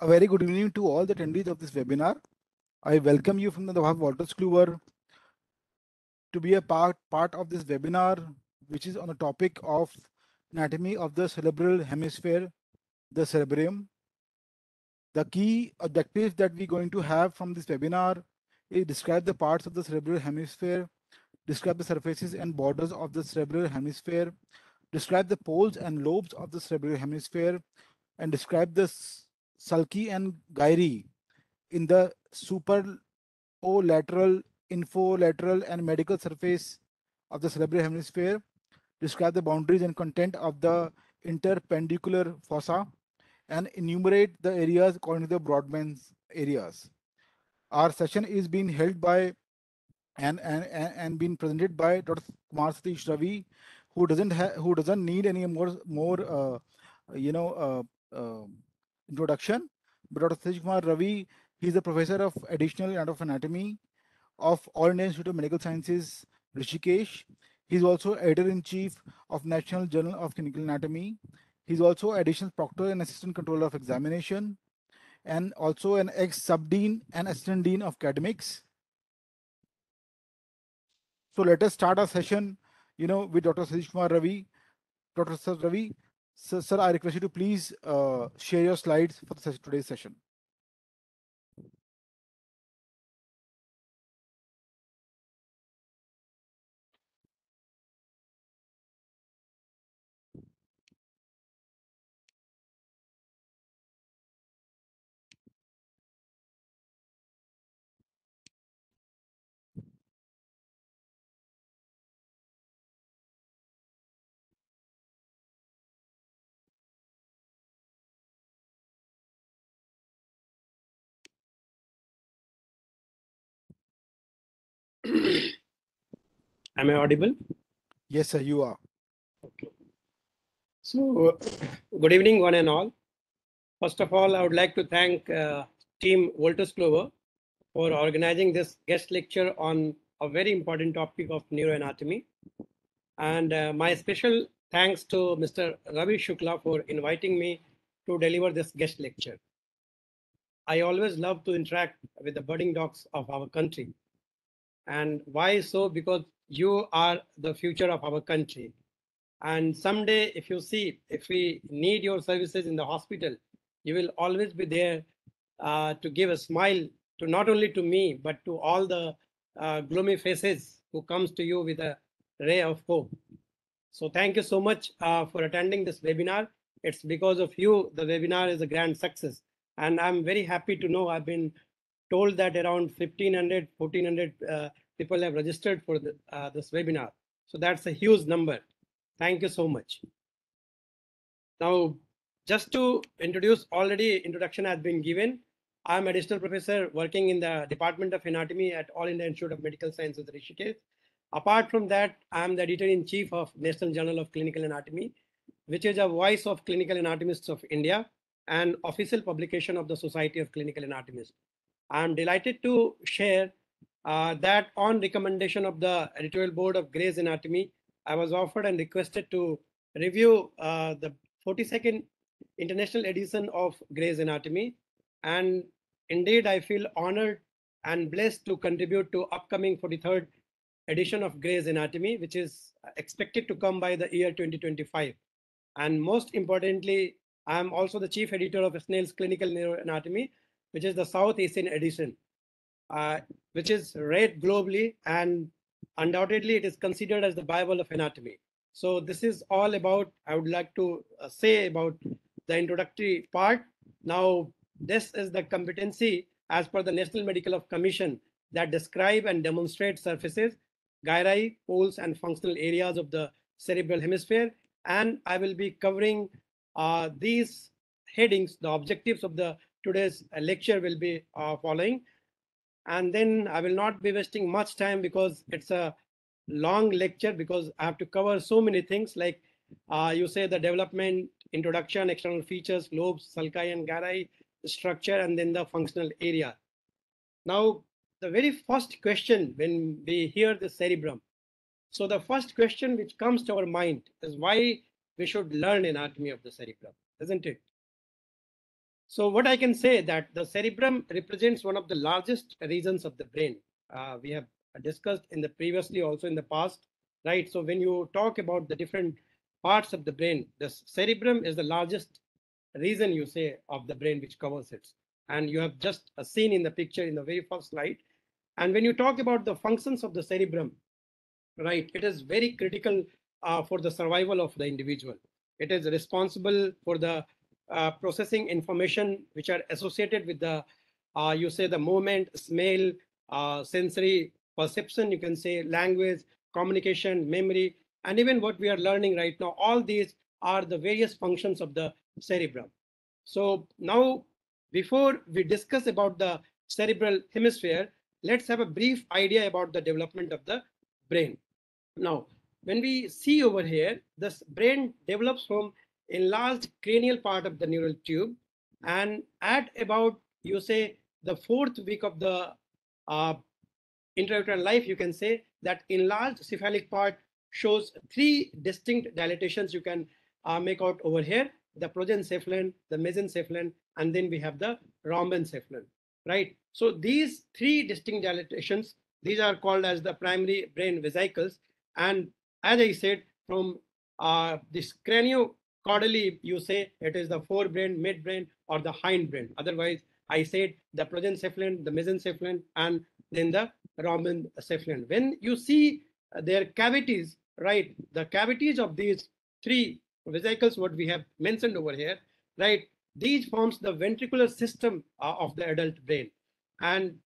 A very good evening to all the attendees of this webinar. I welcome you from the Wolters Kluwer to be a part, part of this webinar, which is on the topic of anatomy of the cerebral hemisphere, the cerebrum. The key objectives that we're going to have from this webinar is describe the parts of the cerebral hemisphere, describe the surfaces and borders of the cerebral hemisphere, describe the poles and lobes of the cerebral hemisphere, and describe the sulci and gyri in the super o lateral, inferolateral, and medial surface of the cerebral hemisphere, describe the boundaries and content of the interpeduncular fossa, and enumerate the areas according to the Brodmann's areas. Our session is being held by and and and being presented by Dr. Kumar Satish Ravi, who doesn't have who doesn't need any more more uh, you know uh, uh, introduction. Dr. Satish Kumar Ravi, he is a professor of additional and of anatomy of All Indian Institute of Medical Sciences, Rishikesh. He's also editor-in-chief of National Journal of Clinical Anatomy. He's also additional proctor and assistant controller of examination, and also an ex-subdean and assistant dean of academics. So let us start our session, you know, with Dr. Satish Kumar Ravi. Dr. Ravi, sir, sir, I request you to please uh, share your slides for the today's session. Am I audible? Yes, sir, you are. Okay. So, good evening, one and all. First of all, I would like to thank uh, Team Wolters Kluwer for organizing this guest lecture on a very important topic of neuroanatomy. And uh, my special thanks to Mr. Ravi Shukla for inviting me to deliver this guest lecture. I always love to interact with the budding docs of our country and why so? Because you are the future of our country. And someday, if you see, if we need your services in the hospital, you will always be there uh, to give a smile to not only to me, but to all the uh, gloomy faces who comes to you with a ray of hope. So thank you so much uh, for attending this webinar. It's because of you, the webinar is a grand success. And I'm very happy to know I've been told that around 1500, 1400 uh, people have registered for the, uh, this webinar. So that's a huge number. Thank you so much. Now, just to introduce, already introduction has been given. I'm additional professor working in the Department of Anatomy at All India Institute of Medical Sciences, Rishikesh. Apart from that, I'm the editor-in-chief of National Journal of Clinical Anatomy, which is a voice of clinical anatomists of India and official publication of the Society of Clinical Anatomists. I'm delighted to share uh, that on recommendation of the editorial board of Gray's Anatomy, I was offered and requested to review uh, the 42nd international edition of Gray's Anatomy. And indeed, I feel honored and blessed to contribute to upcoming 43rd edition of Gray's Anatomy, which is expected to come by the year 2025. And most importantly, I am also the chief editor of Snell's Clinical Neuroanatomy, which is the South Asian edition, uh, which is read globally and undoubtedly it is considered as the Bible of anatomy. So this is all about, I would like to uh, say about the introductory part. Now, this is the competency as per the National Medical of Commission that describe and demonstrate surfaces, gyri, poles, and functional areas of the cerebral hemisphere. And I will be covering uh, these headings, the objectives of the today's lecture will be uh, following. And then I will not be wasting much time because it's a long lecture because I have to cover so many things like uh, you say the development, introduction, external features, lobes, sulci and gyri, structure, and then the functional area. Now, the very first question when we hear the cerebrum, so the first question which comes to our mind is why we should learn anatomy of the cerebrum, isn't it? So what I can say that the cerebrum represents one of the largest regions of the brain. Uh, we have discussed in the previously also in the past, right? So when you talk about the different parts of the brain, the cerebrum is the largest region you say of the brain which covers it. And you have just uh, seen in the picture in the very first slide. And when you talk about the functions of the cerebrum, right, it is very critical uh, for the survival of the individual. It is responsible for the processing information which are associated with the, uh, you say the movement, smell, uh, sensory perception, you can say language, communication, memory, and even what we are learning right now. All these are the various functions of the cerebrum. So now, before we discuss about the cerebral hemisphere, let's have a brief idea about the development of the brain. Now, when we see over here, this brain develops from enlarged cranial part of the neural tube. And at about, you say, the fourth week of the uh, intrauterine life, you can say that enlarged cephalic part shows three distinct dilatations you can uh, make out over here, the prosencephalon, the mesencephalon, and then we have the rhombencephalon, right? So these three distinct dilatations, these are called as the primary brain vesicles. And as I said, from uh, this cranio caudally, you say it is the forebrain, midbrain, or the hindbrain. Otherwise, I said the prosencephalon, the mesencephalon, and then the rhombencephalon. When you see their cavities, right, the cavities of these three vesicles, what we have mentioned over here, right, these forms the ventricular system uh, of the adult brain. And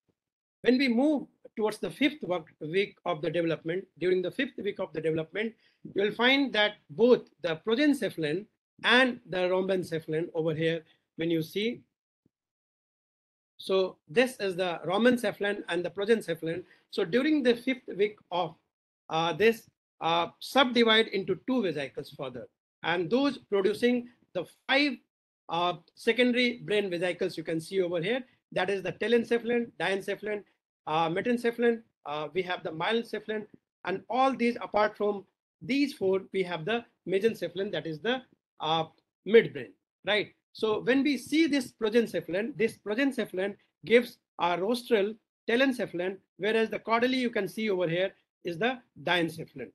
when we move towards the fifth week of the development, during the fifth week of the development, you'll find that both the prosencephalon and the rhombencephalon over here, when you see. So this is the rhombencephalon and the prosencephalon. So during the fifth week of uh, this, uh, subdivide into two vesicles further. And those producing the five uh, secondary brain vesicles you can see over here. That is the telencephalon, diencephalon, uh, metencephalon, uh, we have the myelencephalon, and all these apart from these four, we have the mesencephalon, that is the uh, midbrain, right? So when we see this prosencephalon, this prosencephalon gives a rostral telencephalon, whereas the caudally you can see over here is the diencephalon.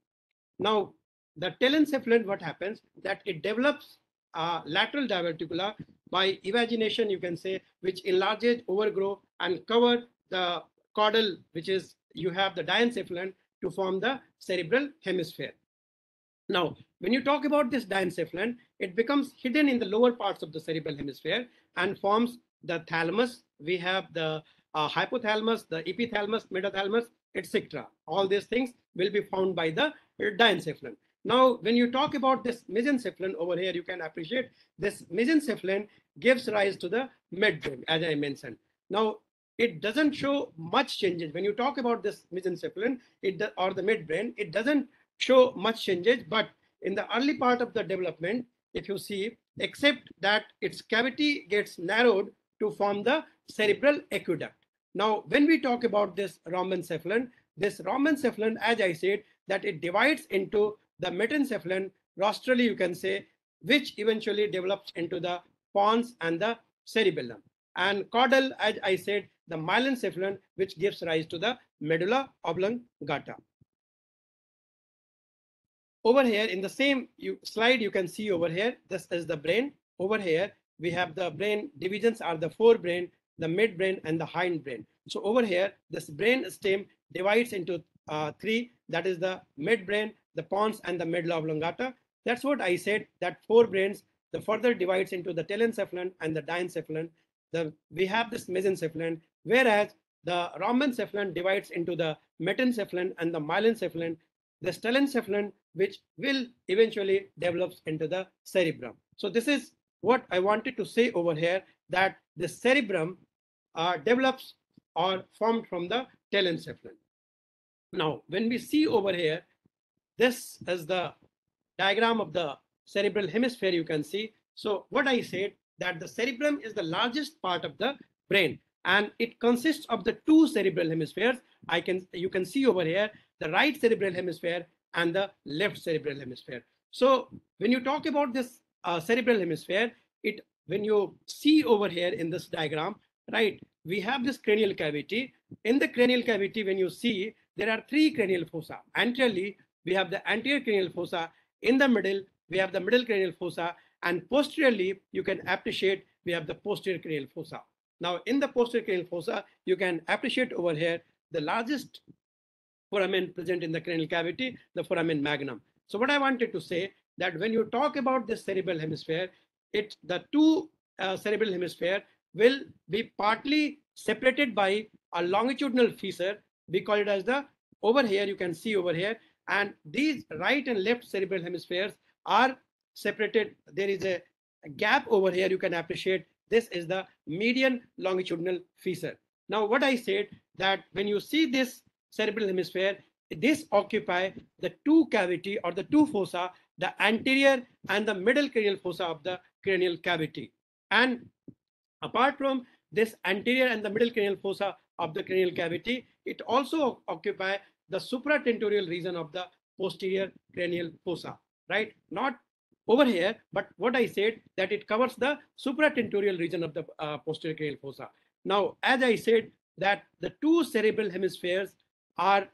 Now, the telencephalon, what happens that it develops uh, lateral diverticula by evagination, you can say, which enlarges, overgrow, and cover the caudal, which is you have the diencephalon to form the cerebral hemisphere. Now, when you talk about this diencephalon, it becomes hidden in the lower parts of the cerebral hemisphere and forms the thalamus. We have the uh, hypothalamus, the epithalamus, metathalamus, etc. All these things will be found by the diencephalon. Now, when you talk about this mesencephalon over here, you can appreciate this mesencephalon gives rise to the midbrain, as I mentioned. Now, it doesn't show much changes. When you talk about this mesencephalon it or the midbrain, it doesn't show much changes, but in the early part of the development, if you see, except that its cavity gets narrowed to form the cerebral aqueduct. Now, when we talk about this rhombencephalon, this rhombencephalon, as I said, that it divides into the metencephalon, rostrally you can say, which eventually develops into the pons and the cerebellum. And caudal, as I said, the myelencephalon, which gives rise to the medulla oblongata. Over here in the same you, slide, you can see over here, this is the brain. Over here, we have the brain divisions are the forebrain, the midbrain, and the hindbrain. So over here, this brain stem divides into uh, three, that is the midbrain, the pons, and the medulla oblongata. That's what I said, that four brains, the further divides into the telencephalon and the diencephalon. The, we have this mesencephalon, whereas the rhombencephalon divides into the metencephalon and the myelencephalon, the telencephalon, which will eventually develops into the cerebrum. So this is what I wanted to say over here, that the cerebrum uh, develops or formed from the telencephalon. Now, when we see over here, this is the diagram of the cerebral hemisphere you can see. So what I said that the cerebrum is the largest part of the brain and it consists of the two cerebral hemispheres. I can you can see over here the right cerebral hemisphere and the left cerebral hemisphere. So when you talk about this uh, cerebral hemisphere, it when you see over here in this diagram, right, we have this cranial cavity. In the cranial cavity, when you see, there are three cranial fossa. Anteriorly, we have the anterior cranial fossa. In the middle, we have the middle cranial fossa. And posteriorly, you can appreciate we have the posterior cranial fossa. Now, in the posterior cranial fossa, you can appreciate over here the largest foramen present in the cranial cavity, the foramen magnum. So what I wanted to say that when you talk about this cerebral hemisphere, it the two uh, cerebral hemisphere will be partly separated by a longitudinal fissure. We call it as the over here. You can see over here, and these right and left cerebral hemispheres are separated. There is a, a gap over here. You can appreciate this is the median longitudinal fissure. Now, what I said that when you see this cerebral hemisphere, this occupy the two cavity or the two fossa, the anterior and the middle cranial fossa of the cranial cavity. And apart from this anterior and the middle cranial fossa of the cranial cavity, it also occupy the supratentorial region of the posterior cranial fossa, right? Not over here, but what I said that it covers the supratentorial region of the uh, posterior cranial fossa. Now, as I said that the two cerebral hemispheres are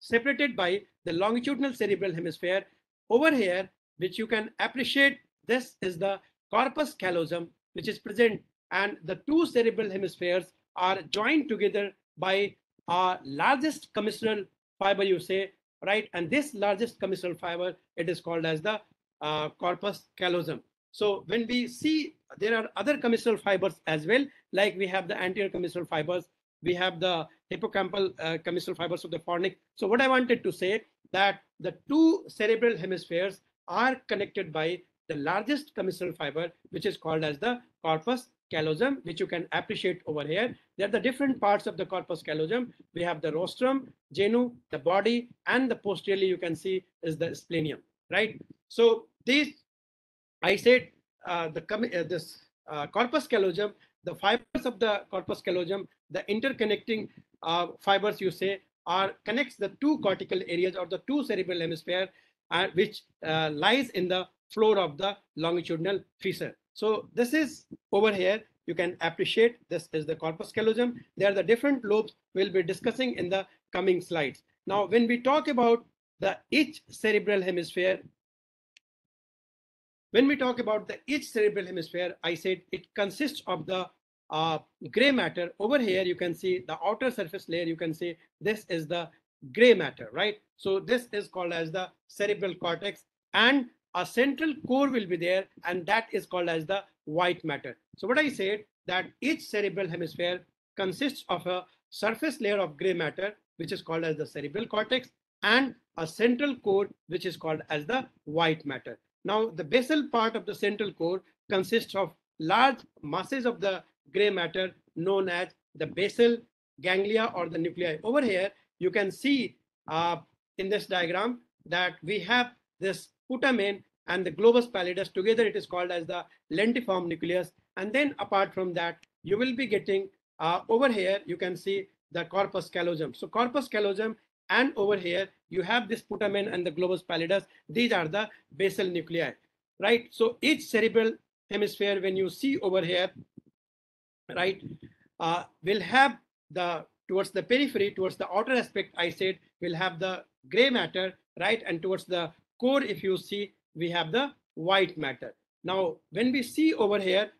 separated by the longitudinal cerebral hemisphere over here, which you can appreciate. This is the corpus callosum, which is present, and the two cerebral hemispheres are joined together by our largest commissural fiber, you say, right? And this largest commissural fiber, it is called as the uh, corpus callosum. So when we see there are other commissural fibers as well, like we have the anterior commissural fibers, we have the hippocampal uh, commissural fibers of the fornix. So what I wanted to say that the two cerebral hemispheres are connected by the largest commissural fiber, which is called as the corpus callosum, which you can appreciate over here. There are the different parts of the corpus callosum. We have the rostrum, genu, the body, and the posteriorly you can see is the splenium, right? So these, I said, uh, the uh, this uh, corpus callosum, the fibers of the corpus callosum, the interconnecting uh, fibers you say are connects the two cortical areas or the two cerebral hemisphere, uh, which uh, lies in the floor of the longitudinal fissure. So this is over here. You can appreciate this is the corpus callosum. There are the different lobes we'll be discussing in the coming slides. Now, when we talk about the each cerebral hemisphere, when we talk about the each cerebral hemisphere, I said it consists of the uh, gray matter. Over here, you can see the outer surface layer. You can see this is the gray matter, right? So this is called as the cerebral cortex and a central core will be there and that is called as the white matter. So what I said that each cerebral hemisphere consists of a surface layer of gray matter, which is called as the cerebral cortex and a central core, which is called as the white matter. Now, the basal part of the central core consists of large masses of the gray matter known as the basal ganglia or the nuclei. Over here, you can see uh, in this diagram that we have this putamen and the globus pallidus. Together, it is called as the lentiform nucleus. And then apart from that, you will be getting uh, over here, you can see the corpus callosum. So corpus callosum and over here, you have this putamen and the globus pallidus. These are the basal nuclei, right? So each cerebral hemisphere, when you see over here, right, uh, will have the towards the periphery, towards the outer aspect, I said, will have the gray matter, right? And towards the core, if you see, we have the white matter. Now, when we see over here,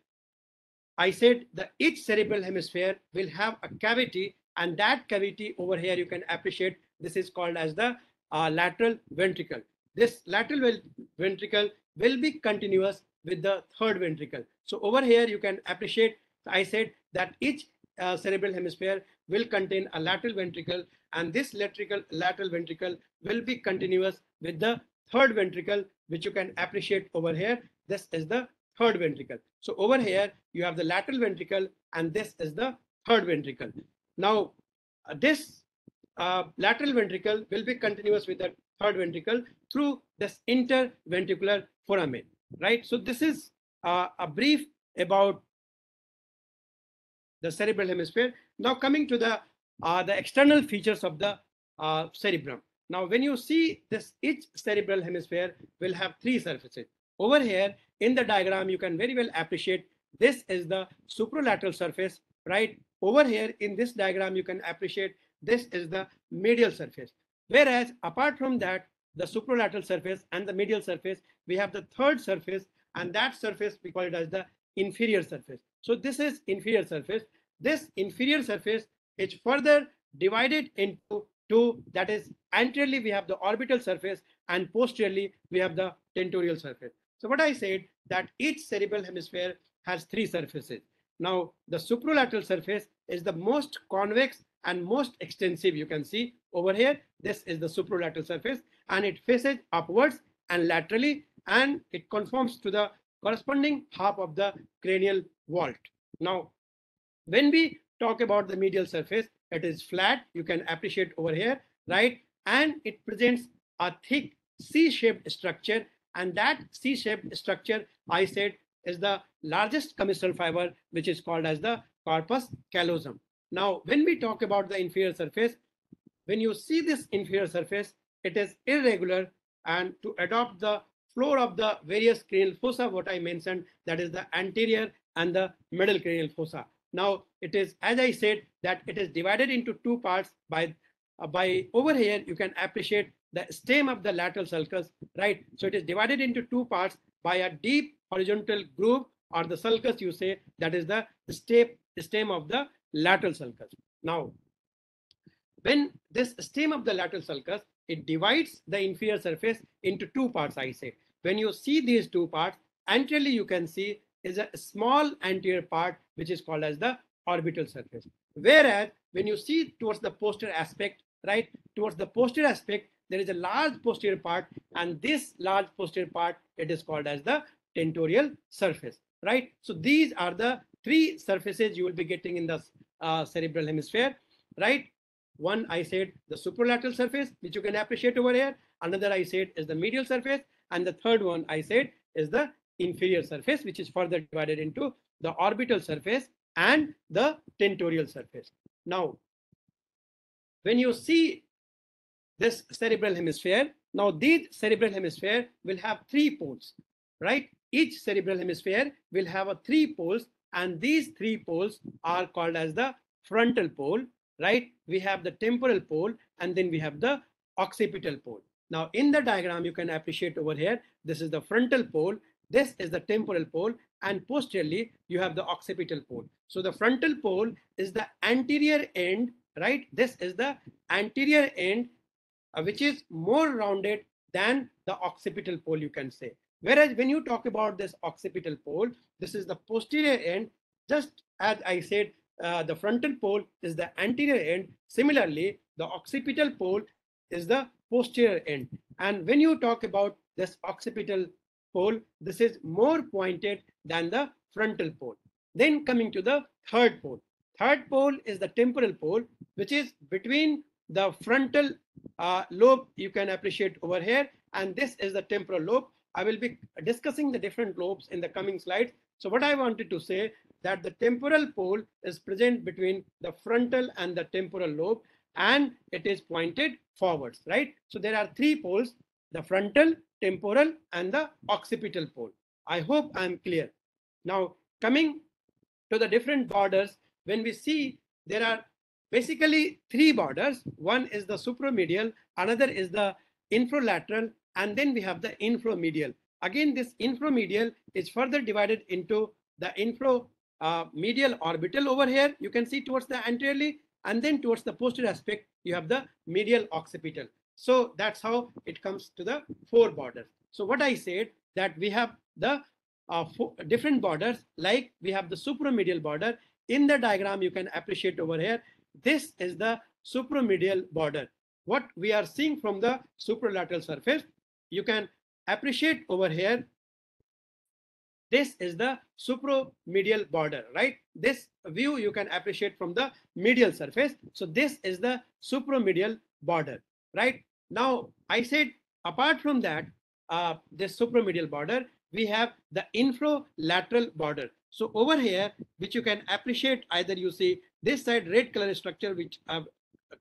I said that each cerebral hemisphere will have a cavity and that cavity over here, you can appreciate this is called as the uh, lateral ventricle. This lateral ventricle will be continuous with the third ventricle. So over here, you can appreciate, I said that each uh, cerebral hemisphere will contain a lateral ventricle and this lateral, lateral ventricle will be continuous with the third ventricle, which you can appreciate over here. This is the third ventricle. So over here, you have the lateral ventricle and this is the third ventricle. Now, uh, this uh, lateral ventricle will be continuous with the third ventricle through this interventricular foramen, right? So this is uh, a brief about the cerebral hemisphere. Now coming to the uh, the external features of the uh, cerebrum. Now, when you see this, each cerebral hemisphere will have three surfaces. Over here in the diagram, you can very well appreciate this is the supralateral surface, right? Over here in this diagram, you can appreciate this is the medial surface. Whereas apart from that, the supralateral surface and the medial surface, we have the third surface and that surface we call it as the inferior surface. So this is inferior surface. This inferior surface is further divided into two, that is anteriorly we have the orbital surface and posteriorly we have the tentorial surface. So what I said that each cerebral hemisphere has three surfaces. Now the supralateral surface is the most convex and most extensive you can see over here. This is the supralateral surface and it faces upwards and laterally and it conforms to the corresponding half of the cranial vault. Now, when we talk about the medial surface, it is flat. You can appreciate over here, right? And it presents a thick C-shaped structure. And that C-shaped structure, I said, is the largest commissure fiber, which is called as the corpus callosum. Now, when we talk about the inferior surface, when you see this inferior surface, it is irregular and to adopt the floor of the various cranial fossa, what I mentioned, that is the anterior and the middle cranial fossa. Now, it is, as I said, that it is divided into two parts by, uh, by over here, you can appreciate the stem of the lateral sulcus, right? So it is divided into two parts by a deep horizontal groove or the sulcus, you say, that is the stem, stem of the lateral sulcus. Now, when this stem of the lateral sulcus, it divides the inferior surface into two parts, I say. When you see these two parts, anteriorly you can see is a small anterior part, which is called as the orbital surface. Whereas when you see towards the posterior aspect, right, towards the posterior aspect, there is a large posterior part, and this large posterior part, it is called as the tentorial surface, right? So these are the three surfaces you will be getting in the uh, cerebral hemisphere, right? One I said the superlateral surface, which you can appreciate over here. Another I said is the medial surface. And the third one I said is the inferior surface, which is further divided into the orbital surface and the tentorial surface. Now, when you see this cerebral hemisphere, now these cerebral hemisphere will have three poles, right? Each cerebral hemisphere will have a three poles and these three poles are called as the frontal pole, right? We have the temporal pole and then we have the occipital pole. Now in the diagram, you can appreciate over here, this is the frontal pole, this is the temporal pole and posteriorly you have the occipital pole. So the frontal pole is the anterior end, right? This is the anterior end, uh, which is more rounded than the occipital pole, you can say. Whereas when you talk about this occipital pole, this is the posterior end, just as I said, uh, the frontal pole is the anterior end. Similarly, the occipital pole is the posterior end. And when you talk about this occipital pole, this is more pointed than the frontal pole. Then coming to the third pole. Third pole is the temporal pole, which is between the frontal uh, lobe you can appreciate over here. And this is the temporal lobe. I will be discussing the different lobes in the coming slides. So what I wanted to say that the temporal pole is present between the frontal and the temporal lobe and it is pointed forwards, right? So there are three poles, the frontal, temporal and the occipital pole. I hope I'm clear. Now coming to the different borders, when we see there are basically three borders. One is the supromedial, another is the infralateral, and then we have the inframedial. Again, this inframedial is further divided into the inframedial uh, orbital over here. You can see towards the anteriorly, and then towards the posterior aspect, you have the medial occipital. So that's how it comes to the four borders. So what I said that we have the uh, different borders, like we have the supramedial border. In the diagram, you can appreciate over here, this is the supramedial border. What we are seeing from the supralateral surface, you can appreciate over here, this is the supromedial border, right? This view you can appreciate from the medial surface. So this is the supromedial border, right? Now, I said apart from that, uh, this supromedial border, we have the infralateral border. So over here, which you can appreciate either you see this side red color structure, which I've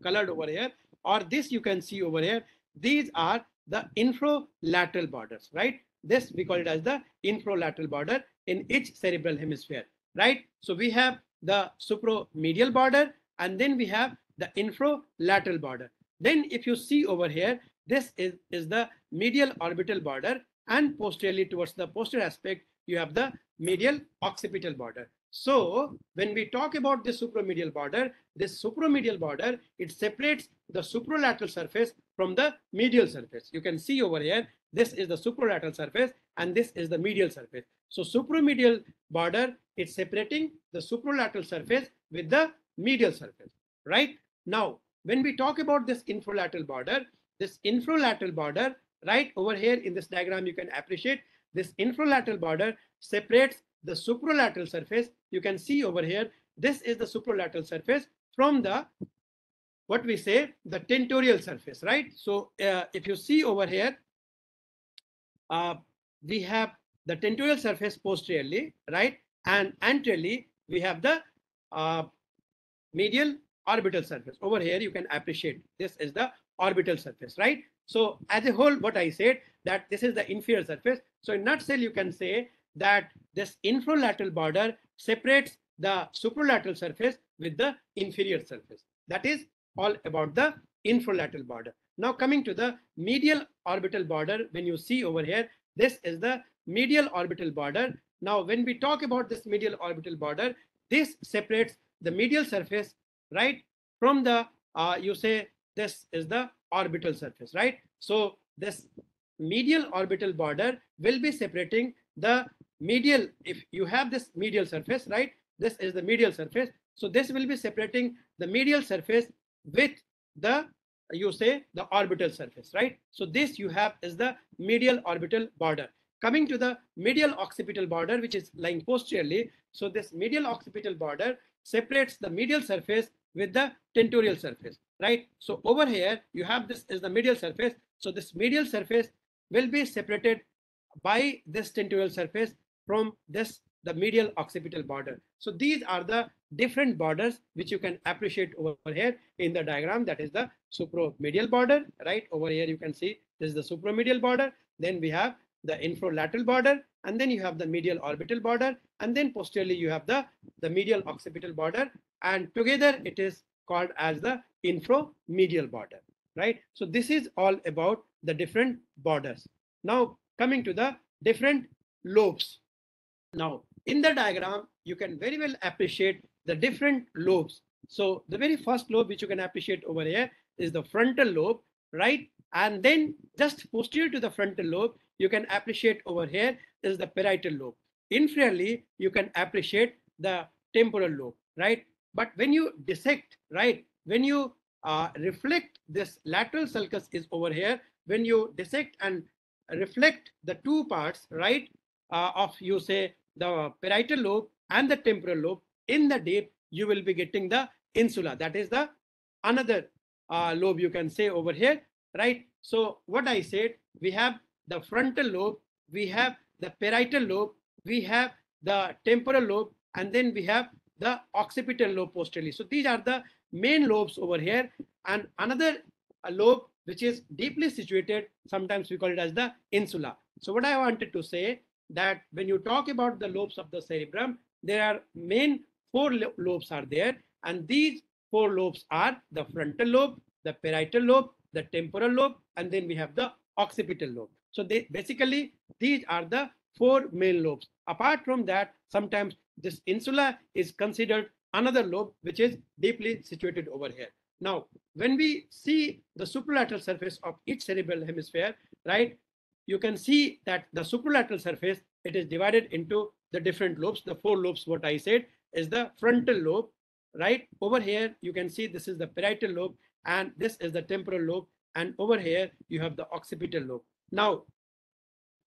colored over here, or this you can see over here. These are the infralateral borders, right? This we call it as the infralateral border. in each cerebral hemisphere, right? So we have the supromedial border and then we have the infralateral border. Then if you see over here, this is, is the medial orbital border and posteriorly towards the posterior aspect, you have the medial occipital border. So when we talk about the supromedial border, this supromedial border, it separates the supralateral surface from the medial surface. You can see over here, this is the supralateral surface and this is the medial surface. So supromedial border, it's separating the supralateral surface with the medial surface, right? Now, when we talk about this infralateral border, this infralateral border, right over here in this diagram, you can appreciate this infralateral border separates the supralateral surface. You can see over here, this is the supralateral surface from the, what we say, the tentorial surface, right? So uh, if you see over here, uh, we have the tentorial surface posteriorly, right? And anteriorly, we have the uh, medial orbital surface. Over here, you can appreciate this is the orbital surface, right? So as a whole, what I said that this is the inferior surface. So in nutshell, you can say that this infralateral border separates the supralateral surface with the inferior surface. That is all about the infralateral border. Now coming to the medial orbital border, when you see over here, this is the medial orbital border. Now when we talk about this medial orbital border, this separates the medial surface, right, from the, uh, you say this is the orbital surface, right? So this medial orbital border will be separating the medial, if you have this medial surface, right? This is the medial surface. So this will be separating the medial surface with the, you say, the orbital surface, right? So this you have is the medial orbital border. Coming to the medial occipital border, which is lying posteriorly. So this medial occipital border separates the medial surface with the tentorial surface, right? So over here, you have this is the medial surface. So this medial surface will be separated by this tentorial surface from this the medial occipital border. So these are the different borders which you can appreciate over here in the diagram. That is the supromedial border, right? Over here you can see this is the supromedial border. Then we have the infralateral border, and then you have the medial orbital border, and then posteriorly you have the, the medial occipital border, and together it is called as the inframedial border, right? So this is all about the different borders. Now coming to the different lobes. Now in the diagram, you can very well appreciate the different lobes. So the very first lobe which you can appreciate over here is the frontal lobe, right? And then just posterior to the frontal lobe, you can appreciate over here is the parietal lobe. Inferiorly, you can appreciate the temporal lobe, right? But when you dissect, right, when you uh, reflect this lateral sulcus is over here, when you dissect and reflect the two parts, right, uh, of you say the parietal lobe and the temporal lobe in the deep, you will be getting the insula. That is the another uh, lobe you can say over here, right? So what I said, we have the frontal lobe, we have the parietal lobe, we have the temporal lobe, and then we have the occipital lobe posteriorly. So these are the main lobes over here. And another uh, lobe which is deeply situated, sometimes we call it as the insula. So what I wanted to say that when you talk about the lobes of the cerebrum, there are main four lo lobes are there. And these four lobes are the frontal lobe, the parietal lobe, the temporal lobe, and then we have the occipital lobe. So they basically these are the four main lobes. Apart from that, sometimes this insula is considered another lobe which is deeply situated over here. Now, when we see the supralateral surface of each cerebral hemisphere, right, you can see that the supralateral surface, it is divided into the different lobes. The four lobes, what I said, is the frontal lobe, right? Over here, you can see this is the parietal lobe, and this is the temporal lobe. And over here, you have the occipital lobe. Now,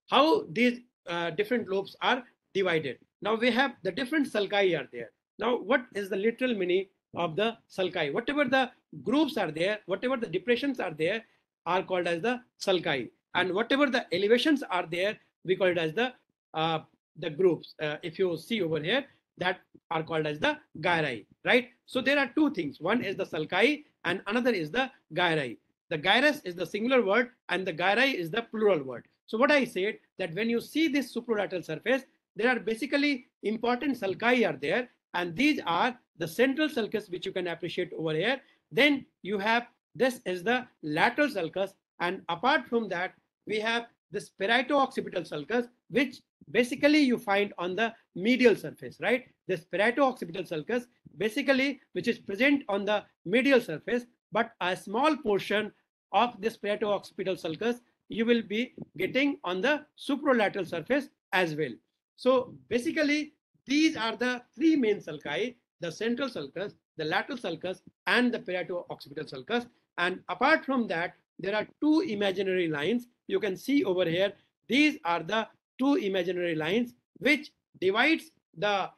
how these uh, different lobes are divided. Now we have the different sulci are there. Now, what is the literal meaning of the sulci? Whatever the groups are there, whatever the depressions are there, are called as the sulci. And whatever the elevations are there, we call it as the uh, the groups. Uh, if you see over here, that are called as the gyri, right? So there are two things. One is the sulci and another is the gyri. The gyrus is the singular word and the gyri is the plural word. So what I said that when you see this supralateral surface, there are basically important sulci are there. And these are the central sulcus, which you can appreciate over here. Then you have, this is the lateral sulcus. And apart from that, we have this parieto-occipital sulcus, which basically you find on the medial surface, right? This parieto-occipital sulcus, basically, which is present on the medial surface, but a small portion of this parieto-occipital sulcus you will be getting on the supralateral surface as well. So basically, these are the three main sulci, the central sulcus, the lateral sulcus, and the parieto-occipital sulcus. And apart from that, there are two imaginary lines. You can see over here, these are the two imaginary lines which divides the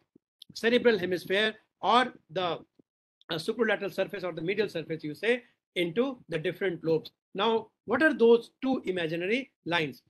cerebral hemisphere or the uh, supralateral surface or the medial surface, you say, into the different lobes. Now, what are those two imaginary lines?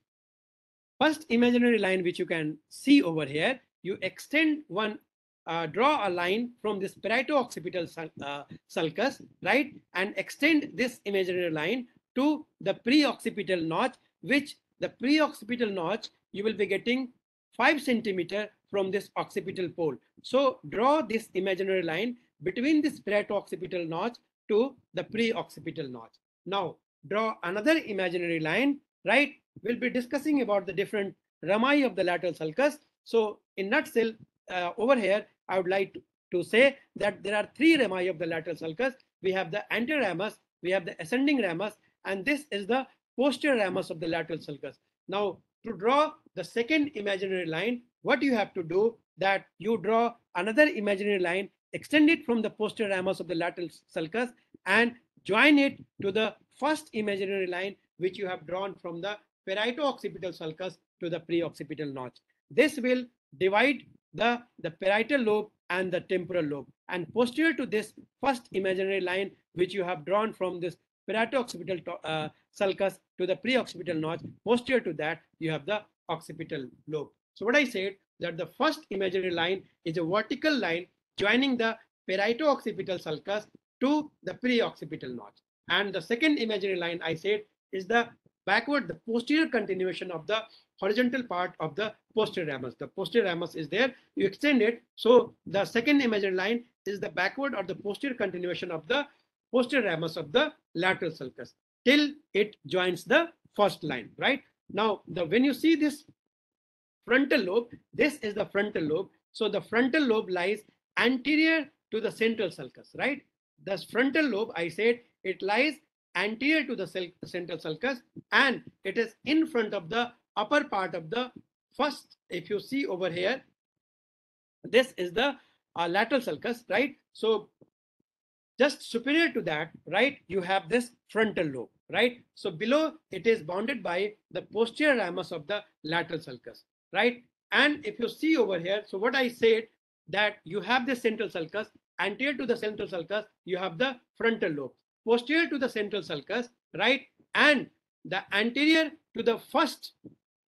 First imaginary line which you can see over here, you extend one, uh, draw a line from this parieto-occipital uh, sulcus, right? And extend this imaginary line to the pre-occipital notch, which the pre-occipital notch, you will be getting five centimeter from this occipital pole. So draw this imaginary line between this parieto-occipital notch to the pre-occipital notch. Now draw another imaginary line, right? We'll be discussing about the different rami of the lateral sulcus. So in nutshell, uh, over here, I would like to, to say that there are three rami of the lateral sulcus. We have the anterior ramus, we have the ascending ramus, and this is the posterior ramus of the lateral sulcus. Now, to draw the second imaginary line, what you have to do that you draw another imaginary line, extend it from the posterior ramus of the lateral sulcus and join it to the first imaginary line which you have drawn from the parieto-occipital sulcus to the pre-occipital notch. This will divide the, the parietal lobe and the temporal lobe. And posterior to this first imaginary line which you have drawn from this parieto-occipital uh, sulcus to the pre-occipital notch, posterior to that you have the occipital lobe. So what I said that the first imaginary line is a vertical line joining the parieto-occipital sulcus to the pre-occipital notch. And the second imaginary line I said is the backward, the posterior continuation of the horizontal part of the posterior ramus. The posterior ramus is there, you extend it. So the second imaginary line is the backward or the posterior continuation of the posterior ramus of the lateral sulcus till it joins the first line, right? Now, the when you see this frontal lobe, this is the frontal lobe. So the frontal lobe lies anterior to the central sulcus, right? The frontal lobe, I said, it lies anterior to the central sulcus and it is in front of the upper part of the first, if you see over here, this is the uh, lateral sulcus, right? So just superior to that, right, you have this frontal lobe, right? So below it is bounded by the posterior ramus of the lateral sulcus, right? And if you see over here, so what I said that you have the central sulcus, anterior to the central sulcus, you have the frontal lobe, posterior to the central sulcus, right? And the anterior to the first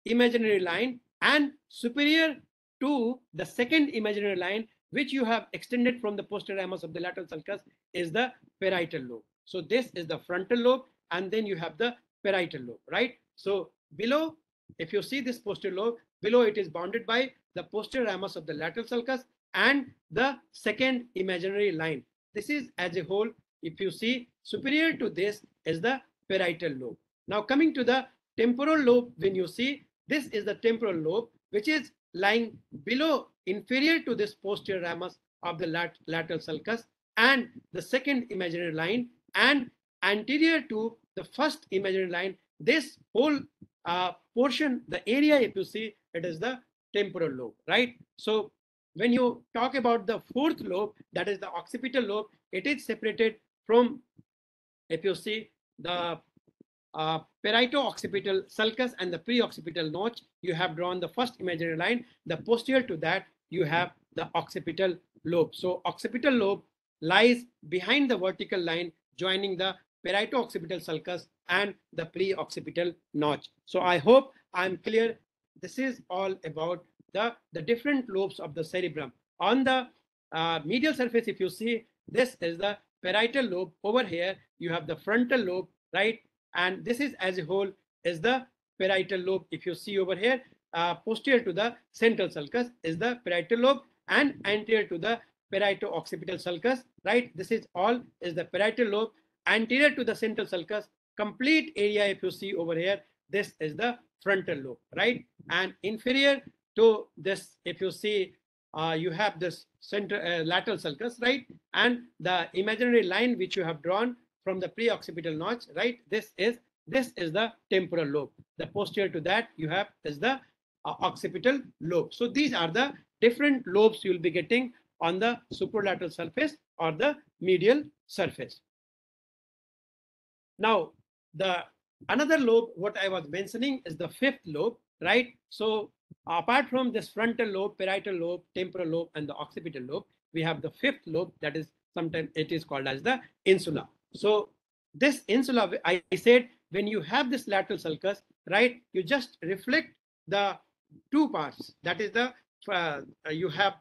imaginary line and superior to the second imaginary line, which you have extended from the posterior ramus of the lateral sulcus is the parietal lobe. So this is the frontal lobe and then you have the parietal lobe, right? So below, if you see this posterior lobe, below it is bounded by the posterior ramus of the lateral sulcus and the second imaginary line. This is as a whole, if you see superior to this is the parietal lobe. Now coming to the temporal lobe, when you see this is the temporal lobe, which is lying below inferior to this posterior ramus of the lat lateral sulcus and the second imaginary line and anterior to the first imaginary line, this whole uh, portion, the area, if you see, it is the temporal lobe, right? So when you talk about the fourth lobe, that is the occipital lobe, it is separated from, if you see, the uh, parieto-occipital sulcus and the pre-occipital notch, you have drawn the first imaginary line. The posterior to that, you have the occipital lobe. So occipital lobe lies behind the vertical line joining the parieto-occipital sulcus and the pre-occipital notch. So I hope I'm clear. This is all about the, the different lobes of the cerebrum. On the uh, medial surface, if you see, this is the parietal lobe. Over here, you have the frontal lobe, right? And this is as a whole is the parietal lobe. If you see over here, uh, posterior to the central sulcus is the parietal lobe and anterior to the parieto-occipital sulcus, right? This is all is the parietal lobe anterior to the central sulcus. Complete area, if you see over here, this is the frontal lobe, right? And inferior to this, if you see, uh, you have this center uh, lateral sulcus, right? And the imaginary line which you have drawn from the pre-occipital notch, right? This is this is the temporal lobe. The posterior to that you have is the uh, occipital lobe. So these are the different lobes you will be getting on the superolateral surface or the medial surface. Now, the another lobe, what I was mentioning is the fifth lobe, right? So apart from this frontal lobe, parietal lobe, temporal lobe, and the occipital lobe, we have the fifth lobe that is sometimes it is called as the insula. So this insula, I said, when you have this lateral sulcus, right, you just reflect the two parts. That is the, uh, you have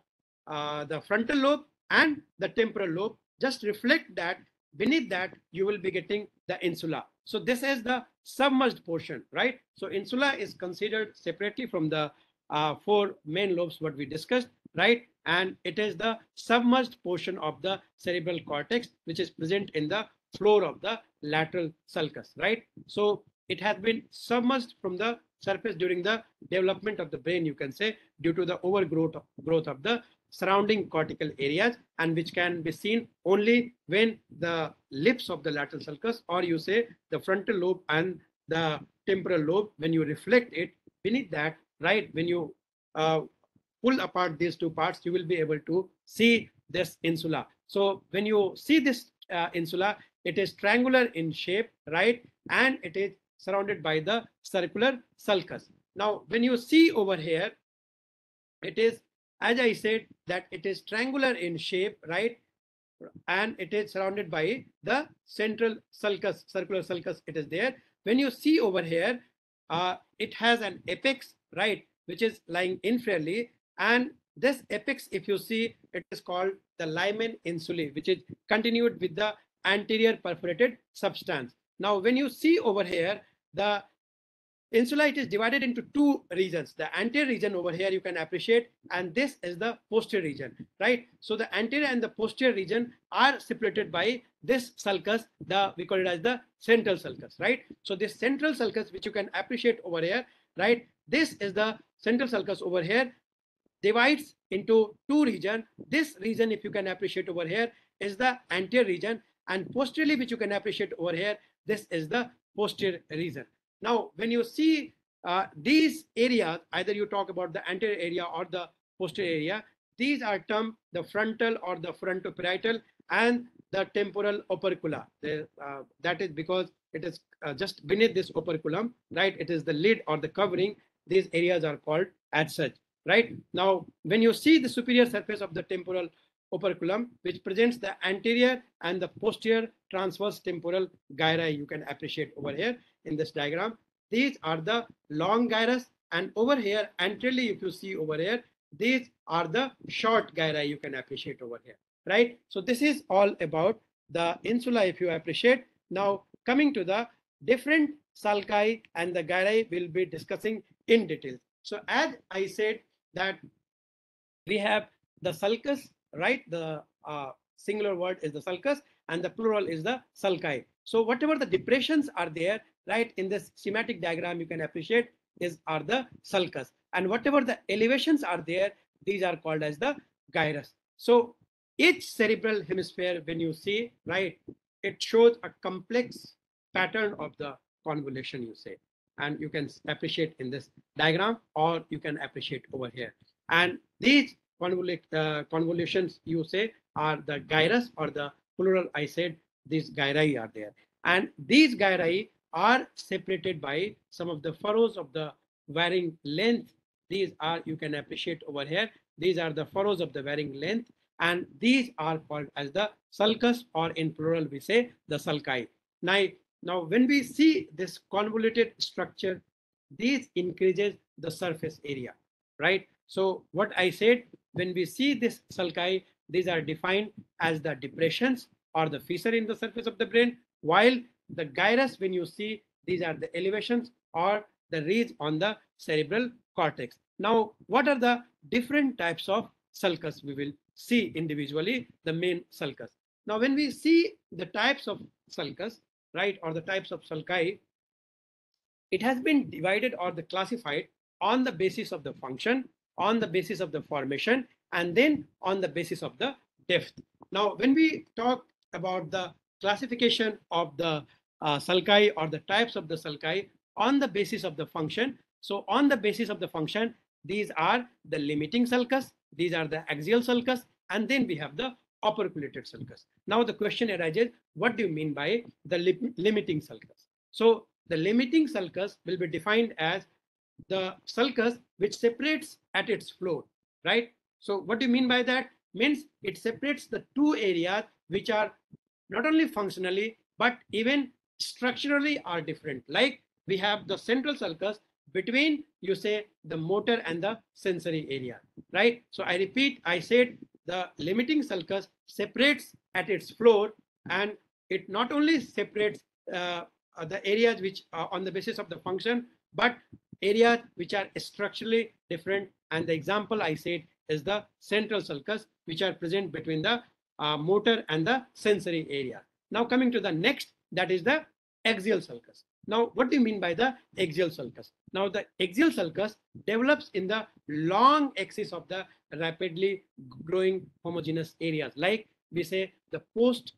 uh, the frontal lobe and the temporal lobe. Just reflect that beneath that you will be getting the insula. So this is the submerged portion, right? So insula is considered separately from the uh, four main lobes what we discussed, right? And it is the submerged portion of the cerebral cortex, which is present in the floor of the lateral sulcus, right? So it has been submerged from the surface during the development of the brain, you can say, due to the overgrowth of, growth of the surrounding cortical areas and which can be seen only when the lips of the lateral sulcus or you say the frontal lobe and the temporal lobe when you reflect it beneath that right when you uh, pull apart these two parts you will be able to see this insula so when you see this uh, insula it is triangular in shape right and it is surrounded by the circular sulcus now when you see over here it is as I said, that it is triangular in shape, right? And it is surrounded by the central sulcus, circular sulcus, it is there. When you see over here, uh, it has an apex, right, which is lying inferiorly. And this apex, if you see, it is called the limen insulae, which is continued with the anterior perforated substance. Now, when you see over here, the Insula, it is divided into two regions. The anterior region over here you can appreciate, and this is the posterior region, right? So the anterior and the posterior region are separated by this sulcus, the we call it as the central sulcus, right? So this central sulcus, which you can appreciate over here, right? This is the central sulcus over here, divides into two region. This region, if you can appreciate over here, is the anterior region, and posteriorly, which you can appreciate over here, this is the posterior region. Now, when you see uh, these areas, either you talk about the anterior area or the posterior area, these are termed the frontal or the frontoparietal and the temporal opercula. Uh, that is because it is uh, just beneath this operculum, right? It is the lid or the covering. These areas are called as such, right? Now, when you see the superior surface of the temporal operculum, which presents the anterior and the posterior transverse temporal gyri, you can appreciate over here in this diagram. These are the long gyrus and over here anteriorly if you see over here these are the short gyri you can appreciate over here right? So this is all about the insula if you appreciate. Now coming to the different sulci and the gyri will be discussing in detail. So as i said that we have the sulcus right? The uh, singular word is the sulcus and the plural is the sulci. So whatever the depressions are there right in this schematic diagram you can appreciate is are the sulcus. And whatever the elevations are there these are called as the gyrus. So each cerebral hemisphere when you see right it shows a complex pattern of the convolution you say. And you can appreciate in this diagram or you can appreciate over here. And these uh, convolutions you say are the gyrus or the plural i said these gyri are there and these gyri are separated by some of the furrows of the varying length. These are, you can appreciate over here, these are the furrows of the varying length and these are called as the sulcus or in plural we say the sulci. Now, now when we see this convoluted structure, this increases the surface area, right? So what I said, when we see this sulci, these are defined as the depressions or the fissure in the surface of the brain, while the gyrus, when you see these are the elevations or the ridge on the cerebral cortex. Now, what are the different types of sulcus we will see individually, the main sulcus. Now, when we see the types of sulcus, right, or the types of sulci, it has been divided or the classified on the basis of the function, on the basis of the formation, and then on the basis of the depth. Now, when we talk about the classification of the uh, sulci or the types of the sulci on the basis of the function, so on the basis of the function, these are the limiting sulcus, these are the axial sulcus, and then we have the operculated sulcus. Now the question arises, what do you mean by the li limiting sulcus? So the limiting sulcus will be defined as the sulcus which separates at its floor, right? So what do you mean by that? Means it separates the two areas which are not only functionally, but even structurally are different. Like we have the central sulcus between you say the motor and the sensory area, right? So I repeat, I said the limiting sulcus separates at its floor and it not only separates uh, the areas which are on the basis of the function, but areas which are structurally different. And the example I said is the central sulcus, which are present between the uh, motor and the sensory area. Now coming to the next, that is the axial sulcus. Now, what do you mean by the axial sulcus? Now, the axial sulcus develops in the long axis of the rapidly growing homogeneous areas, like we say the post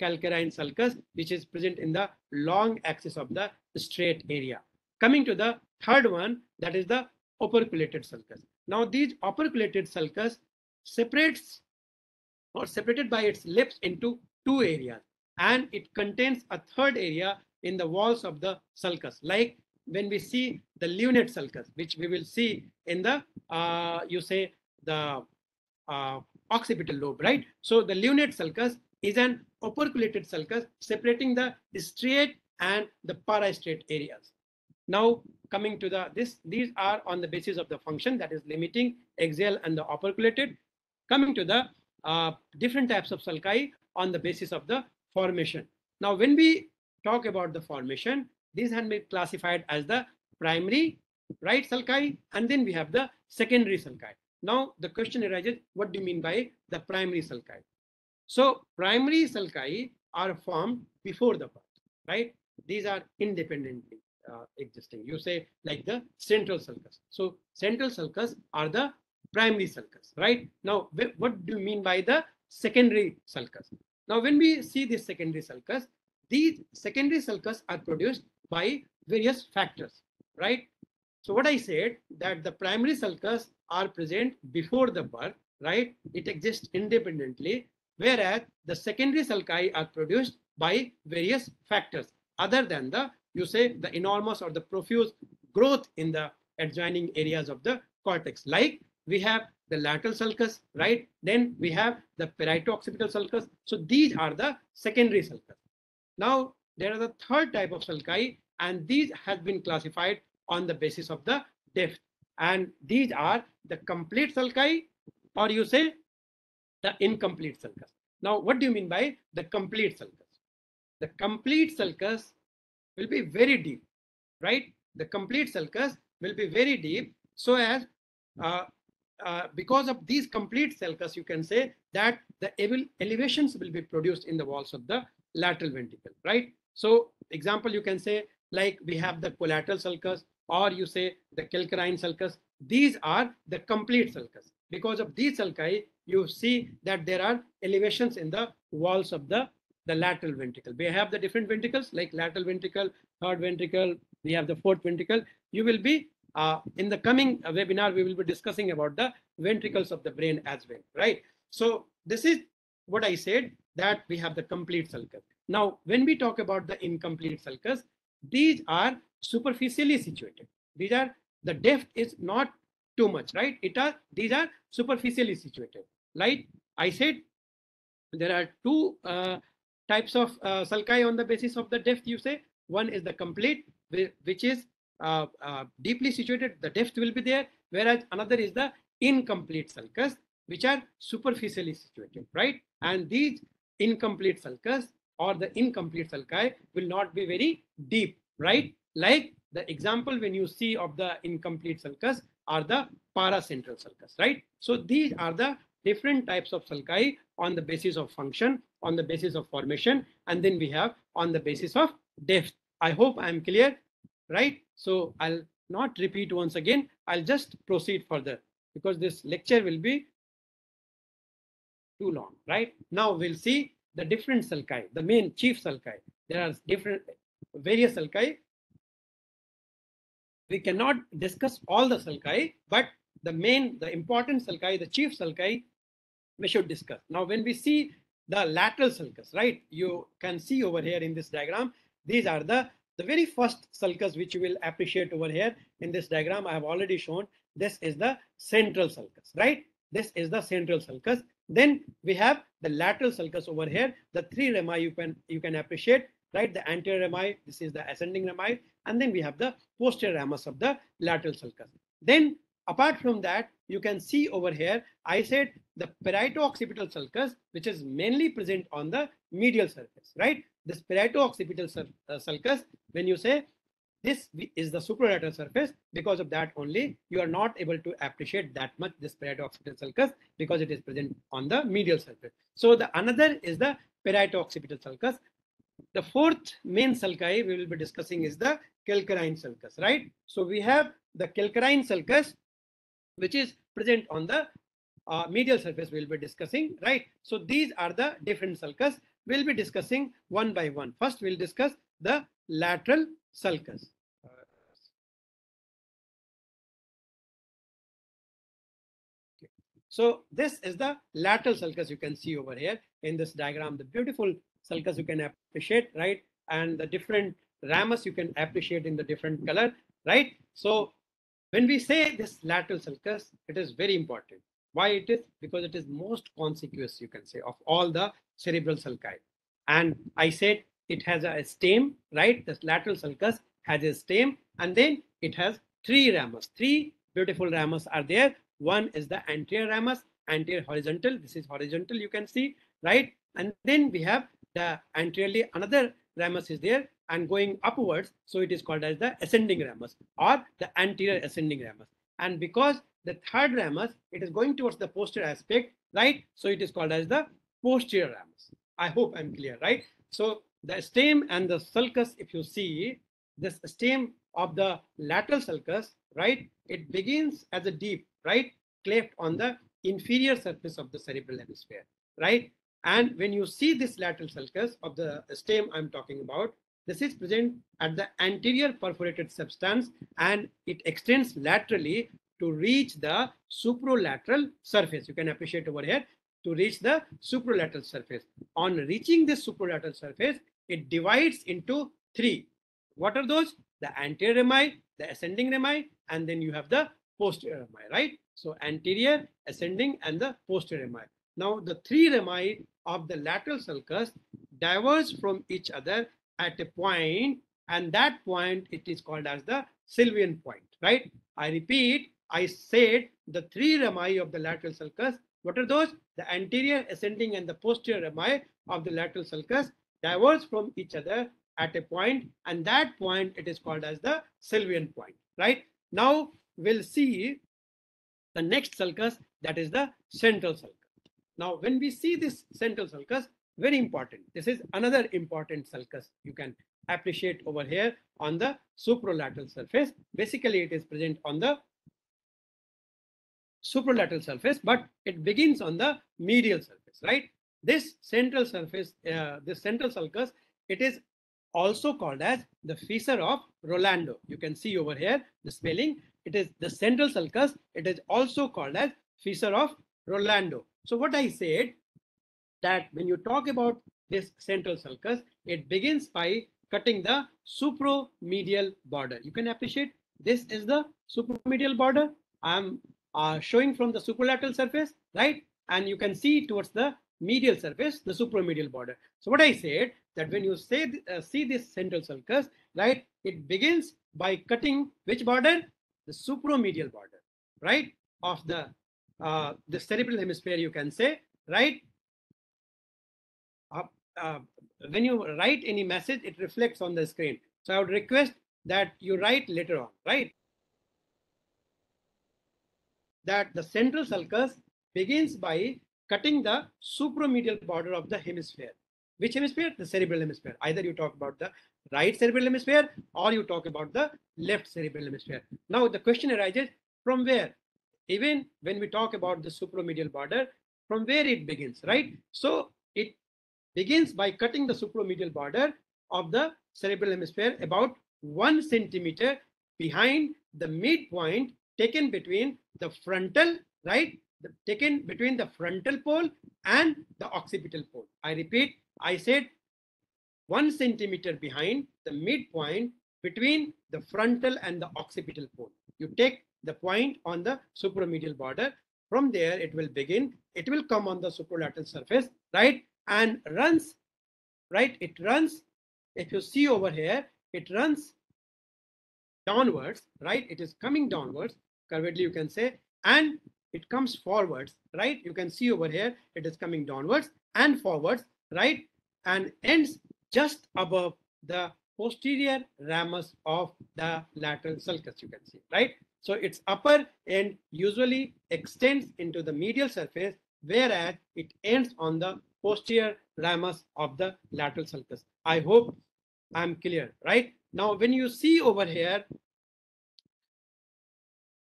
calcarine sulcus, which is present in the long axis of the striate area. Coming to the third one, that is the operculated sulcus. Now, these operculated sulcus separates or separated by its lips into two areas and it contains a third area in the walls of the sulcus. Like when we see the lunate sulcus which we will see in the uh, you say the uh, occipital lobe right? So the lunate sulcus is an operculated sulcus separating the striate and the parastriate areas now coming to the this these are on the basis of the function that is limiting axial and the operculated coming to the uh, different types of sulci on the basis of the formation. Now, when we talk about the formation, these have been classified as the primary right sulci, and then we have the secondary sulci. Now, the question arises, what do you mean by the primary sulci? So, primary sulci are formed before the birth, right? These are independently Uh, existing. You say like the central sulcus. So, central sulcus are the primary sulcus, right? Now, what do you mean by the secondary sulcus? Now, when we see this secondary sulcus, these secondary sulcus are produced by various factors, right? So what I said that the primary sulcus are present before the birth, right? It exists independently, whereas the secondary sulci are produced by various factors other than the, you say, the enormous or the profuse growth in the adjoining areas of the cortex. Like we have the lateral sulcus, right? Then we have the parieto-occipital sulcus. So these are the secondary sulcus. Now, there are the third type of sulci, and these has been classified on the basis of the depth. And these are the complete sulci, or you say the incomplete sulcus. Now, what do you mean by the complete sulcus? The complete sulcus will be very deep, right? The complete sulcus will be very deep so as uh, uh, because of these complete sulcus, you can say that the elevations will be produced in the walls of the lateral ventricle, right? So example, you can say like we have the collateral sulcus or you say the calcarine sulcus. These are the complete sulcus. Because of these sulci, you see that there are elevations in the walls of the, the lateral ventricle. We have the different ventricles like lateral ventricle, third ventricle, we have the fourth ventricle. You will be uh, in the coming webinar, we will be discussing about the ventricles of the brain as well, right? So this is what I said that we have the complete sulcus. Now, when we talk about the incomplete sulcus, these are superficially situated. These are the depth is not too much, right? It are these are superficially situated. Like I said, there are two uh, types of uh, sulci on the basis of the depth. You say one is the complete, which is uh, uh, deeply situated, the depth will be there, whereas another is the incomplete sulcus, which are superficially situated, right? And these incomplete sulcus or the incomplete sulci will not be very deep, right? Like the example when you see of the incomplete sulcus are the paracentral sulcus, right? So these are the different types of sulci on the basis of function, on the basis of formation, and then we have on the basis of depth. I hope I'm clear, right? So I'll not repeat once again. I'll just proceed further because this lecture will be too long, right? Now we'll see the different sulci, the main chief sulci. There are different various sulci. We cannot discuss all the sulci, but the main, the important sulci, the chief sulci, we should discuss. Now, when we see the lateral sulcus, right? You can see over here in this diagram, these are the the very first sulcus which you will appreciate over here in this diagram I have already shown. This is the central sulcus, right? This is the central sulcus. Then we have the lateral sulcus over here. The three rami you can you can appreciate, right? The anterior rami, this is the ascending rami, and then we have the posterior ramus of the lateral sulcus. Then apart from that, you can see over here, I said the parieto-occipital sulcus, which is mainly present on the medial surface, right? This parieto-occipital uh, sulcus, when you say this is the supralateral surface, because of that only, you are not able to appreciate that much this parieto-occipital sulcus because it is present on the medial surface. So the another is the parieto-occipital sulcus. The fourth main sulci we will be discussing is the calcarine sulcus, right? So we have the calcarine sulcus, which is present on the uh, medial surface we'll be discussing, right? So these are the different sulcus we'll be discussing one by one. First, we'll discuss the lateral sulcus. So this is the lateral sulcus you can see over here in this diagram. The beautiful sulcus you can appreciate, right? And the different ramus you can appreciate in the different color, right? So when we say this lateral sulcus, it is very important. Why it is? Because it is most conspicuous, you can say, of all the cerebral sulci. And I said it has a stem, right? The lateral sulcus has a stem, and then it has three ramus. Three beautiful ramus are there. One is the anterior ramus, anterior horizontal. This is horizontal, you can see, right? And then we have the anteriorly another ramus is there and going upwards. So it is called as the ascending ramus or the anterior ascending ramus. And because the third ramus, it is going towards the posterior aspect, right? So it is called as the posterior ramus. I hope I'm clear, right? So the stem and the sulcus, if you see this stem of the lateral sulcus, right? It begins as a deep, right? Cleft on the inferior surface of the cerebral hemisphere, right? And when you see this lateral sulcus of the stem I'm talking about, this is present at the anterior perforated substance and it extends laterally to reach the supralateral surface. You can appreciate over here to reach the supralateral surface. On reaching this supralateral surface, it divides into three. What are those? The anterior rami, the ascending rami, and then you have the posterior rami, right? So anterior, ascending, and the posterior rami. Now the three rami of the lateral sulcus diverge from each other at a point, and that point it is called as the Sylvian point, right? I repeat, I said the three rami of the lateral sulcus. What are those? The anterior, ascending, and the posterior rami of the lateral sulcus diverge from each other at a point, and that point it is called as the Sylvian point. Right now, we'll see the next sulcus that is the central sulcus. Now, when we see this central sulcus, very important. This is another important sulcus you can appreciate over here on the supralateral surface. Basically, it is present on the supralateral surface, but it begins on the medial surface, right? This central surface, uh, this central sulcus, it is also called as the fissure of Rolando. You can see over here the spelling. It is the central sulcus. It is also called as fissure of Rolando. So what I said that when you talk about this central sulcus, it begins by cutting the superomedial border. You can appreciate this is the superomedial border. I'm uh, showing from the supralateral surface, right? And you can see towards the medial surface, the superomedial border. So what I said that when you say uh, see this central sulcus, right, it begins by cutting which border? The superomedial border, right, of the uh, the cerebral hemisphere. You can say, right. Uh, when you write any message, it reflects on the screen. So I would request that you write later on, right? That the central sulcus begins by cutting the superomedial border of the hemisphere. Which hemisphere? The cerebral hemisphere. Either you talk about the right cerebral hemisphere or you talk about the left cerebral hemisphere. Now the question arises from where? Even when we talk about the superomedial border, from where it begins, right? So it begins by cutting the superomedial border of the cerebral hemisphere about one centimeter behind the midpoint taken between the frontal, right? The, taken between the frontal pole and the occipital pole. I repeat, I said one centimeter behind the midpoint between the frontal and the occipital pole. You take the point on the supramedial border. From there, it will begin. It will come on the supralateral surface, right? And runs, right? It runs. If you see over here, it runs downwards, right? It is coming downwards, curvedly you can say, and it comes forwards, right? You can see over here, it is coming downwards and forwards, right? And ends just above the posterior ramus of the lateral sulcus, you can see, right? So its upper end usually extends into the medial surface, whereas it ends on the posterior ramus of the lateral sulcus. I hope I'm clear, right? Now, when you see over here,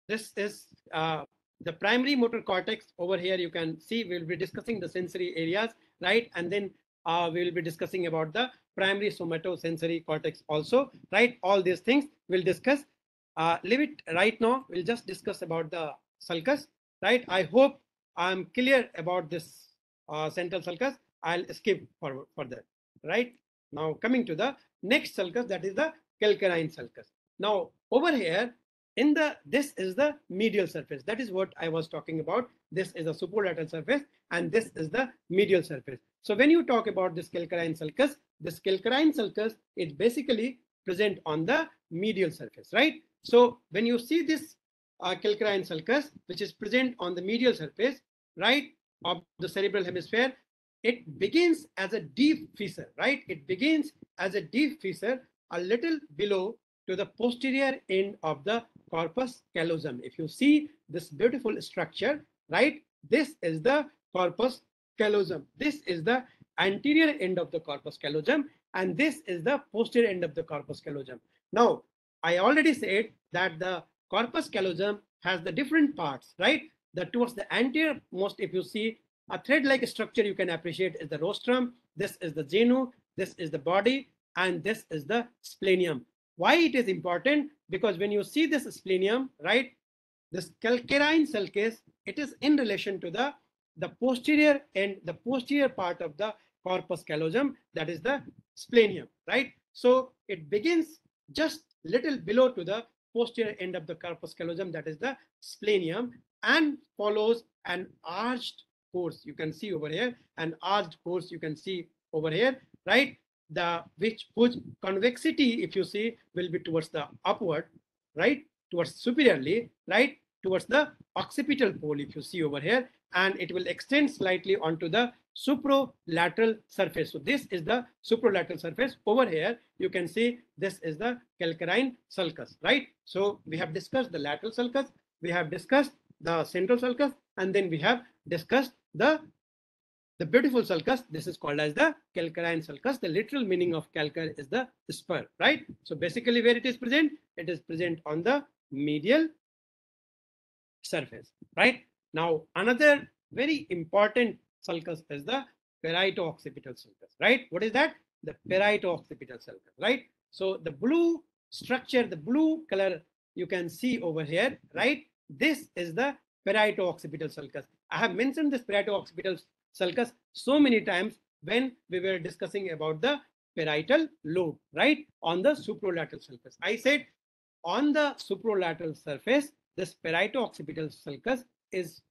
this is uh, the primary motor cortex over here. You can see we'll be discussing the sensory areas, right? And then uh, we will be discussing about the primary somatosensory cortex also, right? All these things we'll discuss. Uh, leave it right now. We'll just discuss about the sulcus, right? I hope I'm clear about this uh, central sulcus. I'll skip for, further, right? Now coming to the next sulcus, that is the calcarine sulcus. Now over here, in the this is the medial surface. That is what I was talking about. This is the superolateral surface, and this is the medial surface. So when you talk about this calcarine sulcus, this calcarine sulcus is basically present on the medial surface, right? So when you see this uh, calcarine sulcus, which is present on the medial surface, right, of the cerebral hemisphere, it begins as a deep fissure, right? It begins as a deep fissure a little below to the posterior end of the corpus callosum. If you see this beautiful structure, right, this is the corpus callosum. This is the anterior end of the corpus callosum, and this is the posterior end of the corpus callosum. Now, I already said that the corpus callosum has the different parts, right? The towards the anterior most, if you see a thread-like structure, you can appreciate is the rostrum. This is the genu. This is the body, and this is the splenium. Why it is important? Because when you see this splenium, right, this calcarine sulcus, it is in relation to the the posterior end, the posterior part of the corpus callosum, that is the splenium, right? So it begins just little below to the posterior end of the corpus callosum, that is the splenium, and follows an arched course. You can see over here, an arched course you can see over here, right? The which whose convexity, if you see, will be towards the upward, right? Towards superiorly, right? Towards the occipital pole, if you see over here, and it will extend slightly onto the supralateral surface. So this is the supralateral surface. Over here, you can see this is the calcarine sulcus, right? So we have discussed the lateral sulcus, we have discussed the central sulcus, and then we have discussed the the beautiful sulcus. This is called as the calcarine sulcus. The literal meaning of calcar is the spur, right? So basically where it is present, it is present on the medial surface, right? Now, another very important sulcus is the parieto-occipital sulcus, right? What is that? The parieto-occipital sulcus, right? So the blue structure, the blue color you can see over here, right? This is the parieto-occipital sulcus. I have mentioned this parieto-occipital sulcus so many times when we were discussing about the parietal lobe, right? On the supralateral sulcus. I said on the supralateral surface, this parieto-occipital sulcus is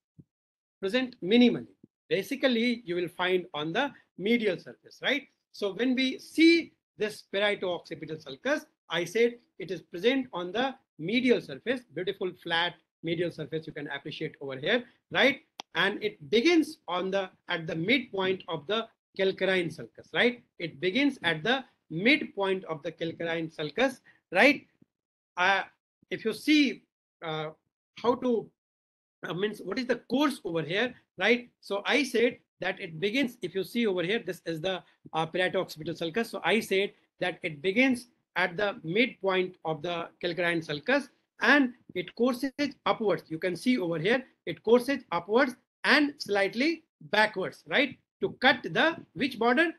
present minimally. Basically, you will find on the medial surface, right? So when we see this parieto-occipital sulcus, I said it is present on the medial surface, beautiful flat medial surface you can appreciate over here, right? And it begins on the at the midpoint of the calcarine sulcus, right? It begins at the midpoint of the calcarine sulcus, right? uh, if you see uh, how to uh, means what is the course over here, right? So I said that it begins, if you see over here, this is the uh, occipital sulcus. So I said that it begins at the midpoint of the calcarine sulcus and it courses upwards. You can see over here, it courses upwards and slightly backwards, right? To cut the which border?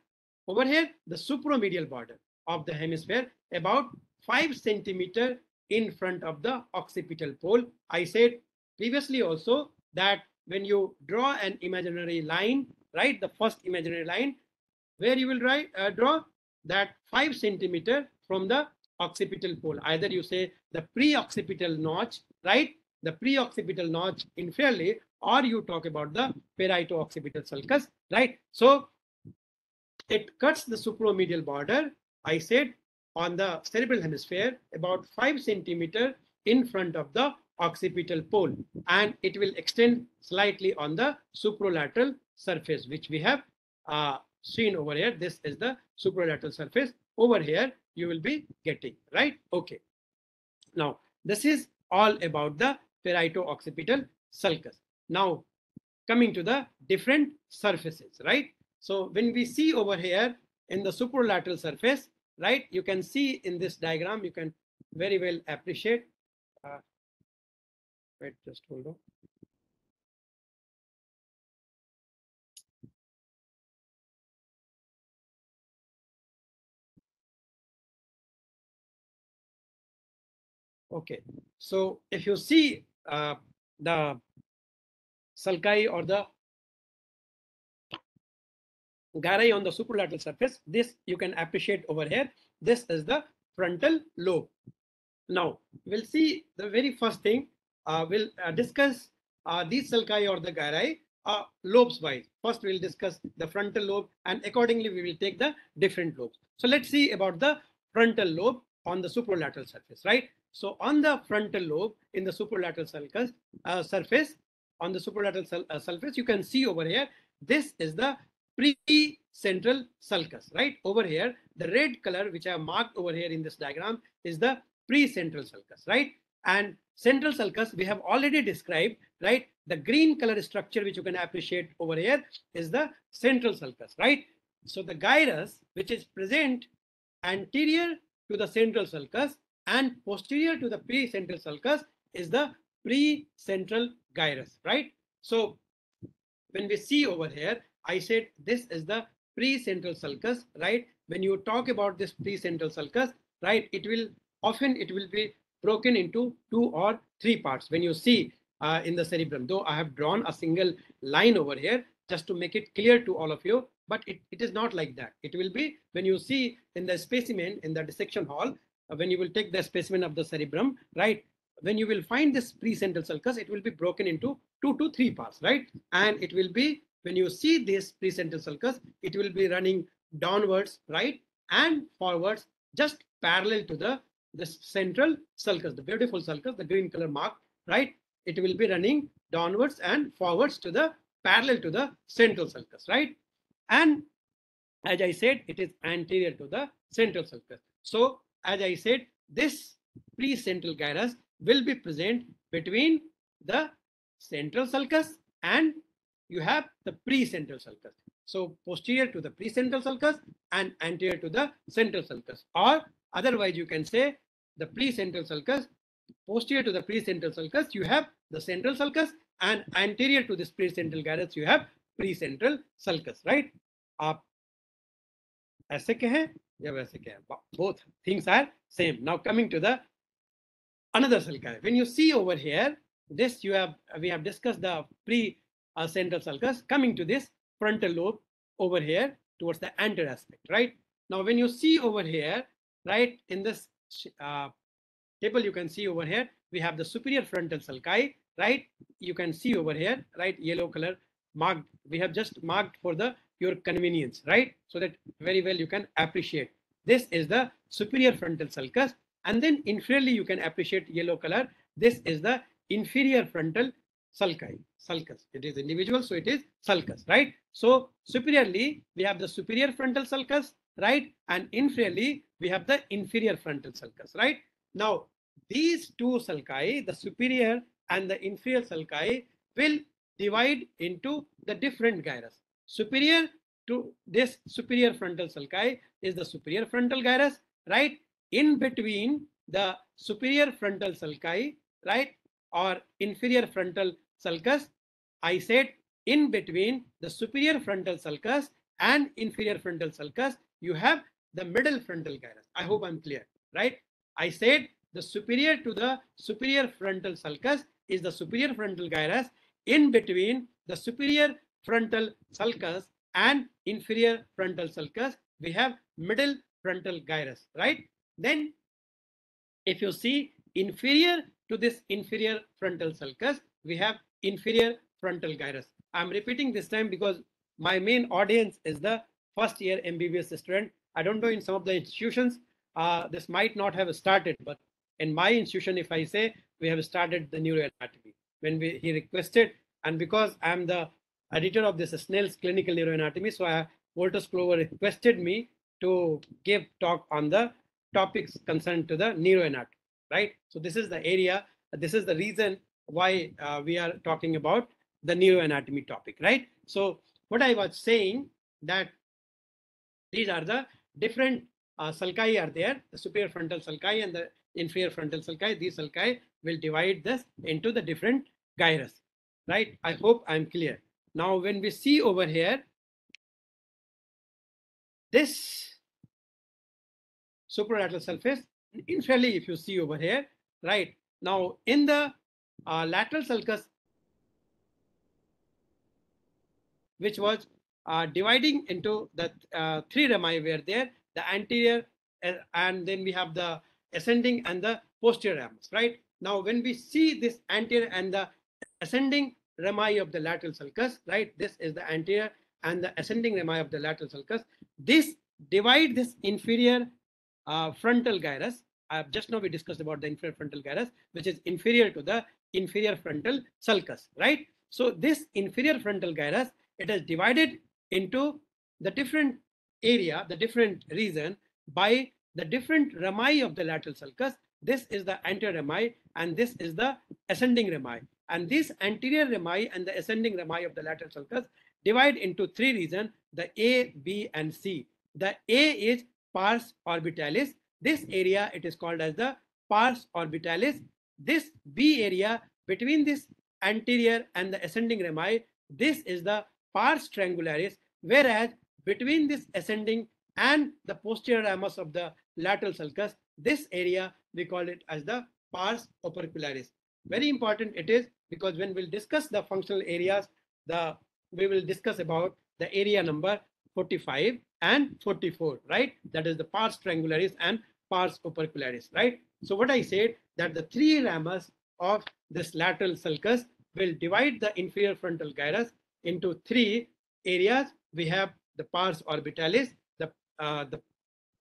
Over here, the superomedial border of the hemisphere, about five centimeter in front of the occipital pole. I said previously also that when you draw an imaginary line, right, the first imaginary line, where you will write, uh, draw that five centimeter from the occipital pole. Either you say the pre-occipital notch, right, the pre-occipital notch inferiorly, or you talk about the parieto-occipital sulcus, right? So it cuts the superomedial border, I said, on the cerebral hemisphere about five centimeter in front of the occipital pole and it will extend slightly on the supralateral surface which we have uh, seen over here this is the supralateral surface over here you will be getting right? Okay. Now this is all about the parieto-occipital sulcus. Now coming to the different surfaces right? So when we see over here in the supralateral surface right you can see in this diagram you can very well appreciate uh, wait just hold on okay so if you see uh, the sulci or the gyri on the supralateral surface. This you can appreciate over here. This is the frontal lobe. Now we'll see the very first thing. Uh, we'll uh, discuss uh, these sulci or the gyri uh, lobes wise. First we'll discuss the frontal lobe and accordingly we will take the different lobes. So let's see about the frontal lobe on the supralateral surface, right? So on the frontal lobe in the supralateral sulcus, uh, surface, on the supralateral uh, surface, you can see over here, this is the pre-central sulcus, right? Over here, the red color which I have marked over here in this diagram is the pre-central sulcus, right? And central sulcus we have already described, right? The green color structure which you can appreciate over here is the central sulcus, right? So the gyrus which is present anterior to the central sulcus and posterior to the pre-central sulcus is the pre-central gyrus, right? So when we see over here, I said this is the pre-central sulcus, right? When you talk about this pre-central sulcus, right, it will often it will be broken into two or three parts. When you see uh, in the cerebrum, though I have drawn a single line over here just to make it clear to all of you, but it, it is not like that. It will be when you see in the specimen in the dissection hall, Uh, when you will take the specimen of the cerebrum, right, when you will find this pre-central sulcus, it will be broken into two to three parts, right? And it will be when you see this precentral sulcus, it will be running downwards, right, and forwards, just parallel to the, the central sulcus, the beautiful sulcus, the green color mark, right? It will be running downwards and forwards to the parallel to the central sulcus, right? And as I said, it is anterior to the central sulcus. So as I said, this precentral gyrus will be present between the central sulcus and you have the precentral sulcus. So posterior to the precentral sulcus and anterior to the central sulcus. Or otherwise you can say the precentral sulcus, posterior to the precentral sulcus, you have the central sulcus and anterior to this precentral gyrus, you have precentral sulcus, right? आप ऐसे कहें या वैसे कहें both things are same now coming to the another sulci when you see over here this you have we have discussed the pre uh, central sulcus coming to this frontal lobe over here towards the anterior aspect, right? Now, when you see over here, right, in this uh, table, you can see over here, we have the superior frontal sulci, right? You can see over here, right, yellow color marked. We have just marked for the your convenience, right? So that very well you can appreciate. This is the superior frontal sulcus. And then inferiorly, you can appreciate yellow color. This is the inferior frontal sulci, sulcus. It is individual, so it is sulcus, right? So superiorly, we have the superior frontal sulcus, right? And inferiorly, we have the inferior frontal sulcus, right? Now, these two sulci, the superior and the inferior sulci, will divide into the different gyrus. Superior to this superior frontal sulci is the superior frontal gyrus, right? In between the superior frontal sulci, right, or inferior frontal sulcus, I said in between the superior frontal sulcus and inferior frontal sulcus, you have the middle frontal gyrus. I hope I'm clear, right? I said the superior to the superior frontal sulcus is the superior frontal gyrus. In between the superior frontal sulcus and inferior frontal sulcus, we have middle frontal gyrus, right? Then if you see inferior to this inferior frontal sulcus, we have inferior frontal gyrus. I'm repeating this time because my main audience is the first year MBBS student. I don't know in some of the institutions, uh, this might not have started, but in my institution, if I say we have started the neuroanatomy, when we, he requested, and because I'm the editor of this Snell's clinical neuroanatomy, so I, Wolters Kluwer requested me to give talk on the topics concerned to the neuroanatomy, right? So this is the area, this is the reason why uh, we are talking about the neuroanatomy topic, right? So what I was saying that these are the different uh, sulci are there, the superior frontal sulci and the inferior frontal sulci. These sulci will divide this into the different gyrus, right? I hope I'm clear. Now, when we see over here, this superolateral surface, inferiorly, if you see over here, right? Now, in the uh, lateral sulcus, which was uh, dividing into the uh, three rami were there, the anterior, uh, and then we have the ascending and the posterior ramus, right? Now, when we see this anterior and the ascending rami of the lateral sulcus, right? This is the anterior and the ascending rami of the lateral sulcus. This divide this inferior uh, frontal gyrus. Uh, just now we discussed about the inferior frontal gyrus, which is inferior to the inferior frontal sulcus, right? So this inferior frontal gyrus, it is divided into the different area, the different region by the different rami of the lateral sulcus. This is the anterior rami and this is the ascending rami. And this anterior rami and the ascending rami of the lateral sulcus divide into three regions, the A, B, and C. The A is pars orbitalis. This area, it is called as the pars orbitalis. This B area between this anterior and the ascending rami, this is the pars triangularis, whereas between this ascending and the posterior ramus of the lateral sulcus, this area, we call it as the pars opercularis. Very important it is because when we'll discuss the functional areas, the we will discuss about the area number 45 and 44, right? That is the pars triangularis and pars opercularis, right? So what I said that the three ramus of this lateral sulcus will divide the inferior frontal gyrus into three areas. We have the pars orbitalis, the uh, the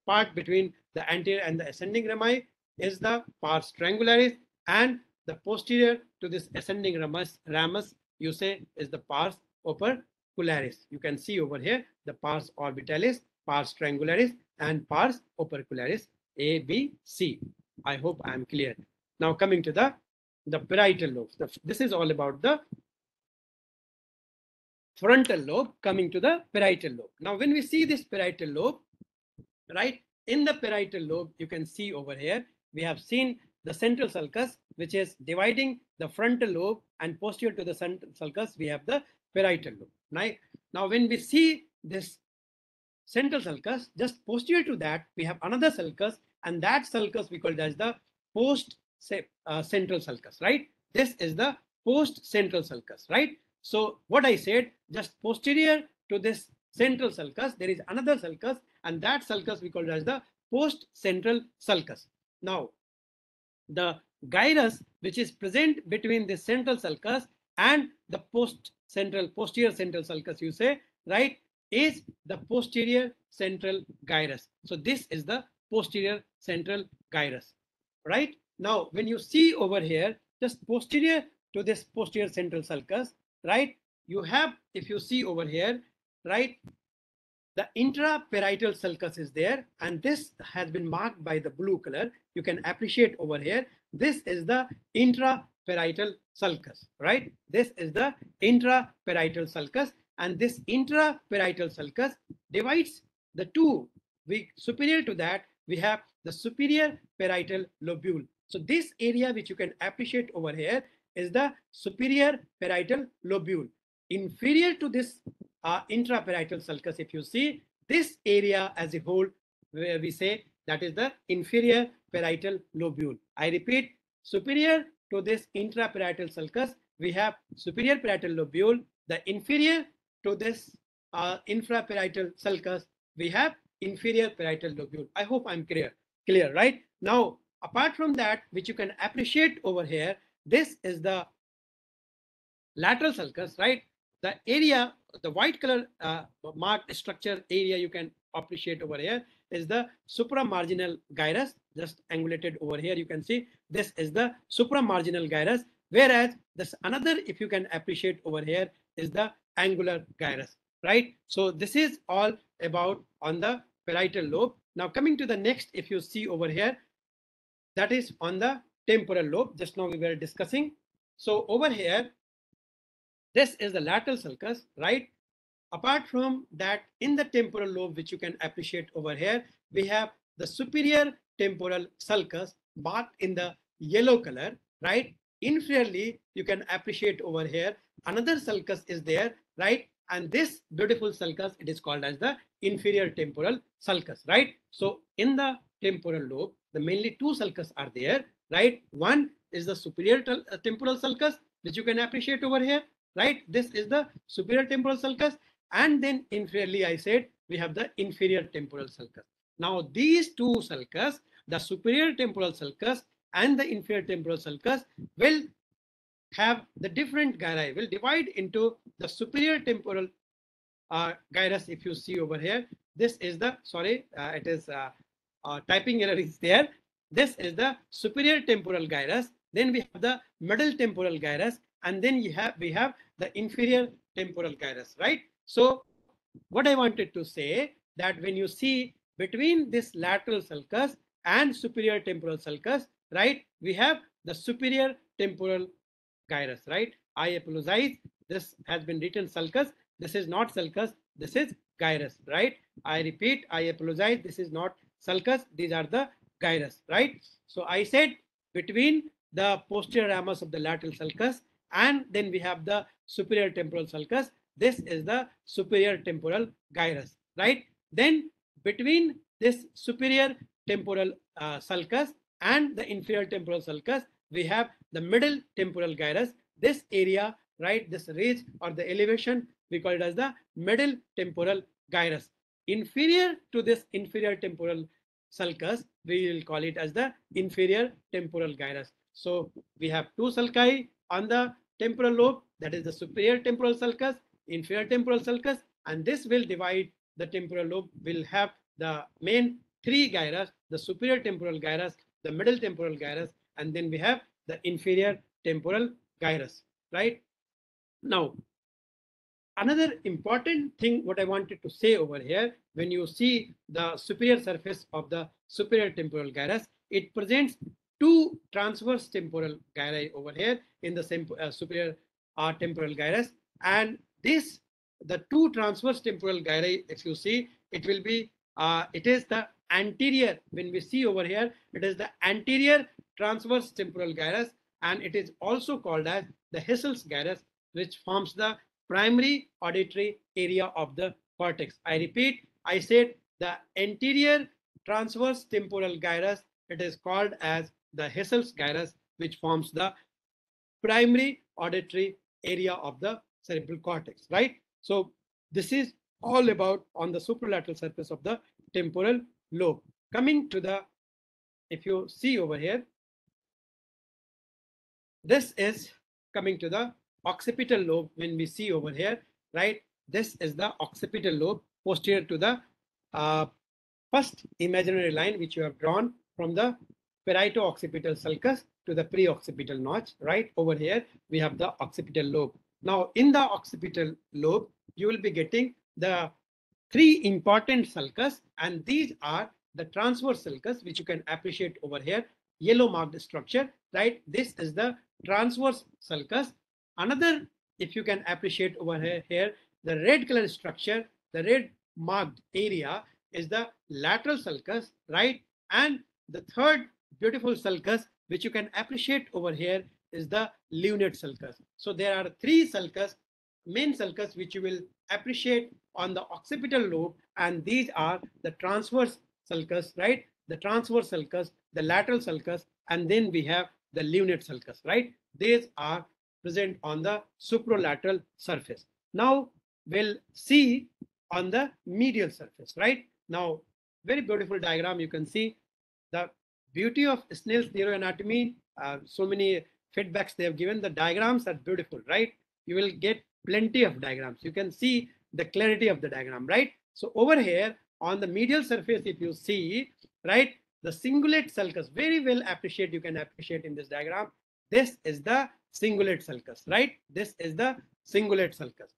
part between the anterior and the ascending rami is the pars triangularis, and the posterior to this ascending ramus, ramus you say is the pars opercularis. You can see over here the pars orbitalis, pars triangularis, and pars opercularis A, B, C. I hope I am clear. Now coming to the the parietal lobe. The, this is all about the frontal lobe coming to the parietal lobe. Now, when we see this parietal lobe, right, in the parietal lobe, you can see over here, we have seen the central sulcus, which is dividing the frontal lobe and posterior to the central sulcus, we have the parietal lobe. Right? Now, when we see this central sulcus, just posterior to that, we have another sulcus, and that sulcus we call as the post uh, central sulcus, right? This is the post central sulcus, right? So what I said, just posterior to this central sulcus, there is another sulcus, and that sulcus we call as the post central sulcus. Now, the gyrus which is present between the central sulcus and the post central posterior central sulcus, you say, right, is the posterior central gyrus. So this is the posterior central gyrus, right? Now, when you see over here, just posterior to this posterior central sulcus, right? You have, if you see over here, right? The intraparietal sulcus is there and this has been marked by the blue color. You can appreciate over here. This is the intraparietal sulcus, right? This is the intraparietal sulcus and this intraparietal sulcus divides the two. We superior to that, we have the superior parietal lobule. So this area which you can appreciate over here is the superior parietal lobule. Inferior to this uh, intraparietal sulcus, if you see this area as a whole, where we say that is the inferior parietal lobule. I repeat, superior to this intraparietal sulcus, we have superior parietal lobule. The inferior to this uh, infraparietal sulcus, we have inferior parietal lobule. I hope I'm clear, clear, right? Now, apart from that, which you can appreciate over here, this is the lateral sulcus, right? The area, the white color uh, marked structure area you can appreciate over here is the supramarginal gyrus, just angulated over here. You can see this is the supramarginal gyrus, whereas this another, if you can appreciate over here, is the angular gyrus, right? So this is all about on the parietal lobe. Now coming to the next, if you see over here, that is on the temporal lobe. Just now we were discussing. So over here, this is the lateral sulcus, right? Apart from that, in the temporal lobe, which you can appreciate over here, we have the superior temporal sulcus marked in the yellow color, right? Inferiorly, you can appreciate over here, another sulcus is there, right? And this beautiful sulcus, it is called as the inferior temporal sulcus, right? So in the temporal lobe, the mainly two sulcus are there, right? One is the superior uh, temporal sulcus, which you can appreciate over here, right? This is the superior temporal sulcus. And then inferiorly, I said, we have the inferior temporal sulcus. Now, these two sulcus, the superior temporal sulcus and the inferior temporal sulcus will have the different gyri, will divide into the superior temporal uh, gyrus, if you see over here. This is the, sorry, uh, it is uh, uh, typing error is there. This is the superior temporal gyrus. Then we have the middle temporal gyrus, and then you have we have the inferior temporal gyrus, right? So what I wanted to say that when you see between this lateral sulcus and superior temporal sulcus, right, we have the superior temporal gyrus, right? I apologize. This has been written sulcus. This is not sulcus. This is gyrus, right? I repeat, I apologize. This is not sulcus. These are the gyrus, right? So I said between the posterior ramus of the lateral sulcus and then we have the superior temporal sulcus. This is the superior temporal gyrus, right? Then between this superior temporal uh, sulcus and the inferior temporal sulcus, we have the middle temporal gyrus. This area, right, this ridge or the elevation, we call it as the middle temporal gyrus. Inferior to this inferior temporal sulcus, we will call it as the inferior temporal gyrus. So we have two sulci on the temporal lobe, that is the superior temporal sulcus, inferior temporal sulcus, and this will divide the temporal lobe, will have the main three gyrus, the superior temporal gyrus, the middle temporal gyrus, and then we have the inferior temporal gyrus, right? Now, another important thing what I wanted to say over here, when you see the superior surface of the superior temporal gyrus, it presents two transverse temporal gyri over here in the uh, superior uh, temporal gyrus. And this, the two transverse temporal gyri, if you see, it will be, uh, it is the anterior, when we see over here, it is the anterior transverse temporal gyrus, and it is also called as the Heschl's gyrus, which forms the primary auditory area of the cortex. I repeat, I said the anterior transverse temporal gyrus, it is called as the Heschl's gyrus, which forms the primary auditory area of the cerebral cortex, right? So this is all about on the superolateral surface of the temporal lobe. Coming to the, if you see over here, this is coming to the occipital lobe when we see over here, right? This is the occipital lobe posterior to the uh, first imaginary line which you have drawn from the parieto-occipital sulcus to the pre-occipital notch, right? Over here, we have the occipital lobe. Now, in the occipital lobe, you will be getting the three important sulcus and these are the transverse sulcus which you can appreciate over here yellow marked structure right this is the transverse sulcus another if you can appreciate over here, here the red color structure the red marked area is the lateral sulcus right and the third beautiful sulcus which you can appreciate over here is the lunate sulcus. So there are three sulcus main sulcus which you will appreciate on the occipital lobe and these are the transverse sulcus right? The transverse sulcus the lateral sulcus and then we have the lunate sulcus right? These are present on the superolateral surface. Now we'll see on the medial surface right? Now very beautiful diagram. You can see the beauty of Snell's neuroanatomy uh, so many feedbacks they have given the diagrams are beautiful right you will get plenty of diagrams. You can see the clarity of the diagram, right? So over here on the medial surface, if you see, right, the cingulate sulcus, very well appreciate, you can appreciate in this diagram. This is the cingulate sulcus, right? This is the cingulate sulcus.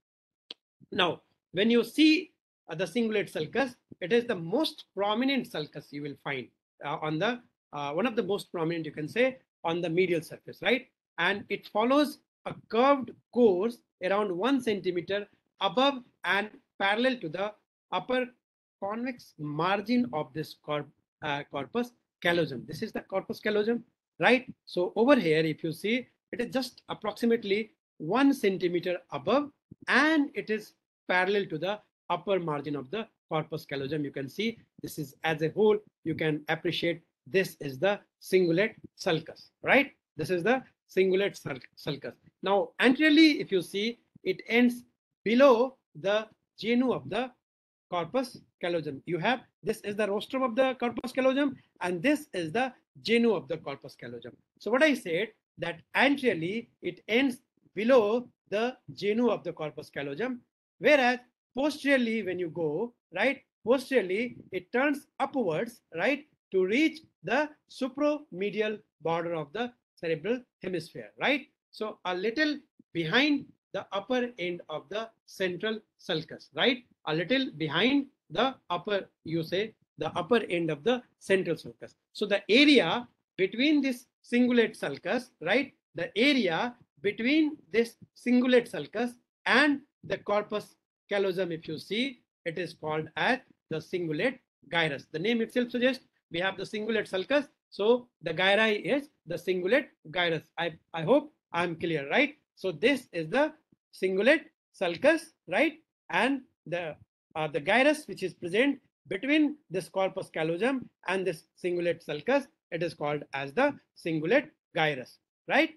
Now, when you see uh, the cingulate sulcus, it is the most prominent sulcus you will find uh, on the, uh, one of the most prominent, you can say, on the medial surface, right? And it follows a curved course around one centimeter above and parallel to the upper convex margin of this corp, uh, corpus callosum. This is the corpus callosum, right? So over here, if you see, it is just approximately one centimeter above and it is parallel to the upper margin of the corpus callosum. You can see this is as a whole, you can appreciate this is the cingulate sulcus, right? This is the cingulate sulcus. Now, anteriorly, if you see, it ends below the genu of the corpus callosum. You have this is the rostrum of the corpus callosum, and this is the genu of the corpus callosum. So, what I said that anteriorly it ends below the genu of the corpus callosum, whereas posteriorly, when you go right, posteriorly it turns upwards, right, to reach the superomedial border of the cerebral hemisphere, right? So a little behind the upper end of the central sulcus, right? A little behind the upper, you say, the upper end of the central sulcus. So the area between this cingulate sulcus, right? The area between this cingulate sulcus and the corpus callosum, if you see, it is called as the cingulate gyrus. The name itself suggests we have the cingulate sulcus. So the gyri is the cingulate gyrus. I, I hope I'm clear, right? So this is the cingulate sulcus, right? And the uh, the gyrus which is present between this corpus callosum and this cingulate sulcus, it is called as the cingulate gyrus, right?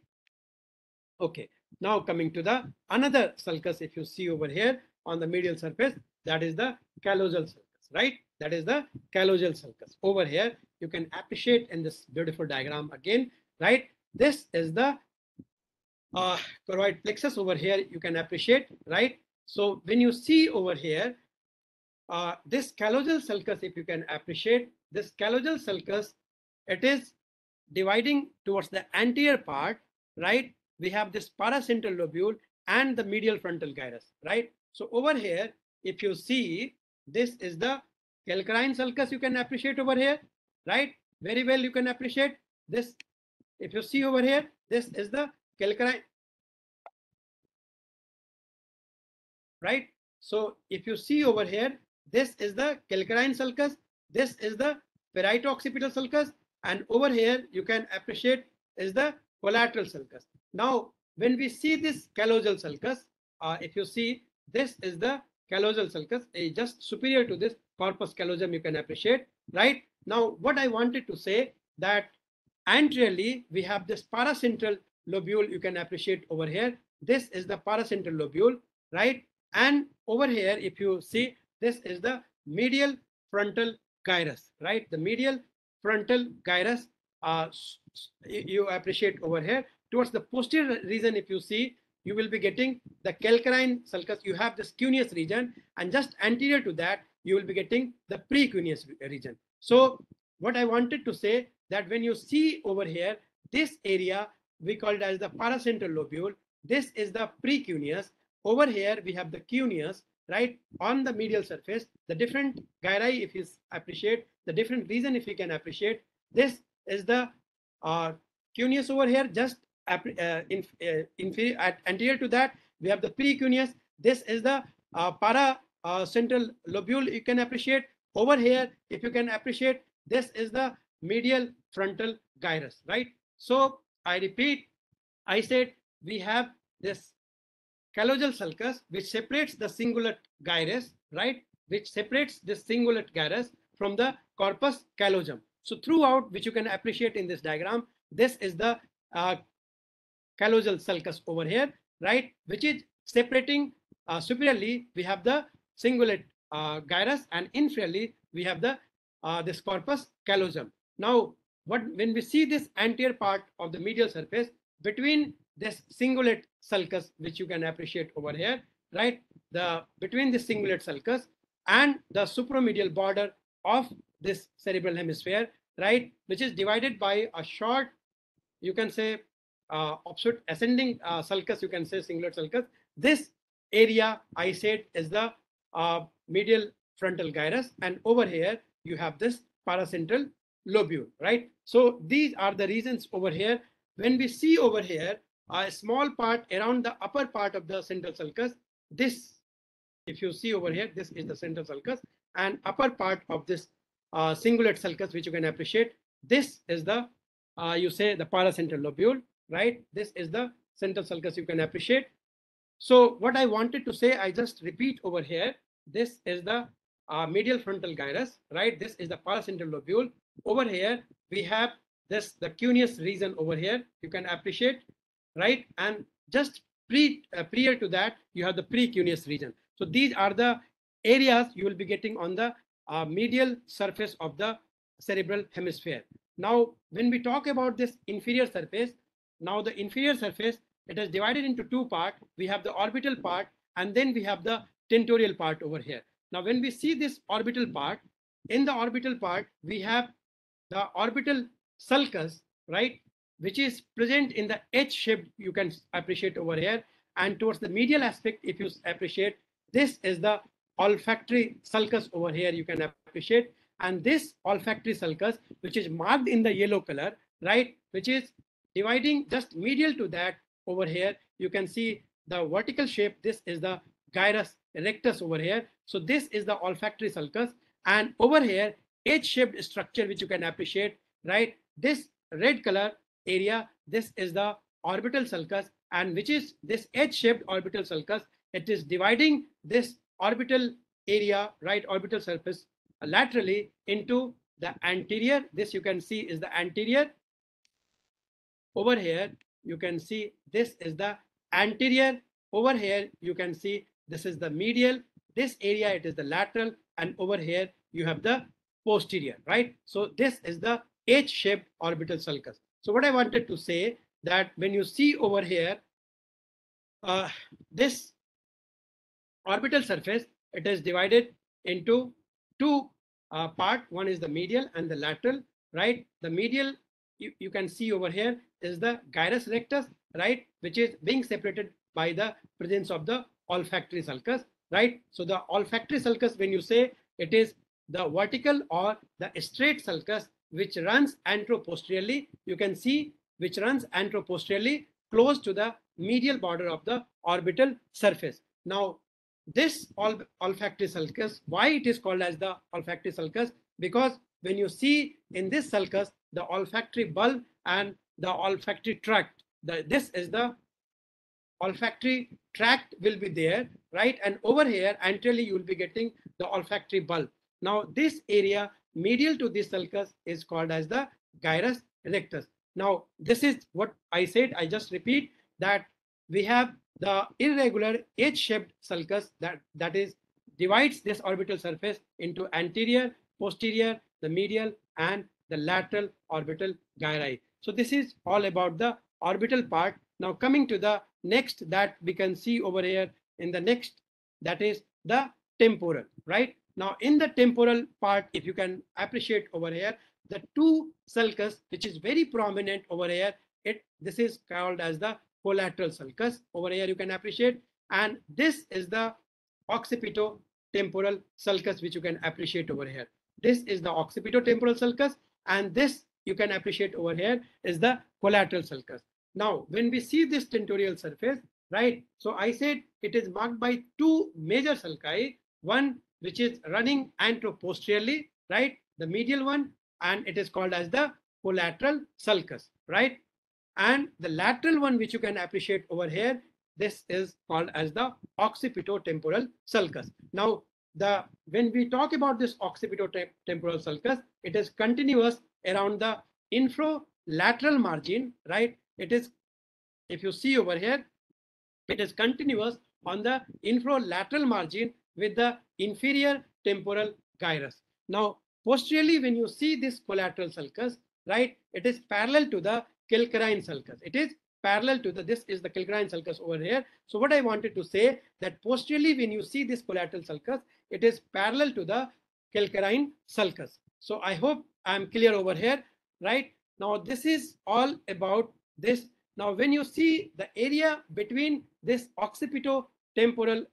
Okay, now coming to the another sulcus, if you see over here on the medial surface, that is the callosal sulcus, right? That is the callosal sulcus. Over here, you can appreciate in this beautiful diagram again, right? This is the uh, choroid plexus over here, you can appreciate, right? So when you see over here, uh, this callosal sulcus, if you can appreciate, this callosal sulcus, it is dividing towards the anterior part, right? We have this paracentral lobule and the medial frontal gyrus, right? So over here, if you see, this is the calcarine sulcus you can appreciate over here, right? Very well, you can appreciate this. If you see over here, this is the calcarine right so if you see over here this is the calcarine sulcus this is the parieto-occipital sulcus and over here you can appreciate is the collateral sulcus now when we see this callosal sulcus uh, if you see this is the callosal sulcus uh, just superior to this corpus callosum you can appreciate right now what i wanted to say that anteriorly we have this paracentral lobule you can appreciate over here. This is the paracentral lobule, right? And over here, if you see, this is the medial frontal gyrus, right? The medial frontal gyrus, uh, you appreciate over here. Towards the posterior region, if you see, you will be getting the calcarine sulcus. You have this cuneus region, and just anterior to that, you will be getting the precuneus region. So what I wanted to say that when you see over here, this area we call it as the paracentral lobule. This is the precuneus. Over here, we have the cuneus, right, on the medial surface, the different gyri, if you appreciate, the different region, if you can appreciate, this is the uh, cuneus over here, just uh, in, uh, anterior to that, we have the precuneus. This is the uh, para uh, central lobule you can appreciate. Over here, if you can appreciate, this is the medial frontal gyrus, right? So I repeat, I said we have this callosal sulcus which separates the cingulate gyrus, right? Which separates this cingulate gyrus from the corpus callosum. So throughout, which you can appreciate in this diagram, this is the uh, callosal sulcus over here, right? Which is separating uh, superiorly, we have the cingulate uh, gyrus and inferiorly, we have the uh, this corpus callosum. Now, what when we see this anterior part of the medial surface between this cingulate sulcus, which you can appreciate over here, right? The between the cingulate sulcus and the superomedial border of this cerebral hemisphere, right? Which is divided by a short, you can say, uh, opposite ascending uh, sulcus, you can say cingulate sulcus. This area I said is the uh, medial frontal gyrus, and over here you have this paracentral lobule, right? So these are the reasons over here. When we see over here a small part around the upper part of the central sulcus, this, if you see over here, this is the central sulcus and upper part of this uh, cingulate sulcus, which you can appreciate. This is the, uh, you say the paracentral lobule, right? This is the central sulcus you can appreciate. So what I wanted to say, I just repeat over here. This is the uh, medial frontal gyrus, right? This is the paracentral lobule. Over here, we have this, the cuneus region over here. You can appreciate, right? And just pre, uh, prior to that, you have the precuneus region. So these are the areas you will be getting on the uh, medial surface of the cerebral hemisphere. Now, when we talk about this inferior surface, now the inferior surface, it is divided into two parts. We have the orbital part and then we have the tentorial part over here. Now, when we see this orbital part, in the orbital part, we have the orbital sulcus, right, which is present in the H shape you can appreciate over here. And towards the medial aspect, if you appreciate, this is the olfactory sulcus over here, you can appreciate. And this olfactory sulcus, which is marked in the yellow color, right, which is dividing just medial to that over here, you can see the vertical shape. This is the gyrus rectus over here. So this is the olfactory sulcus. And over here, H-shaped structure, which you can appreciate, right? This red color area, this is the orbital sulcus and which is this H-shaped orbital sulcus. It is dividing this orbital area, right, orbital surface laterally into the anterior. This you can see is the anterior. Over here, you can see this is the anterior. Over here, you can see this is the medial. This area, it is the lateral. And over here, you have the posterior, right? So this is the H-shaped orbital sulcus. So what I wanted to say that when you see over here, uh, this orbital surface, it is divided into two uh, part. One is the medial and the lateral, right? The medial, you, you can see over here is the gyrus rectus, right? Which is being separated by the presence of the olfactory sulcus, right? So the olfactory sulcus, when you say it is the vertical or the straight sulcus which runs anteroposteriorly, you can see which runs anteroposteriorly close to the medial border of the orbital surface. Now, this ol olfactory sulcus, why it is called as the olfactory sulcus? Because when you see in this sulcus, the olfactory bulb and the olfactory tract, the, this is the olfactory tract will be there, right? And over here, anteriorly, you will be getting the olfactory bulb. Now, this area medial to this sulcus is called as the gyrus rectus. Now, this is what I said. I just repeat that we have the irregular H-shaped sulcus that, that is divides this orbital surface into anterior, posterior, the medial, and the lateral orbital gyri. So this is all about the orbital part. Now coming to the next that we can see over here in the next, that is the temporal, right? Now in the temporal part, if you can appreciate over here, the two sulcus, which is very prominent over here, it this is called as the collateral sulcus. Over here you can appreciate. And this is the occipito-temporal sulcus, which you can appreciate over here. This is the occipito-temporal sulcus, and this you can appreciate over here is the collateral sulcus. Now, when we see this tentorial surface, right? So I said it is marked by two major sulci, one which is running anteroposteriorly, right? The medial one, and it is called as the collateral sulcus, right? And the lateral one, which you can appreciate over here, this is called as the occipitotemporal sulcus. Now, the when we talk about this occipitotemporal sulcus, it is continuous around the inferolateral margin, right? It is, if you see over here, it is continuous on the inferolateral margin with the inferior temporal gyrus. Now, posteriorly, when you see this collateral sulcus, right, it is parallel to the calcarine sulcus. It is parallel to the, this is the calcarine sulcus over here. So what I wanted to say that posteriorly, when you see this collateral sulcus, it is parallel to the calcarine sulcus. So I hope I'm clear over here, right? Now, this is all about this. Now, when you see the area between this occipito-temporal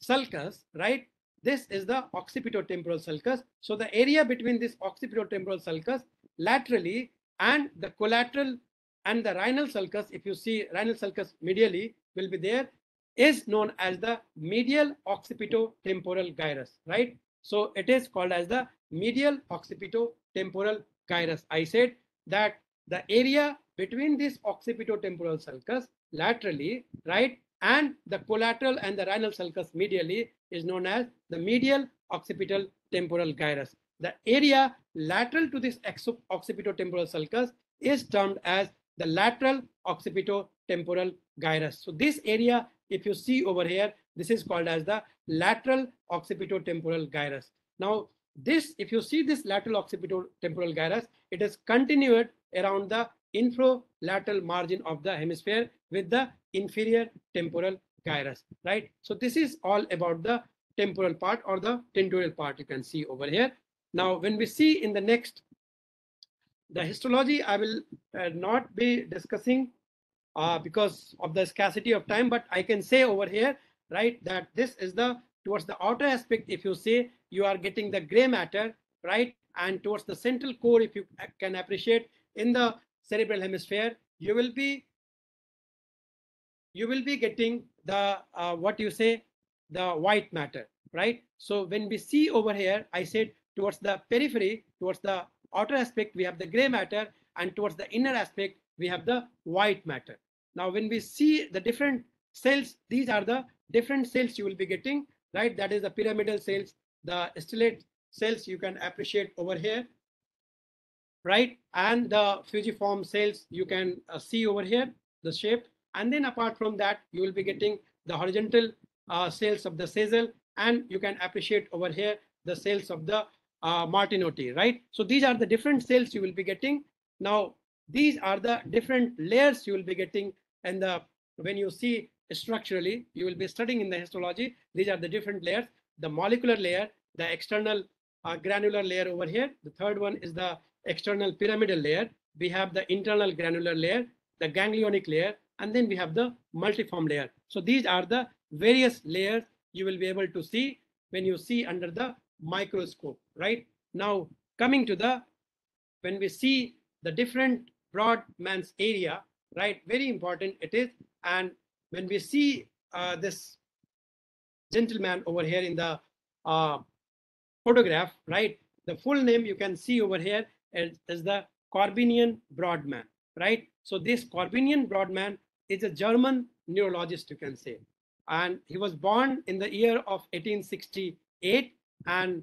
sulcus, right? This is the occipito-temporal sulcus. So the area between this occipito-temporal sulcus laterally and the collateral and the rhinal sulcus, if you see rhinal sulcus medially will be there, is known as the medial occipito-temporal gyrus, right? So it is called as the medial occipito-temporal gyrus. I said that the area between this occipito-temporal sulcus laterally, right, and the collateral and the rhinal sulcus medially is known as the medial occipital temporal gyrus. The area lateral to this occipito-temporal sulcus is termed as the lateral occipito-temporal gyrus. So this area, if you see over here, this is called as the lateral occipito-temporal gyrus. Now, this, if you see this lateral occipito-temporal gyrus, it is continued around the inferolateral margin of the hemisphere with the inferior temporal gyrus, right? So this is all about the temporal part or the tentorial part you can see over here. Now, when we see in the next, the histology, I will uh, not be discussing uh, because of the scarcity of time, but I can say over here, right, that this is the, towards the outer aspect, if you say you are getting the gray matter, right, and towards the central core, if you can appreciate in the cerebral hemisphere, you will be you will be getting the uh, what you say the white matter right? So when we see over here i said towards the periphery towards the outer aspect we have the gray matter and towards the inner aspect we have the white matter. Now when we see the different cells these are the different cells you will be getting right? That is the pyramidal cells the stellate cells you can appreciate over here right and the fusiform cells you can uh, see over here the shape and then apart from that, you will be getting the horizontal uh, cells of the Sessel, and you can appreciate over here the cells of the uh, right? So these are the different cells you will be getting. Now, these are the different layers you will be getting. And the when you see structurally, you will be studying in the histology. These are the different layers, the molecular layer, the external uh, granular layer over here. The third one is the external pyramidal layer. We have the internal granular layer, the ganglionic layer, and then we have the multiform layer. So these are the various layers you will be able to see when you see under the microscope, right? Now coming to the, when we see the different Brodmann's area, right? Very important it is. And when we see uh, this gentleman over here in the uh, photograph, right? The full name you can see over here is, is the Corbinian Brodmann, right? So this Corbinian Brodmann is a German neurologist, you can say. And he was born in the year of 1868 and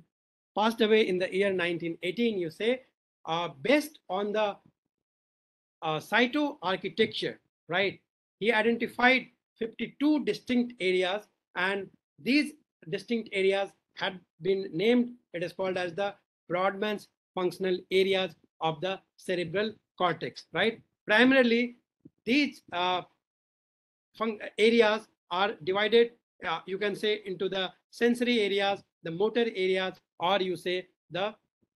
passed away in the year 1918, you say, uh, based on the uh, cytoarchitecture, right? He identified 52 distinct areas and these distinct areas had been named, it is called as the Brodmann's functional areas of the cerebral cortex, right? Primarily, these uh, areas are divided, uh, you can say into the sensory areas, the motor areas, or you say the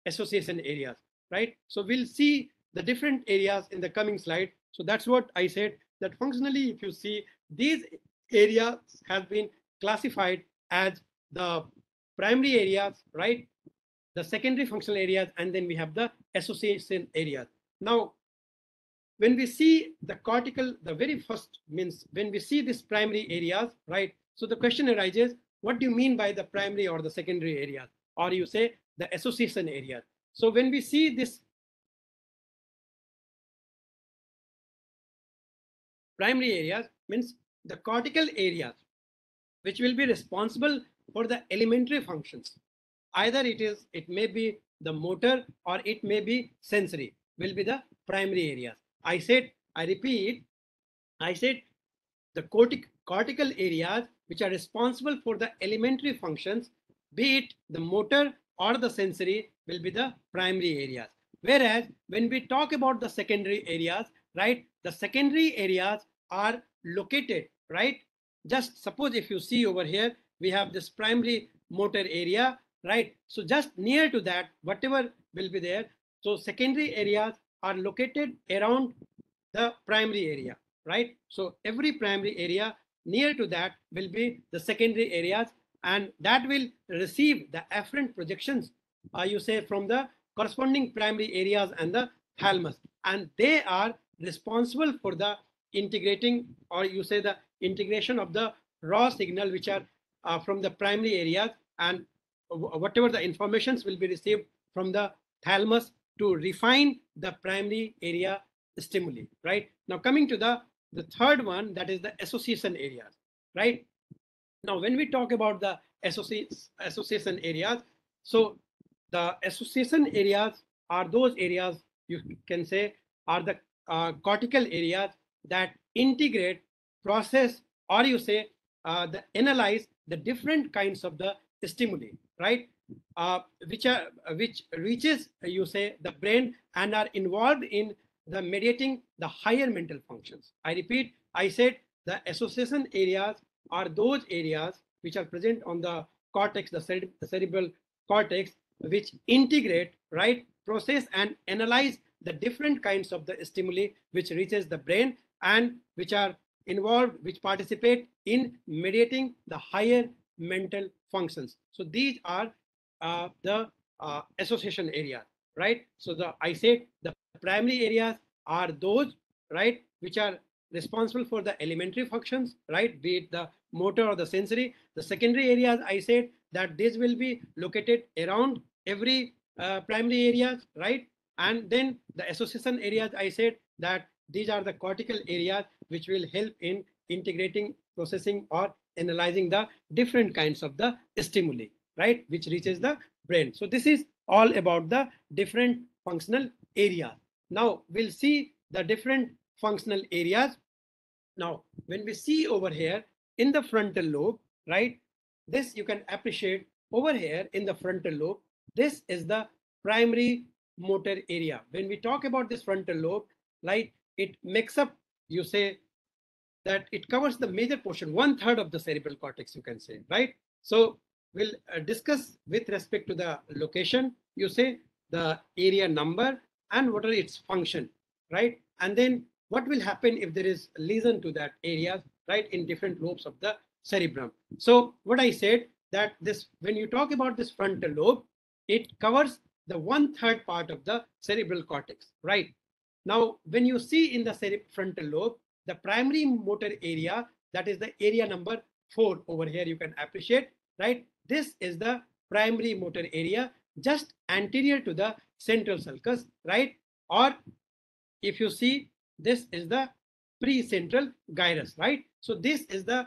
association areas, right? So we'll see the different areas in the coming slide. So that's what I said that functionally, if you see these areas have been classified as the primary areas, right? The secondary functional areas, and then we have the association areas. Now, when we see the cortical, the very first means when we see this primary areas, right? So the question arises, what do you mean by the primary or the secondary areas? Or you say the association areas. So when we see this primary areas means the cortical areas which will be responsible for the elementary functions either it is it may be the motor or it may be sensory will be the primary areas. I said i repeat i said the cortic cortical areas which are responsible for the elementary functions be it the motor or the sensory will be the primary areas. Whereas when we talk about the secondary areas right the secondary areas are located right? Just suppose if you see over here we have this primary motor area right? So just near to that whatever will be there. So secondary areas are located around the primary area right? So every primary area near to that will be the secondary areas and that will receive the afferent projections uh, you say from the corresponding primary areas and the thalamus. And they are responsible for the integrating or you say the integration of the raw signal which are uh, from the primary areas and whatever the informations will be received from the thalamus to refine the primary area stimuli right? Now coming to the the third one that is the association areas right? Now when we talk about the association areas so the association areas are those areas you can say are the uh, cortical areas that integrate, process, or you say uh, the analyze the different kinds of the stimuli, right? Uh, which are which reaches you say the brain and are involved in the mediating the higher mental functions. I repeat, I said the association areas are those areas which are present on the cortex, the, cere the cerebral cortex, which integrate, right, process and analyze the different kinds of the stimuli which reaches the brain and which are involved, which participate in mediating the higher mental functions. So these are uh, the uh, association areas, right? So the I said the primary areas are those, right, which are responsible for the elementary functions, right, be it the motor or the sensory. The secondary areas, I said that this will be located around every uh, primary areas, right? And then the association areas, I said that these are the cortical areas which will help in integrating, processing, or analyzing the different kinds of the stimuli, right, which reaches the brain. So this is all about the different functional areas. Now we'll see the different functional areas. Now, when we see over here in the frontal lobe, right, this you can appreciate over here in the frontal lobe, this is the primary motor area. When we talk about this frontal lobe, right, it makes up, you say, that it covers the major portion, one third of the cerebral cortex, you can say, right? So we'll uh, discuss with respect to the location, you say the area number and what are its function, right? And then what will happen if there is lesion to that area, right, in different lobes of the cerebrum. So what I said that this, when you talk about this frontal lobe, it covers the one third part of the cerebral cortex, right? Now, when you see in the frontal lobe, the primary motor area, that is the area number four over here, you can appreciate, right? This is the primary motor area just anterior to the central sulcus, right? Or if you see, this is the precentral gyrus, right? So this is the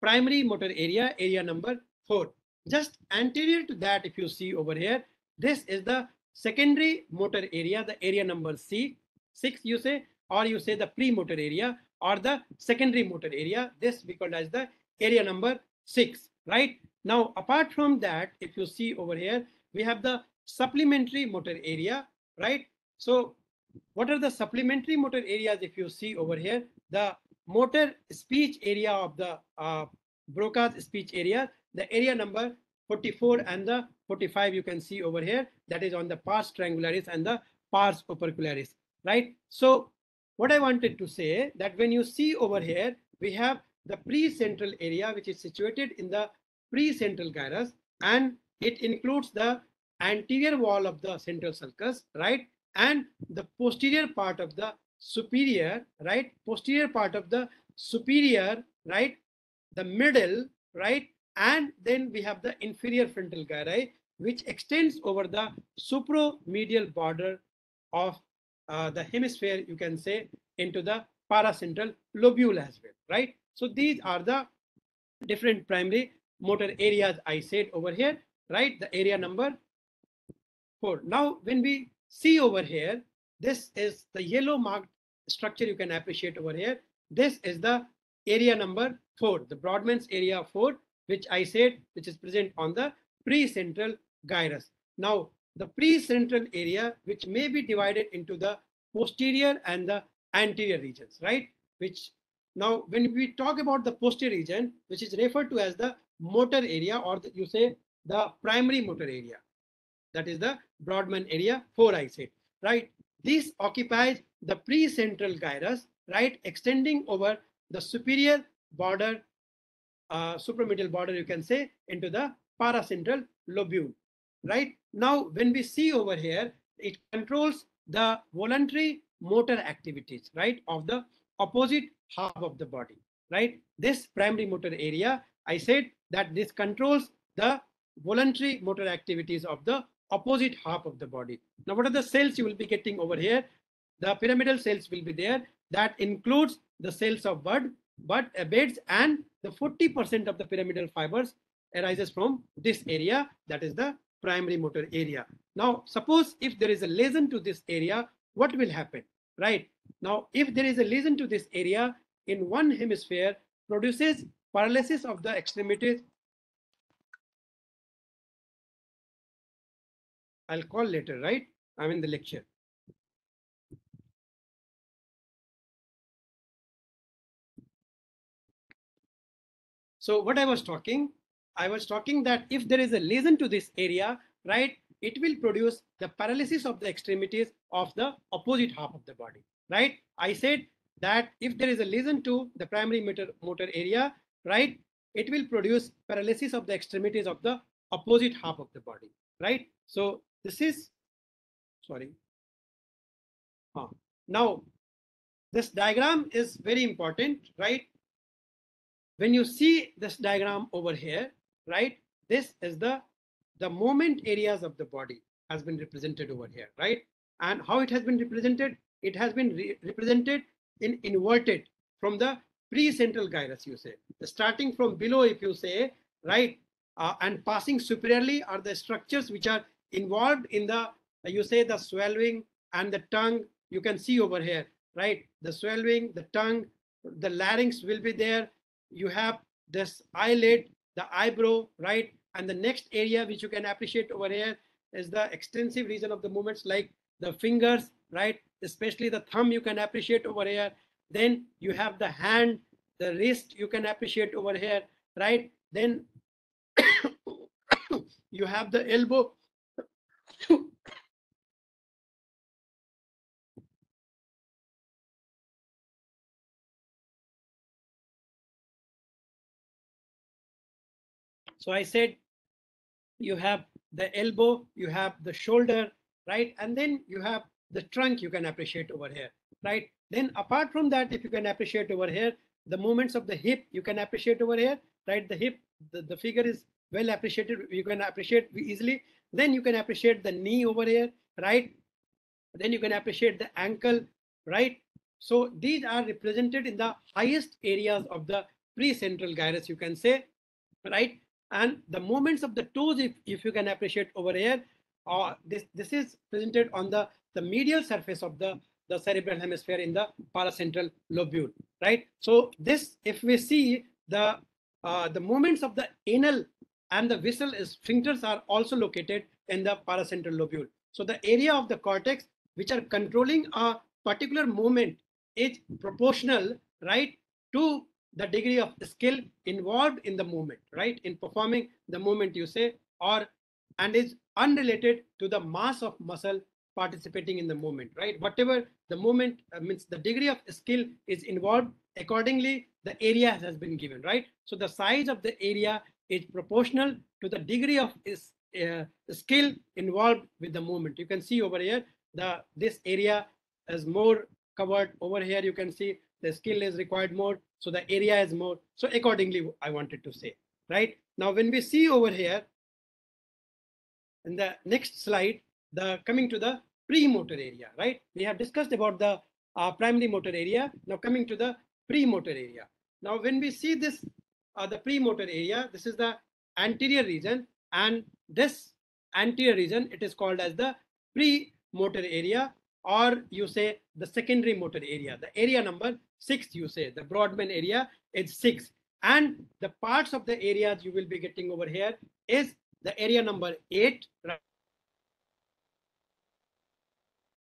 primary motor area, area number four. Just anterior to that, if you see over here, this is the secondary motor area, the area number C, 6 you say or you say the premotor area or the secondary motor area. This we call as the area number 6 right? Now apart from that if you see over here we have the supplementary motor area right? So what are the supplementary motor areas if you see over here? The motor speech area of the uh, Broca's speech area the area number 44 and the 45 you can see over here. That is on the pars triangularis and the pars opercularis right? So what I wanted to say that when you see over here, we have the pre-central area, which is situated in the precentral gyrus and it includes the anterior wall of the central sulcus, right? And the posterior part of the superior, right? Posterior part of the superior, right? The middle, right? And then we have the inferior frontal gyri, which extends over the superomedial border of uh, the hemisphere, you can say, into the paracentral lobule as well, right? So these are the different primary motor areas I said over here, right? The area number four. Now, when we see over here, this is the yellow marked structure you can appreciate over here. This is the area number four, the Brodmann's area four, which I said, which is present on the precentral gyrus. Now, the precentral area, which may be divided into the posterior and the anterior regions, right? Which now, when we talk about the posterior region, which is referred to as the motor area, or the, you say the primary motor area, that is the Brodmann area 4, I said, right? This occupies the precentral gyrus, right, extending over the superior border, uh, superomedial border, you can say, into the paracentral lobule, right? Now, when we see over here, it controls the voluntary motor activities, right, of the opposite half of the body, right? This primary motor area, I said that this controls the voluntary motor activities of the opposite half of the body. Now, what are the cells you will be getting over here? The pyramidal cells will be there. That includes the cells of bud, bud uh, Betz, and the 40% of the pyramidal fibers arises from this area. That is the primary motor area. Now, suppose if there is a lesion to this area, what will happen? Right now, if there is a lesion to this area in one hemisphere, produces paralysis of the extremities I'll call later, right? I'm in the lecture. So what I was talking, I was talking that if there is a lesion to this area, right, it will produce the paralysis of the extremities of the opposite half of the body, right? I said that if there is a lesion to the primary motor, motor area, right, it will produce paralysis of the extremities of the opposite half of the body, right? So this is, sorry. Uh, now, this diagram is very important, right? When you see this diagram over here, right? This is the, the moment areas of the body has been represented over here, right? And how it has been represented? It has been re represented in inverted from the precentral gyrus, you say. Starting from below, if you say, right, uh, and passing superiorly are the structures which are involved in the, you say the swallowing and the tongue, you can see over here, right? The swallowing, the tongue, the larynx will be there. You have this eyelid, the eyebrow, right? And the next area which you can appreciate over here is the extensive region of the movements like the fingers, right? Especially the thumb you can appreciate over here. Then you have the hand, the wrist you can appreciate over here, right? Then you have the elbow so I said you have the elbow, you have the shoulder, right? And then you have the trunk you can appreciate over here, right? Then apart from that, if you can appreciate over here, the movements of the hip you can appreciate over here, right? The hip, the, the figure is well appreciated. You can appreciate easily. Then you can appreciate the knee over here, right? Then you can appreciate the ankle, right? So these are represented in the highest areas of the precentral gyrus, you can say, right? And the movements of the toes, if, if you can appreciate over here, uh, this, this is presented on the, the medial surface of the, the cerebral hemisphere in the paracentral lobule, right? So this, if we see the, uh, the movements of the anal and the vesical sphincters are also located in the paracentral lobule. So the area of the cortex which are controlling a particular movement is proportional, right, to the degree of skill involved in the movement, right, in performing the movement you say, or and is unrelated to the mass of muscle participating in the movement, right? Whatever the movement uh, means the degree of skill is involved, accordingly, the area has been given, right? So the size of the area is proportional to the degree of is, uh, skill involved with the movement. You can see over here, the this area is more covered. Over here, you can see the skill is required more. So the area is more. So accordingly, I wanted to say, right? Now, when we see over here, in the next slide, the coming to the premotor area, right? We have discussed about the uh, primary motor area. Now coming to the premotor area. Now, when we see this, uh, the premotor area, this is the anterior region and this anterior region, it is called as the premotor area or you say the secondary motor area. The area number six, you say the Brodmann area is six. And the parts of the areas you will be getting over here is the area number eight.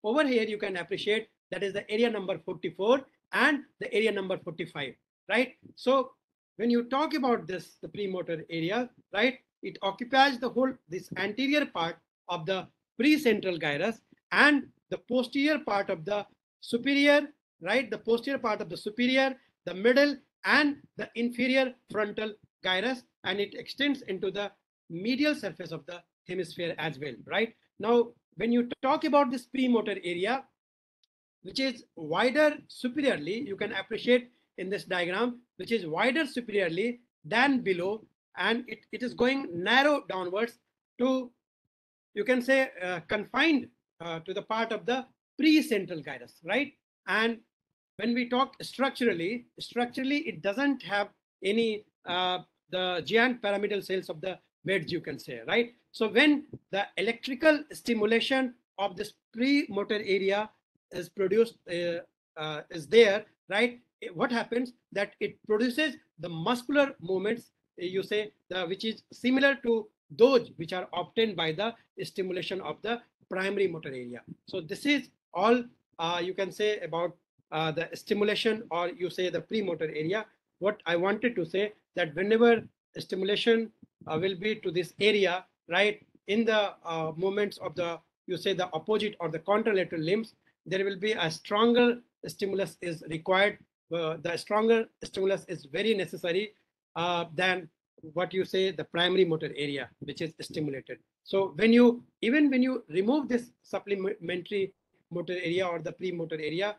Over here, you can appreciate that is the area number 44 and the area number 45, right? So when you talk about this, the premotor area, right, it occupies the whole, this anterior part of the precentral gyrus and the posterior part of the superior, right, the posterior part of the superior, the middle and the inferior frontal gyrus and it extends into the medial surface of the hemisphere as well, right? Now, when you talk about this premotor area, which is wider superiorly, you can appreciate in this diagram, which is wider superiorly than below, and it, it is going narrow downwards to, you can say, uh, confined uh, to the part of the precentral gyrus, right? And when we talk structurally, structurally, it doesn't have any, uh, the giant pyramidal cells of the Betz, you can say, right? So when the electrical stimulation of this premotor area is produced, uh, uh, is there, right? What happens that it produces the muscular movements, you say, the, which is similar to those which are obtained by the stimulation of the primary motor area. So this is all uh, you can say about uh, the stimulation or you say the premotor area. What I wanted to say that whenever stimulation uh, will be to this area, right, in the uh, movements of the, you say the opposite or the contralateral limbs, there will be a stronger stimulus is required. The stronger stimulus is very necessary uh, than what you say the primary motor area, which is stimulated. So when you, even when you remove this supplementary motor area or the premotor area,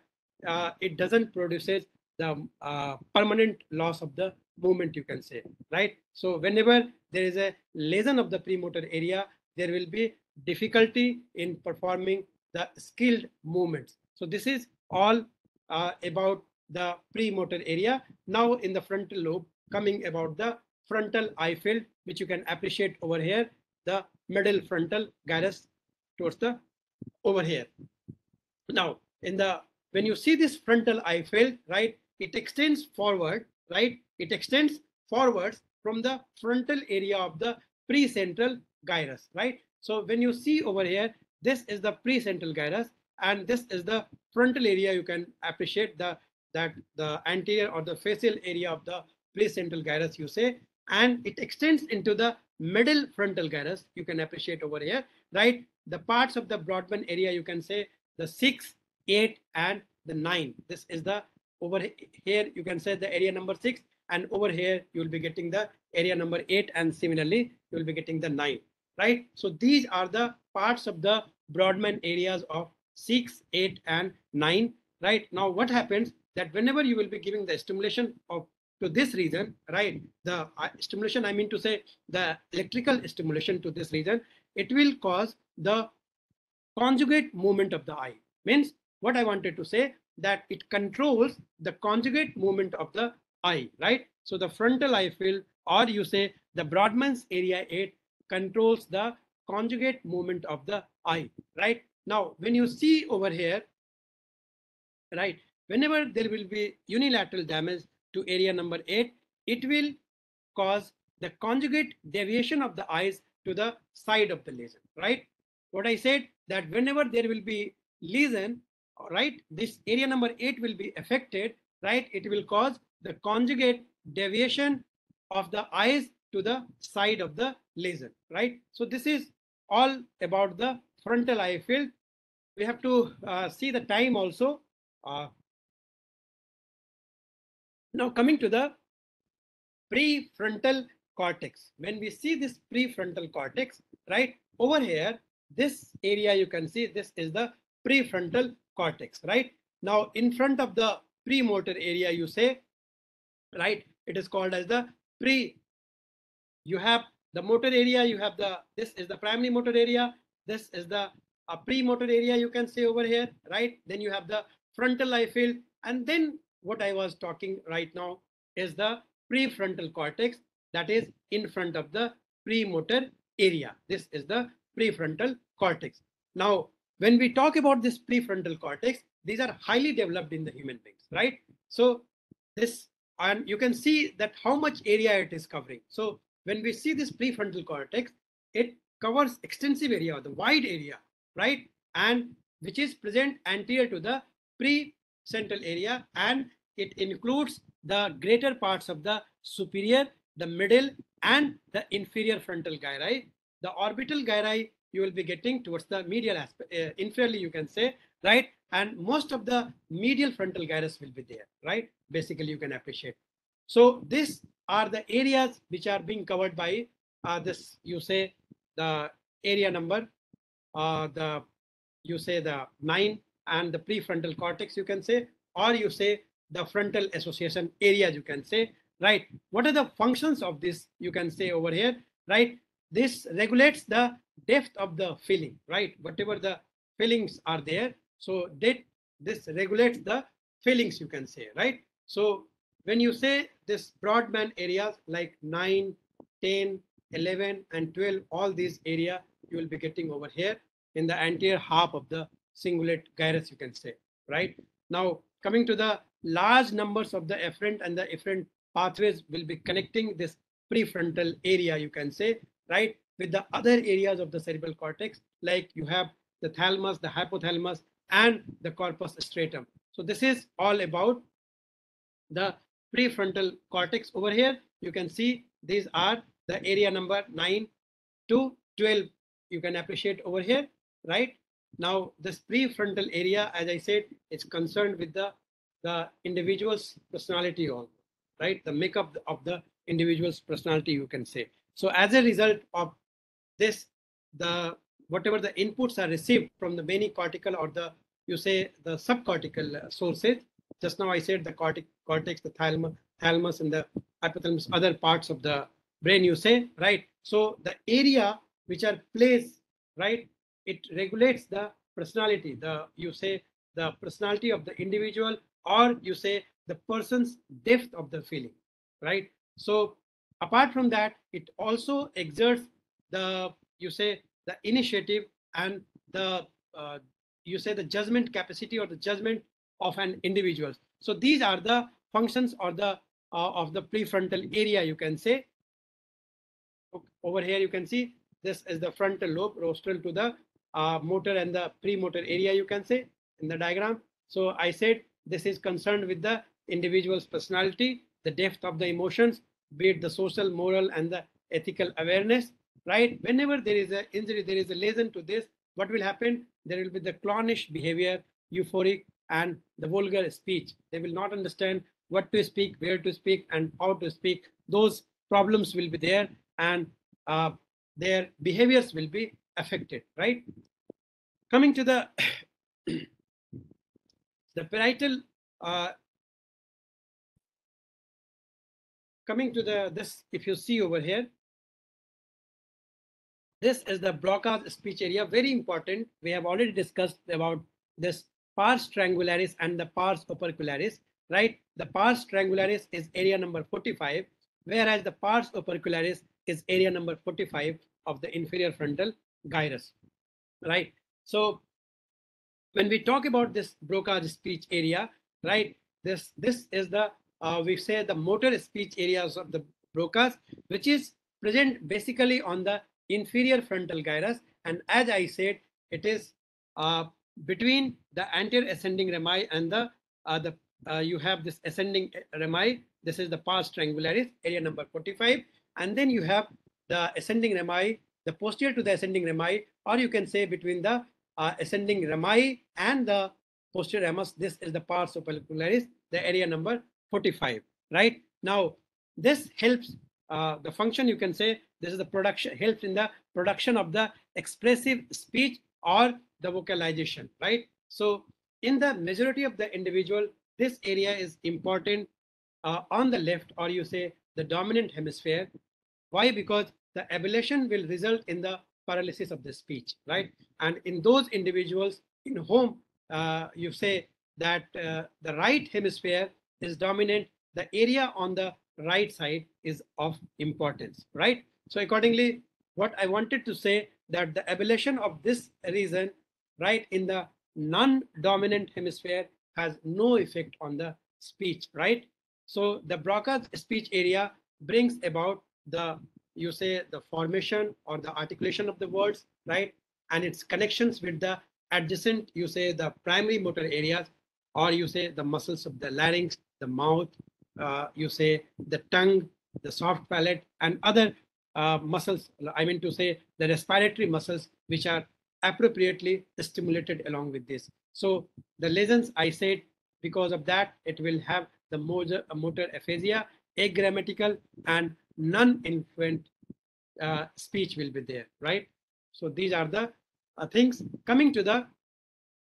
uh, it doesn't produces the uh, permanent loss of the movement, you can say, right? So whenever there is a lesion of the premotor area, there will be difficulty in performing the skilled movements. So this is all uh, about the premotor area. Now in the frontal lobe, coming about the frontal eye field, which you can appreciate over here, the middle frontal gyrus towards the over here. Now, in the when you see this frontal eye field, right, it extends forward, right? It extends forwards from the frontal area of the precentral gyrus, right? So when you see over here, this is the precentral gyrus and this is the frontal area. You can appreciate the that the anterior or the facial area of the precentral gyrus, you say, and it extends into the middle frontal gyrus. You can appreciate over here, right? The parts of the Brodmann area, you can say the six, eight, and the nine. This is the over here, you can say the area number six, and over here, you will be getting the area number eight, and similarly, you will be getting the nine, right? So these are the parts of the Brodmann areas of six, eight, and nine, right? Now, what happens that whenever you will be giving the stimulation of to this region, right? The uh, stimulation, I mean to say the electrical stimulation to this region, it will cause the conjugate movement of the eye. Means what I wanted to say that it controls the conjugate movement of the eye, right? So the frontal eye field, or you say the Brodmann's area 8 controls the conjugate movement of the eye, right? Now, when you see over here, right, whenever there will be unilateral damage to area number 8, it will cause the conjugate deviation of the eyes to the side of the lesion, right? What I said that whenever there will be lesion, right, this area number 8 will be affected, right? It will cause the conjugate deviation of the eyes to the side of the lesion, right? So this is all about the frontal eye field. We have to uh, see the time also. Uh, now coming to the prefrontal cortex. When we see this prefrontal cortex, right over here, this area you can see this is the prefrontal cortex, right? Now in front of the premotor area, you say, right? It is called as the pre. You have the motor area, you have the, this is the primary motor area, this is the a premotor area you can say over here, right? Then you have the frontal eye field. And then what I was talking right now is the prefrontal cortex that is in front of the premotor area. This is the prefrontal cortex. Now, when we talk about this prefrontal cortex, these are highly developed in the human beings, right? So this, and you can see that how much area it is covering. So when we see this prefrontal cortex, it covers extensive area, the wide area, right? And which is present anterior to the pre-central area and it includes the greater parts of the superior, the middle and the inferior frontal gyri. The orbital gyri you will be getting towards the medial aspect, uh, inferiorly you can say, right? And most of the medial frontal gyrus will be there, right? Basically you can appreciate. So these are the areas which are being covered by uh, this, you say the area number uh, the you say the nine and the prefrontal cortex you can say or you say the frontal association areas you can say right? What are the functions of this you can say over here right? This regulates the depth of the feeling right? Whatever the feelings are there. So that this regulates the feelings you can say right? So when you say this Brodmann areas like 9 10 11 and 12 all these area you will be getting over here in the anterior half of the cingulate gyrus, you can say, right? Now, coming to the large numbers of the efferent and the efferent pathways will be connecting this prefrontal area, you can say, right, with the other areas of the cerebral cortex, like you have the thalamus, the hypothalamus, and the corpus striatum. So this is all about the prefrontal cortex over here. You can see these are the area number 9 to 12 you can appreciate over here right? Now, this prefrontal area, as I said, is concerned with the, the individual's personality also, right? The makeup of the individual's personality, you can say. So as a result of this, the whatever the inputs are received from the many cortical or the, you say, the subcortical sources, just now I said the cortex, cortex the thalamus, thalamus and the hypothalamus, other parts of the brain, you say, right? So the area which are placed, right, it regulates the personality, the you say the personality of the individual, or you say the person's depth of the feeling, right? So apart from that, it also exerts the you say the initiative and the uh, you say the judgment capacity or the judgment of an individual. So these are the functions or the uh, of the prefrontal area you can say. Over here you can see this is the frontal lobe rostral to the uh, motor and the pre-motor area, you can say, in the diagram. So I said this is concerned with the individual's personality, the depth of the emotions, be it the social, moral, and the ethical awareness, right? Whenever there is an injury, there is a lesion to this, what will happen? There will be the clownish behavior, euphoric, and the vulgar speech. They will not understand what to speak, where to speak, and how to speak. Those problems will be there, and uh, their behaviors will be affected, right? Coming to the the parietal, uh, coming to the this, if you see over here, this is the Broca's speech area, very important. We have already discussed about this pars triangularis and the pars opercularis, right? The pars triangularis is area number 45, whereas the pars opercularis is area number 45 of the inferior frontal gyrus, right? So when we talk about this Broca's speech area, right, this, this is the, uh, we say the motor speech areas of the Broca's, which is present basically on the inferior frontal gyrus. And as I said, it is uh, between the anterior ascending rami and the, uh, the uh, you have this ascending rami. This is the pars triangularis, area number 45. And then you have the ascending rami the posterior to the ascending rami, or you can say between the uh, ascending rami and the posterior ramus, this is the pars opercularis, the area number 45, right? Now, this helps uh, the function you can say this is the production helps in the production of the expressive speech or the vocalization right? So in the majority of the individual this area is important uh, on the left or you say the dominant hemisphere. Why? Because the ablation will result in the paralysis of the speech right and in those individuals in whom uh, you say that uh, the right hemisphere is dominant the area on the right side is of importance, right? So accordingly, what I wanted to say that the ablation of this region, right, in the non-dominant hemisphere has no effect on the speech, right? So the Broca's speech area brings about the, you say, the formation or the articulation of the words, right? And its connections with the adjacent, you say, the primary motor areas, or you say the muscles of the larynx, the mouth, uh, you say the tongue, the soft palate, and other uh, muscles, I mean to say the respiratory muscles, which are appropriately stimulated along with this. So the lesions I said, because of that, it will have the motor, motor aphasia, agrammatical and non-influent uh, speech will be there, right? So these are the uh, things coming to the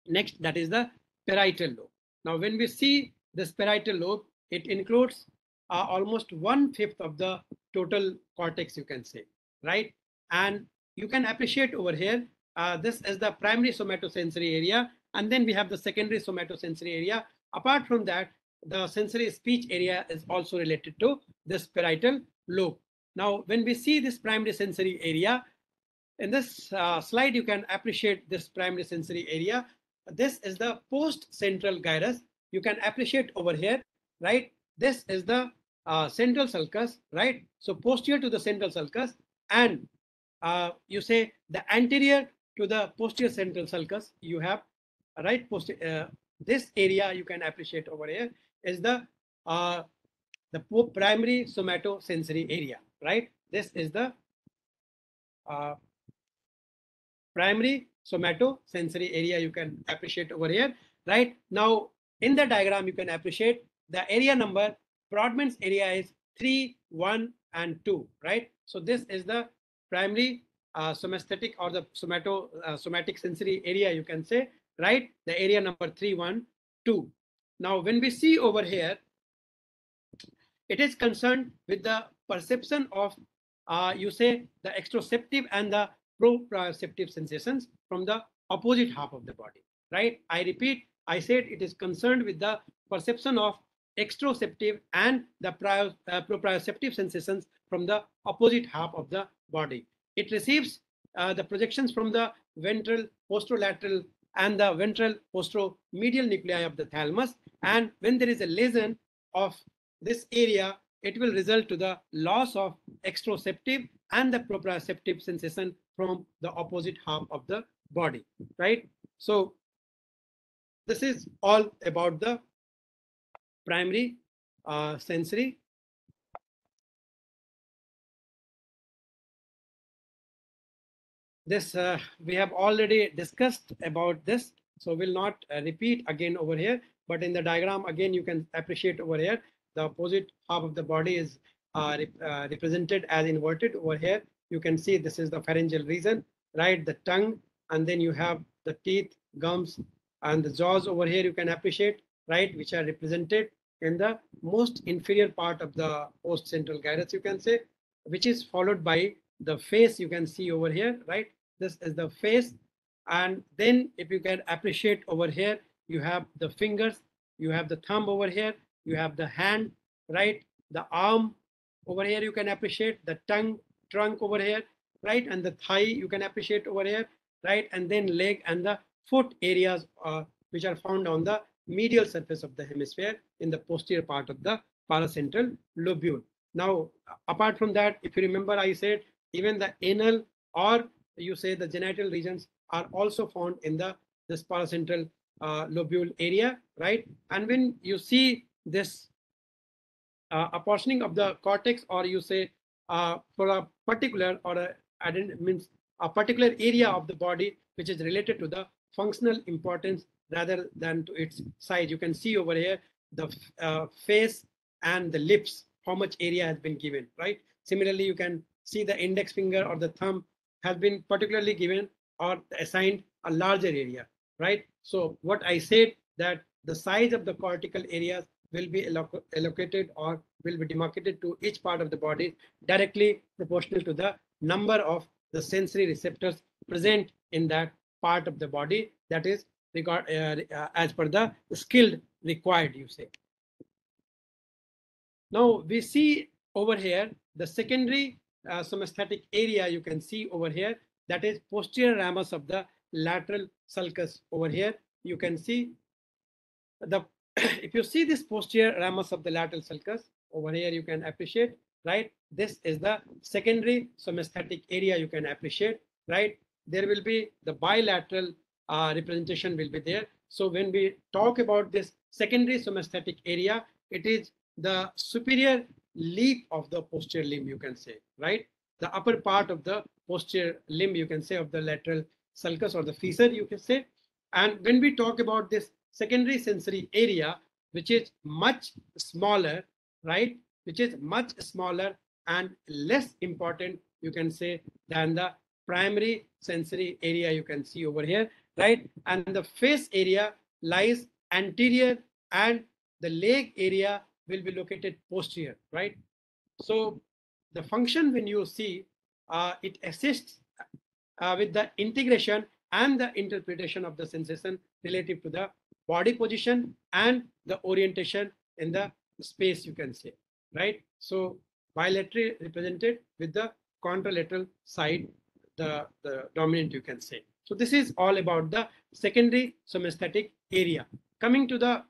next, that is the parietal lobe. Now, when we see this parietal lobe, it includes uh, almost one fifth of the total cortex, you can say, right? And you can appreciate over here, uh, this is the primary somatosensory area, and then we have the secondary somatosensory area. Apart from that, the sensory speech area is also related to this parietal lobe. Now, when we see this primary sensory area, in this uh, slide, you can appreciate this primary sensory area. This is the post-central gyrus. You can appreciate over here right? This is the uh, central sulcus, right? So posterior to the central sulcus and uh, you say the anterior to the posterior central sulcus, you have, right? Uh, this area you can appreciate over here is the uh, the primary somatosensory area, right? This is the uh, primary somatosensory area you can appreciate over here, right? Now, in the diagram, you can appreciate the area number, Brodmann's area is 3, 1, and 2, right? So this is the primary uh, somatic or the somato uh, somatic sensory area, you can say, right? The area number 3, 1, 2. Now, when we see over here, it is concerned with the perception of, uh, you say, the exteroceptive and the proprioceptive sensations from the opposite half of the body, right? I repeat, I said it is concerned with the perception of exteroceptive and the prior, uh, proprioceptive sensations from the opposite half of the body. It receives uh, the projections from the ventral, posterolateral, and the ventral posteromedial nuclei of the thalamus. And when there is a lesion of this area, it will result to the loss of exteroceptive and the proprioceptive sensation from the opposite half of the body, right? So this is all about the primary uh, sensory this uh, we have already discussed about this so we'll not uh, repeat again over here but in the diagram again you can appreciate over here the opposite half of the body is uh, rep uh, represented as inverted over here you can see this is the pharyngeal region right the tongue and then you have the teeth gums and the jaws over here you can appreciate right, which are represented in the most inferior part of the post central gyrus, you can say, which is followed by the face you can see over here, right? This is the face. And then if you can appreciate over here, you have the fingers, you have the thumb over here, you have the hand, right? The arm over here, you can appreciate the tongue, trunk over here, right? And the thigh you can appreciate over here, right? And then leg and the foot areas uh, which are found on the medial surface of the hemisphere in the posterior part of the paracentral lobule. Now, apart from that, if you remember, I said even the anal or you say the genital regions are also found in the this paracentral uh, lobule area, right? And when you see this uh, apportioning of the cortex, or you say uh, for a particular or a means a particular area of the body which is related to the functional importance rather than to its size. You can see over here the uh, face and the lips, how much area has been given, right? Similarly, you can see the index finger or the thumb has been particularly given or assigned a larger area, right? So what I said that the size of the cortical areas will be alloc allocated or will be demarcated to each part of the body directly proportional to the number of the sensory receptors present in that part of the body that is regard uh, uh, as per the skill required you say. Now we see over here the secondary uh, somesthetic area you can see over here that is posterior ramus of the lateral sulcus over here. You can see the if you see this posterior ramus of the lateral sulcus over here you can appreciate right? This is the secondary somesthetic area you can appreciate right? There will be the bilateral uh, representation will be there. So when we talk about this secondary somesthetic area it is the superior leaf of the posterior limb you can say right? The upper part of the posterior limb you can say of the lateral sulcus or the fissure you can say. And when we talk about this secondary sensory area which is much smaller right? Which is much smaller and less important you can say than the primary sensory area you can see over here right? And the face area lies anterior and the leg area will be located posterior right? So the function when you see uh, it assists uh, with the integration and the interpretation of the sensation relative to the body position and the orientation in the space you can say right? So bilaterally represented with the contralateral side, the, the dominant you can say. So this is all about the secondary somesthetic area. Coming to the,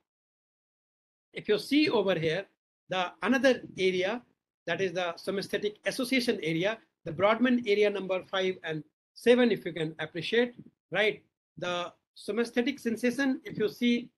if you see over here, the another area that is the somesthetic association area, the Brodmann area number five and seven, if you can appreciate, right? The somesthetic sensation, if you see,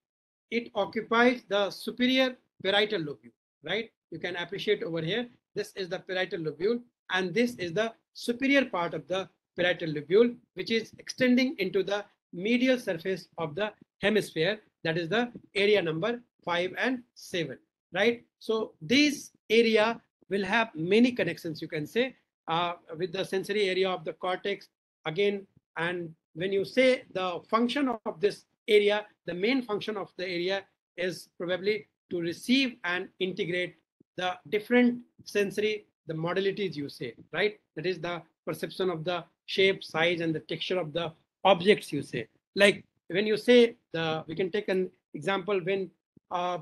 it occupies the superior parietal lobule, right? you can appreciate over here. This is the parietal lobule and this is the superior part of the parietal lobule, which is extending into the medial surface of the hemisphere. That is the area number five and seven, right? So this area will have many connections, you can say, uh, with the sensory area of the cortex again. And when you say the function of this area, the main function of the area is probably to receive and integrate the different sensory, the modalities you say, right? That is the perception of the shape, size, and the texture of the objects you say. Like when you say the, we can take an example when uh,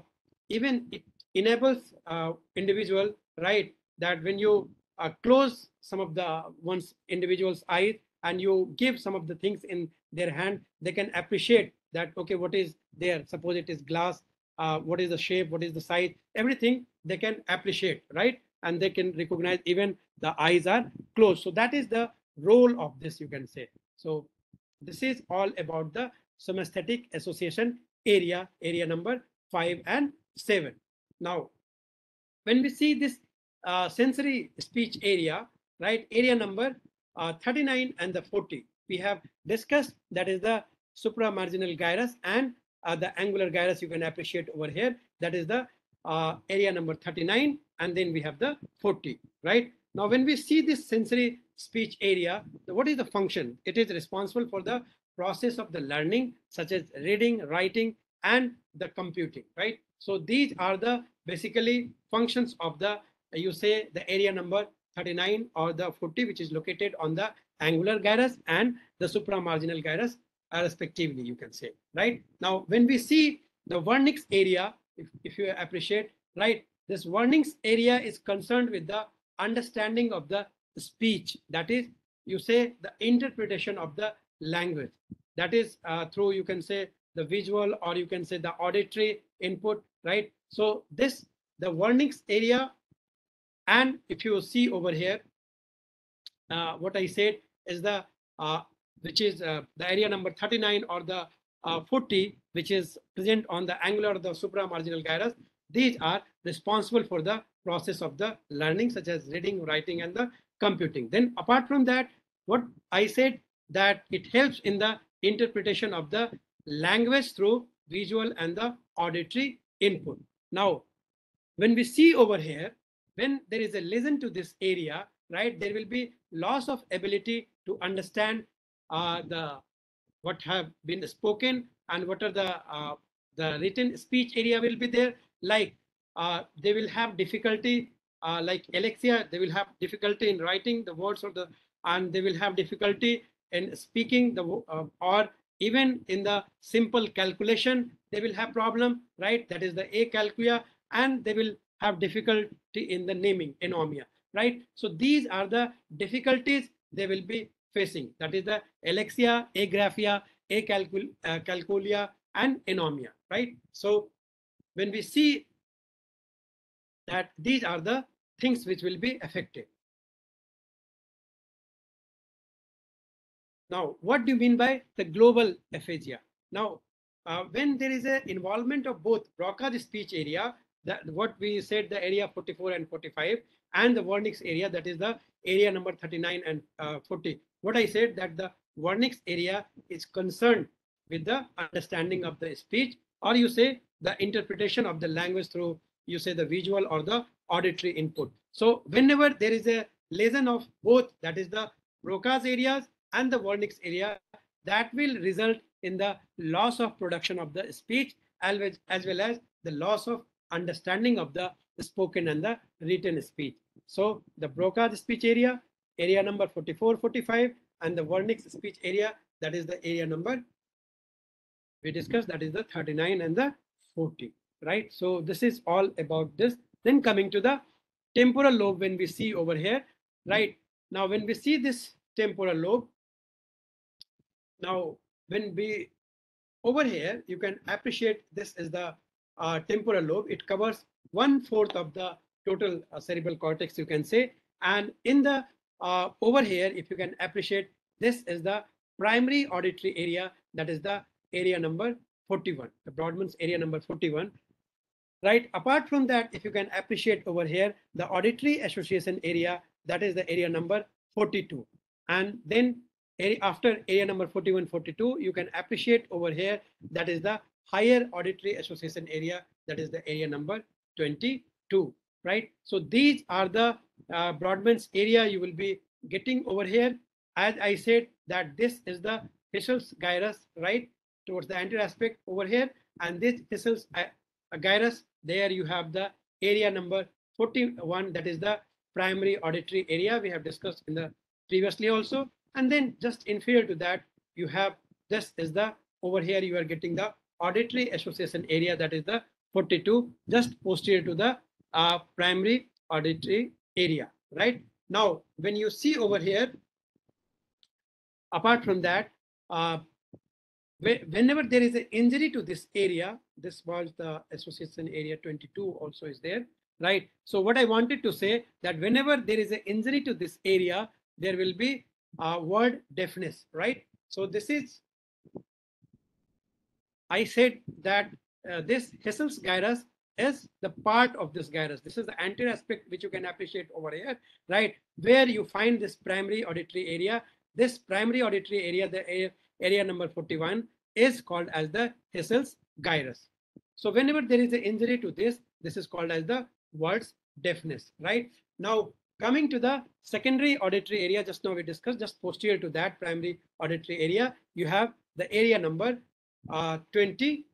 even it enables uh, individual, right? That when you uh, close some of the one's individual's eyes and you give some of the things in their hand, they can appreciate that, okay, what is there? Suppose it is glass, uh, what is the shape, what is the size, everything they can appreciate, right? And they can recognize even the eyes are closed. So that is the role of this, you can say. So this is all about the somesthetic association area, area number five and seven. Now, when we see this uh, sensory speech area, right, area number uh, 39 and the 40, we have discussed that is the supramarginal gyrus and uh, the angular gyrus you can appreciate over here. That is the uh, area number 39 and then we have the 40, right? Now, when we see this sensory speech area, what is the function? It is responsible for the process of the learning such as reading, writing, and the computing, right? So these are the basically functions of the, you say the area number 39 or the 40, which is located on the angular gyrus and the supramarginal gyrus respectively, you can say, right? Now, when we see the Wernicke's area, if, if you appreciate, right, this Wernicke's area is concerned with the understanding of the speech. That is, you say the interpretation of the language. That is uh, through, you can say, the visual or you can say the auditory input, right? So this, the Wernicke's area, and if you see over here, uh, what I said is the uh, which is uh, the area number 39 or the uh, 40, which is present on the angular or the supramarginal gyrus. These are responsible for the process of the learning, such as reading, writing, and the computing. Then apart from that, what I said that it helps in the interpretation of the language through visual and the auditory input. Now, when we see over here, when there is a lesion to this area, right, there will be loss of ability to understand uh, the what have been spoken and what are the uh, the written speech area will be there. Like uh, they will have difficulty, uh, like Alexia, they will have difficulty in writing the words of the, and they will have difficulty in speaking the uh, or even in the simple calculation they will have problem right that is the acalculia and they will have difficulty in the naming anomia right? So these are the difficulties they will be facing. That is the alexia agraphia acalculia uh, and anomia right? So when we see that these are the things which will be affected. Now, what do you mean by the global aphasia? Now, uh, when there is an involvement of both Broca's speech area, that what we said the area 44 and 45, and the Wernicke's area, that is the area number 39 and uh, 40. What I said that the Wernicke's area is concerned with the understanding of the speech, or you say the interpretation of the language through, you say the visual or the auditory input. So whenever there is a lesion of both, that is the Broca's areas and the Wernicke's area that will result in the loss of production of the speech as well as the loss of understanding of the spoken and the written speech. So the Broca's speech area, area number 44, 45, and the Wernicke's speech area, that is the area number we discussed, that is the 39 and the 40, right? So this is all about this. Then coming to the temporal lobe when we see over here, right? Now when we see this temporal lobe, now, when we over here, you can appreciate this is the temporal lobe. It covers one fourth of the total uh, cerebral cortex, you can say. And in the uh, over here, if you can appreciate, this is the primary auditory area. That is the area number 41, the Brodmann's area number 41. Right. Apart from that, if you can appreciate over here, the auditory association area, that is the area number 42. And then after area number 41, 42, you can appreciate over here, that is the higher auditory association area, that is the area number 22, right? So these are the uh, Brodmann's area you will be getting over here. As I said that this is the Heschl's gyrus, right? Towards the anterior aspect over here. And this Heschl's uh, gyrus, there you have the area number 41, that is the primary auditory area we have discussed in the previously also. And then just inferior to that, you have this is the over here you are getting the auditory association area that is the 42 just posterior to the uh, primary auditory area, right? Now, when you see over here, apart from that, uh, whenever there is an injury to this area, this was the association area 22 also is there, right? So what I wanted to say that whenever there is an injury to this area, there will be uh, word deafness, right? So this is, I said that uh, this Heschl's gyrus is the part of this gyrus. This is the anterior aspect which you can appreciate over here, right? Where you find this primary auditory area. This primary auditory area, the area, number 41, is called as the Heschl's gyrus. So whenever there is an injury to this, this is called as the words deafness, right? Now, Coming to the secondary auditory area, just now we discussed, just posterior to that primary auditory area, you have the area number uh, 22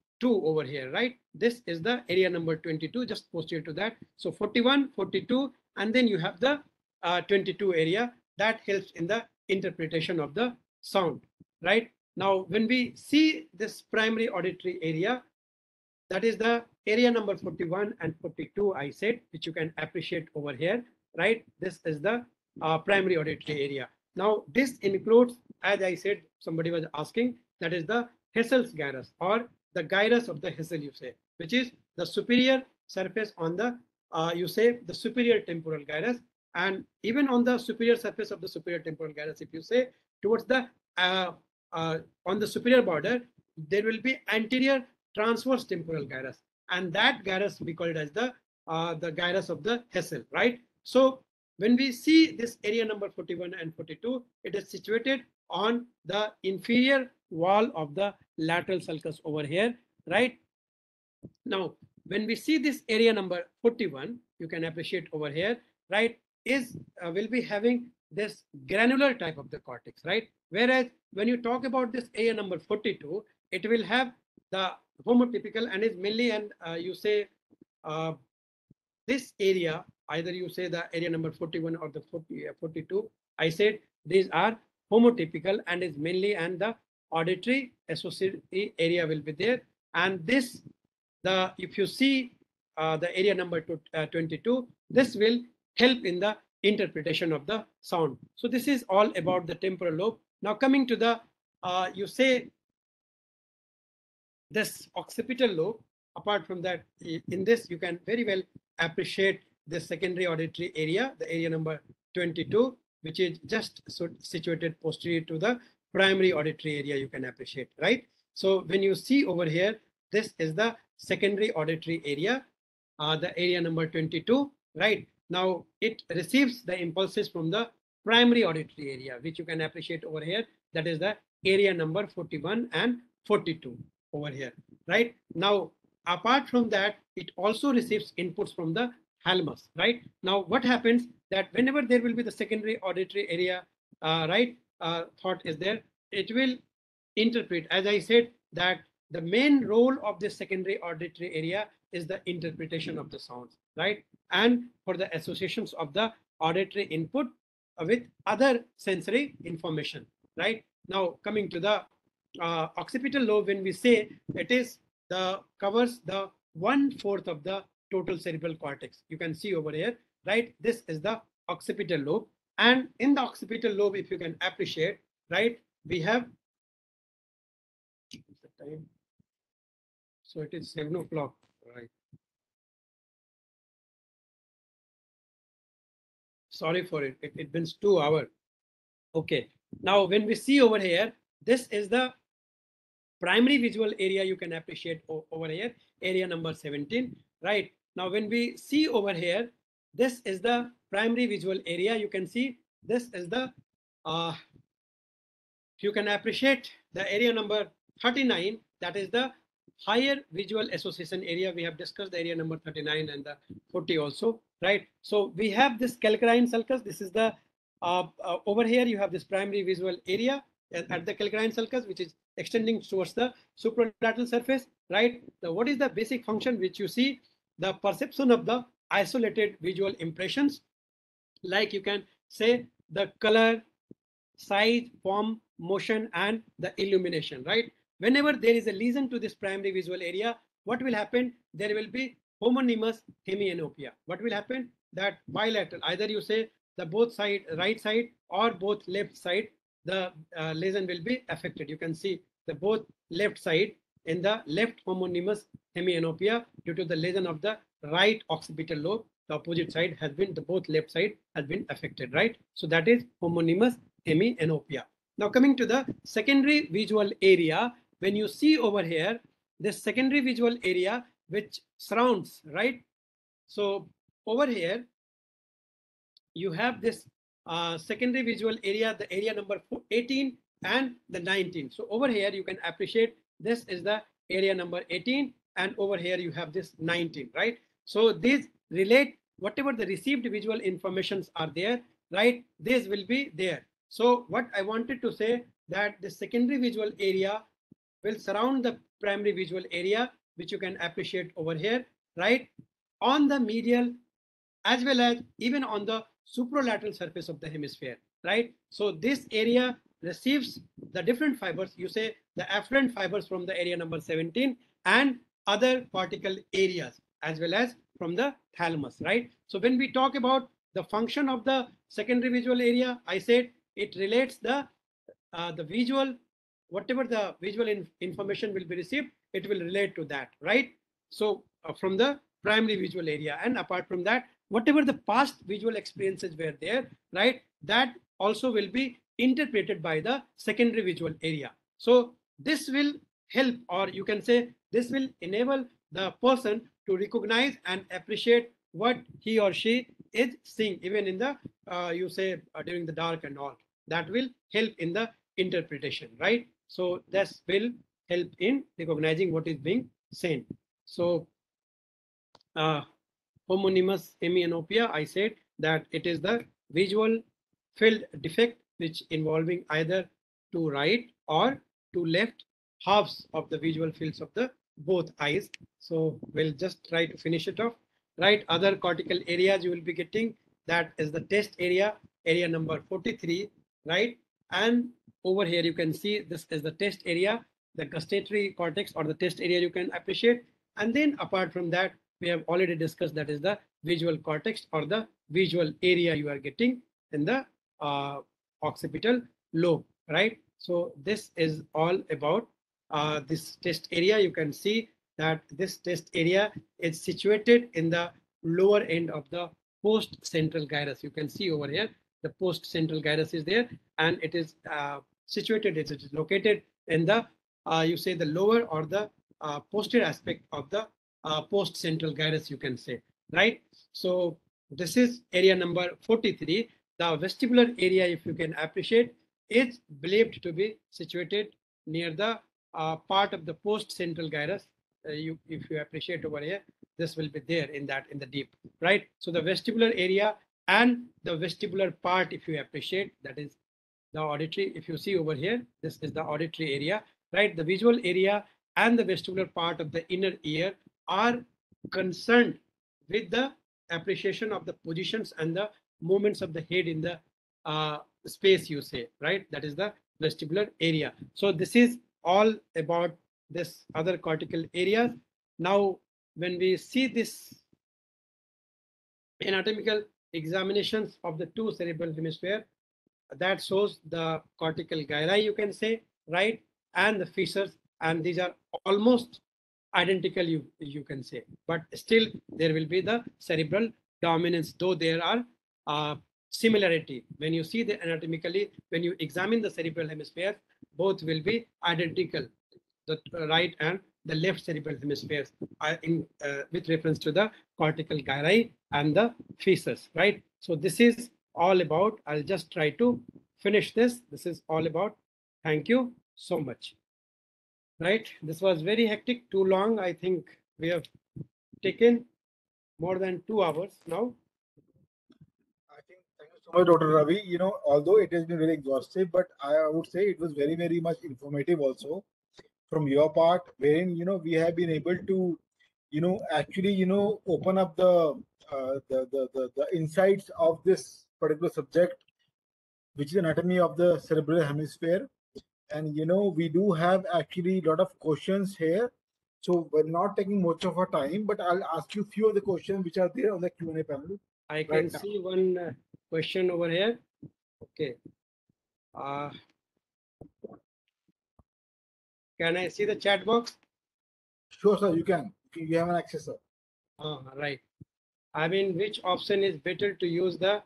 over here, right? This is the area number 22, just posterior to that. So 41, 42, and then you have the uh, 22 area that helps in the interpretation of the sound, right? Now, when we see this primary auditory area, that is the area number 41 and 42, I said, which you can appreciate over here right? This is the uh, primary auditory area. Now, this includes, as I said, somebody was asking, that is the Heschl's gyrus or the gyrus of the Heschl, you say, which is the superior surface on the, uh, you say, the superior temporal gyrus. And even on the superior surface of the superior temporal gyrus, if you say towards the, uh, uh, on the superior border, there will be anterior transverse temporal gyrus. And that gyrus we call it as the, uh, the gyrus of the Heschl, right? So when we see this area number 41 and 42, it is situated on the inferior wall of the lateral sulcus over here, right? Now, when we see this area number 41, you can appreciate over here, right, is uh, will be having this granular type of the cortex, right? Whereas when you talk about this area number 42, it will have the homotypical and is mainly and uh, you say uh, this area, either you say the area number 41 or the 40, uh, 42, I said these are homotypical and is mainly and the auditory associated area will be there. And this, the if you see uh, the area number two, uh, 22, this will help in the interpretation of the sound. So this is all about the temporal lobe. Now coming to the, uh, you say this occipital lobe, apart from that, in this you can very well appreciate the secondary auditory area, the area number 22, which is just situated posterior to the primary auditory area you can appreciate, right? So when you see over here, this is the secondary auditory area, uh, the area number 22, right? Now it receives the impulses from the primary auditory area, which you can appreciate over here. That is the area number 41 and 42 over here, right? Now, apart from that, it also receives inputs from the thalamus, right? Now, what happens that whenever there will be the secondary auditory area, uh, right, uh, thought is there, it will interpret, as I said, that the main role of this secondary auditory area is the interpretation of the sounds, right? And for the associations of the auditory input with other sensory information, right? Now, coming to the uh, occipital lobe, when we say it is the covers the one fourth of the total cerebral cortex. You can see over here, right? This is the occipital lobe. And in the occipital lobe, if you can appreciate, right, we have time. so it is seven o'clock, right? Sorry for it. it. It been two hours. Okay. Now, when we see over here, this is the primary visual area you can appreciate over here, area number 17, right? Now, when we see over here, this is the primary visual area. You can see this is the, uh, you can appreciate the area number 39, that is the higher visual association area. We have discussed the area number 39 and the 40 also, right? So we have this calcarine sulcus. This is the, uh, uh, over here you have this primary visual area at, at the calcarine sulcus, which is extending towards the superolateral surface, right? Now, what is the basic function which you see? The perception of the isolated visual impressions, like you can say the color, size, form, motion, and the illumination, right? Whenever there is a lesion to this primary visual area, what will happen? There will be homonymous hemianopia. What will happen? That bilateral, either you say the both side, right side or both left side, the uh, lesion will be affected. You can see the both left side in the left homonymous hemianopia due to the lesion of the right occipital lobe. The opposite side has been, the both left side has been affected, right? So that is homonymous hemianopia. Now coming to the secondary visual area, when you see over here, this secondary visual area which surrounds, right? So over here, you have this uh, secondary visual area, the area number 18 and the 19. So over here, you can appreciate this is the area number 18 and over here you have this 19, right? So these relate whatever the received visual informations are there, right? This will be there. So what I wanted to say that the secondary visual area will surround the primary visual area, which you can appreciate over here, right? On the medial as well as even on the superolateral surface of the hemisphere, right? So this area receives the different fibers, you say the afferent fibers from the area number 17 and other cortical areas as well as from the thalamus, right? So when we talk about the function of the secondary visual area, I said it relates the uh, the visual, whatever the visual in, information will be received, it will relate to that, right? So uh, from the primary visual area and apart from that, whatever the past visual experiences were there, right? That also will be interpreted by the secondary visual area. So this will help or you can say this will enable the person to recognize and appreciate what he or she is seeing even in the uh, you say uh, during the dark and all. That will help in the interpretation right? So this will help in recognizing what is being seen so uh, homonymous hemianopia, I said that it is the visual field defect which involving either to right or to left halves of the visual fields of the both eyes. So we'll just try to finish it off. Right, other cortical areas you will be getting that is the taste area, area number 43, right? And over here you can see this is the taste area, the gustatory cortex or the taste area you can appreciate. And then apart from that, we have already discussed that is the visual cortex or the visual area you are getting in the uh, occipital lobe, right? So this is all about uh, this taste area. You can see that this taste area is situated in the lower end of the post central gyrus. You can see over here, the post central gyrus is there and it is uh, situated, it is located in the, uh, you say the lower or the uh, posterior aspect of the uh, post central gyrus, you can say, right? So this is area number 43. The vestibular area, if you can appreciate, is believed to be situated near the uh, part of the post central gyrus. Uh, you, if you appreciate over here, this will be there in that in the deep, right? So the vestibular area and the vestibular part, if you appreciate, that is the auditory. If you see over here, this is the auditory area, right? The visual area and the vestibular part of the inner ear are concerned with the appreciation of the positions and the movements of the head in the uh, space you say, right? That is the vestibular area. So this is all about this other cortical area. Now, when we see this anatomical examinations of the two cerebral hemisphere, that shows the cortical gyri, you can say, right? And the fissures, and these are almost identical, you, you can say. But still, there will be the cerebral dominance, though there are uh, similarity. When you see the anatomically, when you examine the cerebral hemisphere, both will be identical, the right and the left cerebral hemispheres are in uh, with reference to the cortical gyri and the fissures, right? So this is all about, I'll just try to finish this. This is all about. Thank you so much. Right, this was very hectic, too long. I think we have taken more than two hours now. I think thank you so much, Dr. Ravi. You know, although it has been very exhaustive, but I would say it was very, very much informative also from your part, wherein you know we have been able to, you know, actually, you know, open up the uh, the, the the the insights of this particular subject, which is anatomy of the cerebral hemisphere. And you know, we do have actually a lot of questions here. So we're not taking much of our time, but I'll ask you a few of the questions which are there on the Q&A panel. I can Right see one uh, question over here. Okay. Uh, can I see the chat box? Sure, sir, you can. You have an access, sir. Ah, right. I mean, which option is better to use the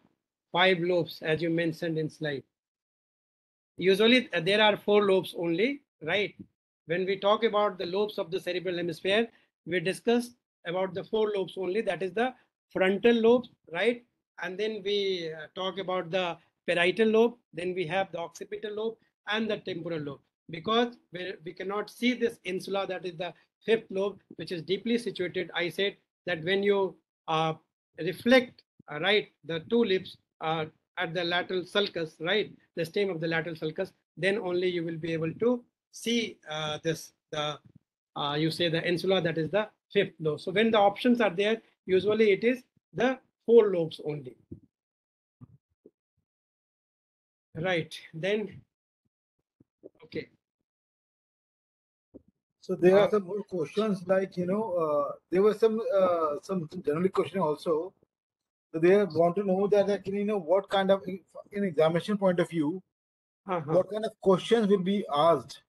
five lobes as you mentioned in slide? Usually uh, there are four lobes only, right? When we talk about the lobes of the cerebral hemisphere, we discuss about the four lobes only. That is the frontal lobe, right? And then we uh, talk about the parietal lobe. Then we have the occipital lobe and the temporal lobe. Because we, cannot see this insula, that is the fifth lobe, which is deeply situated. I said that when you uh, reflect, uh, right, the two lips uh, at the lateral sulcus, right, the stem of the lateral sulcus, then only you will be able to see uh, this, the, uh, you say the insula, that is the fifth lobe. So when the options are there, usually it is the four lobes only. Right, then, okay. So there Uh, are some more questions like, you know, uh, there were some, uh, some general question also. So they want to know that, like, you know, what kind of, in examination point of view, Uh-huh. what kind of questions will be asked,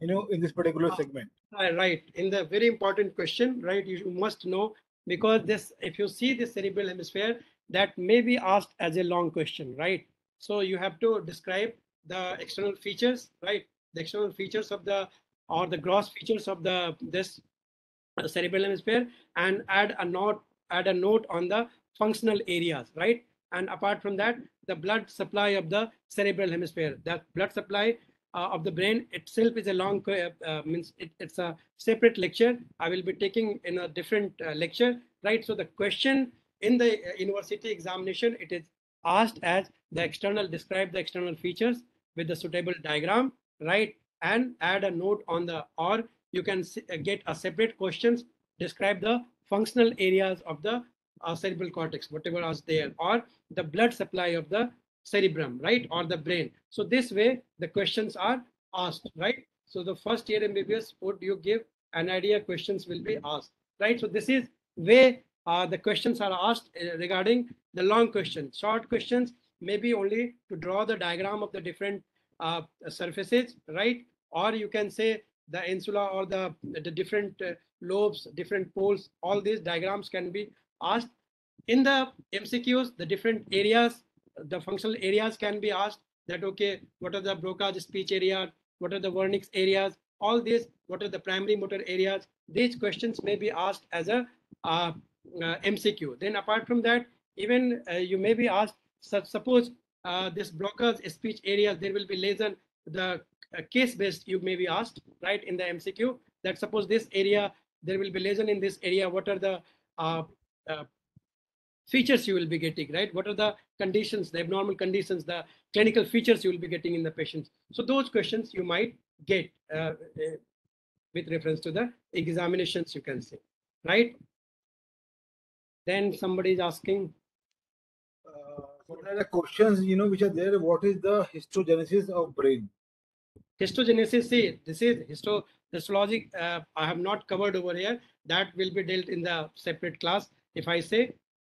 you know, in this particular Ah. segment? Uh, Right, in the very important question, right, you must know because this, if you see the cerebral hemisphere, that may be asked as a long question, right? So you have to describe the external features, right? The external features of the or the gross features of the this cerebral hemisphere and add a note add a note on the functional areas, right? And apart from that, the blood supply of the cerebral hemisphere, that blood supply of the brain itself is a long uh, uh, means it, it's a separate lecture i will be taking in a different uh, lecture right? So the question in the uh, university examination, it is asked as the external, describe the external features with the suitable diagram, right? And add a note on the, or you can uh, get a separate questions, describe the functional areas of the uh, cerebral cortex, whatever was there, or the blood supply of the cerebrum, right? Or the brain. So this way the questions are asked, right? So the first year MBBS would you give an idea questions will be asked, right? So this is way uh, the questions are asked uh, regarding the long questions. Short questions maybe only to draw the diagram of the different uh, surfaces, right? Or you can say the insula or the, the different uh, lobes, different poles, all these diagrams can be asked. In the MCQs, the different areas, the functional areas can be asked that, okay, what are the Broca's speech area? What are the Wernicke's areas? All these, what are the primary motor areas? These questions may be asked as a uh, uh, MCQ. Then apart from that, even uh, you may be asked, su- suppose uh, this Broca's speech area, there will be lesion, the uh, case based you may be asked, right, in the MCQ, that suppose this area, there will be lesion in this area, what are the uh, features you will be getting, right? What are the conditions, the abnormal conditions, the clinical features you will be getting in the patients? So those questions you might get uh, uh, with reference to the examinations, you can say, right? Then somebody is asking, Uh, so there are questions, you know, which are there. What is the histogenesis of brain? histogenesis, see, this is histo histologic. Uh, I have not covered over here. That will be dealt in the separate class. If I say,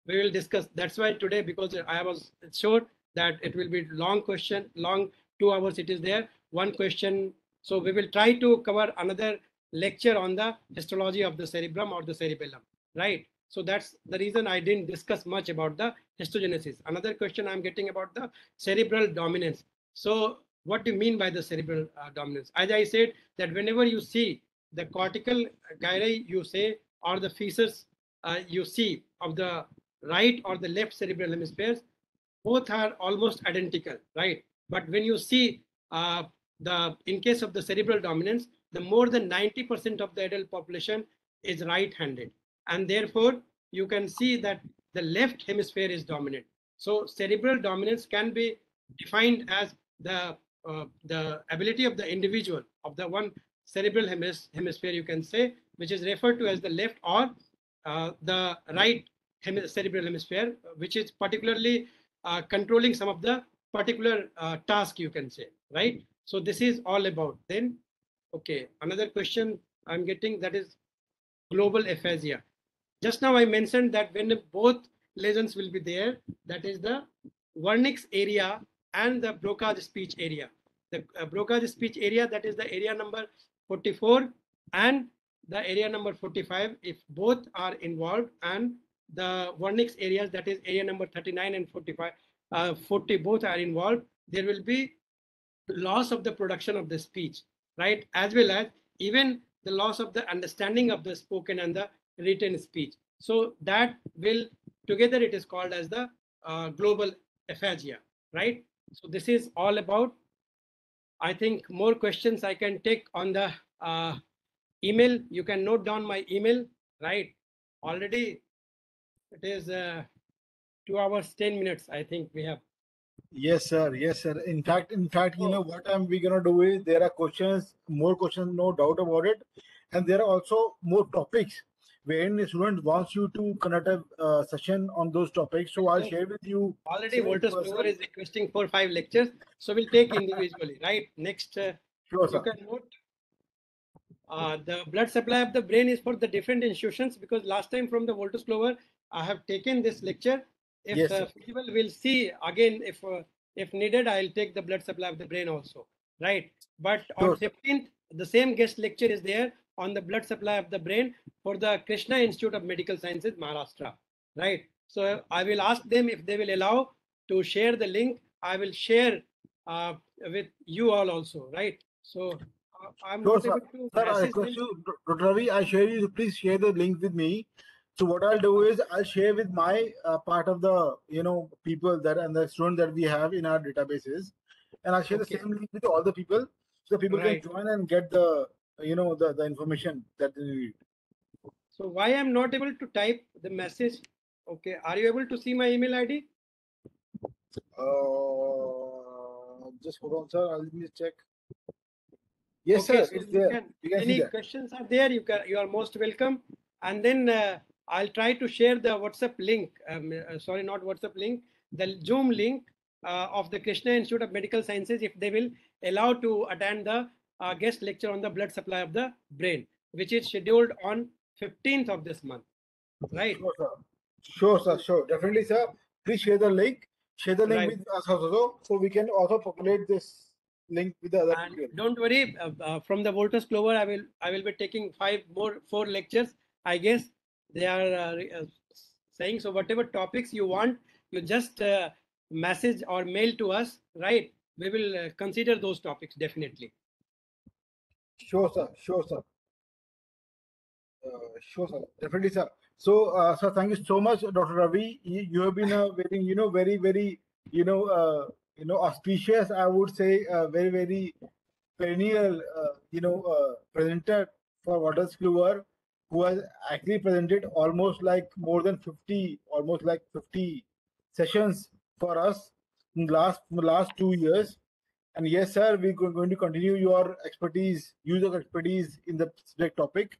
we will discuss. That's why today, because I was sure that it will be long question, long two hours it is there, one question. So we will try to cover another lecture on the histology of the cerebrum or the cerebellum, right? So that's the reason I didn't discuss much about the histogenesis. Another question I'm getting about the cerebral dominance. So what do you mean by the cerebral uh, dominance? As I said, that whenever you see the cortical gyri, you say, or the features uh, you see of the right or the left cerebral hemispheres, both are almost identical, right? But when you see uh, the, in case of the cerebral dominance, the more than 90% of the adult population is right-handed. And therefore, you can see that the left hemisphere is dominant. So cerebral dominance can be defined as the uh, the ability of the individual of the one cerebral hemis- hemisphere you can say which is referred to as the left or uh, the right cerebral hemisphere which is particularly uh, controlling some of the particular uh, task you can say right? So this is all about then. Okay another question i'm getting that is global aphasia. Just now i mentioned that when both lesions will be there that is the Wernicke's area and the Broca's speech area. The uh, Broca's speech area, that is the area number 44 and the area number 45, if both are involved and the Wernicke's areas, that is area number 39 and 45, uh, 40, both are involved, there will be loss of the production of the speech, right? As well as even the loss of the understanding of the spoken and the written speech. So that will together it is called as the uh, global aphasia, right? So this is all about. I think more questions I can take on the uh, email. You can note down my email, right? Already it is uh, two hours, 10 minutes. I think we have. Yes, sir. Yes, sir. In fact, in fact, you Oh. know what I'm we gonna do is there are questions, more questions, no doubt about it, and there are also more topics wherein the student wants you to conduct a uh, session on those topics. So I'll share with you. Already Wolters. Kluwer is requesting four, five lectures. So we'll take individually, right? Next, uh, Sure, you sir. can note uh, the blood supply of the brain is for the different institutions because last time from the Wolters Kluwer, I have taken this lecture. If Yes, uh, feasible, we'll see again if uh, if needed, I'll take the blood supply of the brain also, right? But on Sure. 15th, the same guest lecture is there on the blood supply of the brain for the Krishna Institute of Medical Sciences, Maharashtra, right? So I will ask them if they will allow to share the link. I will share uh, with you all also, right? So uh, I'm Sure, not sir. able to Sir, I you, Ravi, I share you, please share the link with me. So what I'll do is I'll share with my uh, part of the, you know, people that and the students that we have in our databases. And I'll share Okay. the same link with all the people so people Right. can join and get the, you know, the, the information that they need. So why I'm not able to type the message? Okay, are you able to see my email ID? Uh, just hold on, sir. I'll let me check. Yes, Okay, sir. so It's there. can Any questions are there? You can, you are most welcome. And then uh, I'll try to share the WhatsApp link. Um, uh, sorry, not WhatsApp link. The Zoom link uh, of the Krishna Institute of Medical Sciences, if they will allow to attend the uh, guest lecture on the blood supply of the brain, which is scheduled on 15th of this month. Right. Sure, sir. Sure, sir. Sure. Definitely, sir. Please share the link. Share the link Right. with us also, so we can also populate this link with the other And people. don't worry, uh, uh, from the Wolters Kluwer, I will I will be taking five more four lectures. I guess they are uh, uh, saying so. Whatever topics you want, you just uh, message or mail to us. Right? We will consider those topics definitely. Sure, sir. Sure, sir. Uh, sure, sir. Definitely, sir. So, uh, sir, thank you so much, Dr. Ravi. You, you have been a very, you know, very, very, you know, uh, you know, auspicious. I would say, uh, very, very perennial, you know, presenter for Wolters Kluwer, who has actually presented almost like more than 50, almost like 50 sessions for us in last last two years. And yes, sir, we're going to continue your expertise, use of expertise in the subject topic.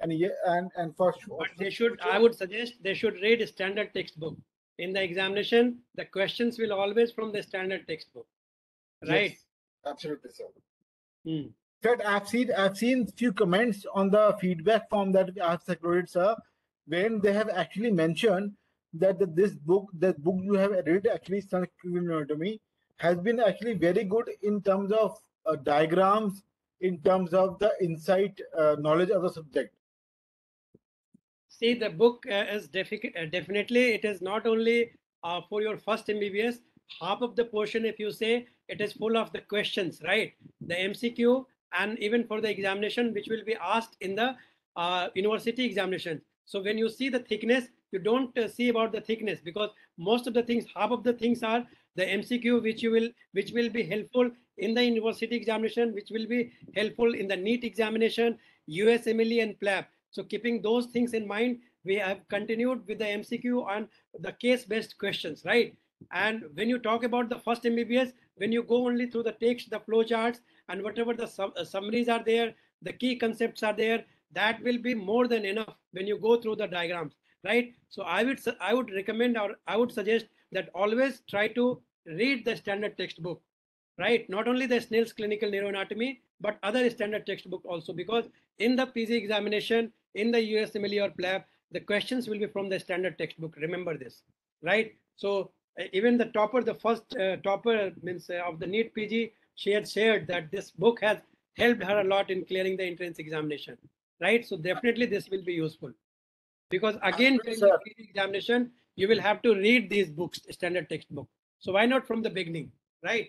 And yeah, and and for sure. But they should. I would suggest they should read a standard textbook. In the examination, the questions will always from the standard textbook. Right? Yes, absolutely, sir. Hmm. Fact, I've seen I've seen few comments on the feedback form that I've circulated, sir, when they have actually mentioned that this book, the book you have read, actually, Anatomy, has been actually very good in terms of uh, diagrams, in terms of the insight, uh, knowledge of the subject. See, the book uh, is defi- uh, definitely it is not only uh, for your first MBBS. Half of the portion, if you say, it is full of the questions, right? The MCQ and even for the examination, which will be asked in the uh, university examination. So when you see the thickness, you don't uh, see about the thickness because most of the things, half of the things are the MCQ, which you will, which will be helpful in the university examination, which will be helpful in the NEET examination, USMLE and PLAB. So keeping those things in mind, we have continued with the MCQ on the case-based questions, right? And when you talk about the first MBBS, when you go only through the text, the flow charts, and whatever the sum- uh, summaries are there, the key concepts are there, that will be more than enough when you go through the diagrams, right? So I would I would recommend or I would suggest that always try to read the standard textbook, right? Not only the Snell's clinical neuroanatomy, but other standard textbook also, because in the PG examination, in the USMLE or PLAB, the questions will be from the standard textbook. Remember this, right? So uh, even the topper, the first uh, topper means uh, of the NEET PG, she had shared that this book has helped her a lot in clearing the entrance examination, right? So definitely this will be useful because again during the. Examination, you will have to read these books, standard textbook. So why not from the beginning, right?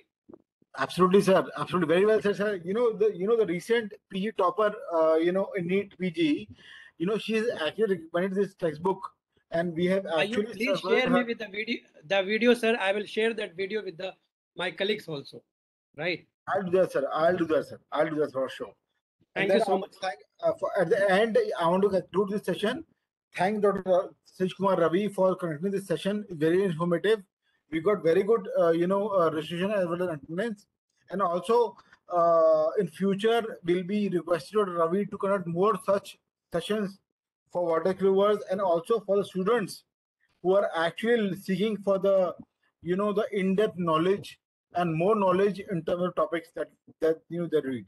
Absolutely, sir. Absolutely, very well said, sir. You know the you know the recent PG topper, uh, you know, in NEET PG, you know, she has actually recommended this textbook, and we have Uh, you please share me with the video, the video, sir. I will share that video with the my colleagues also, right? I'll do that, sir. I'll do that, sir. I'll do that for sure. Thank you so I much. Thank, uh, for, at the end, I want to conclude this session. Thank Dr. Satish Kumar Ravi for conducting this session. Very informative. We got very good, uh, you know, uh, registration as well as attendance. And also, uh, in future, we'll be requesting Dr. Ravi to conduct more such sessions for Wolters Kluwers and also for the students who are actually seeking for the, you know, the in-depth knowledge and more knowledge in terms of topics that that you know they read.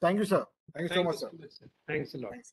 Thank you, sir. Thank you so much, you sir. sir. Thanks a lot. Thanks.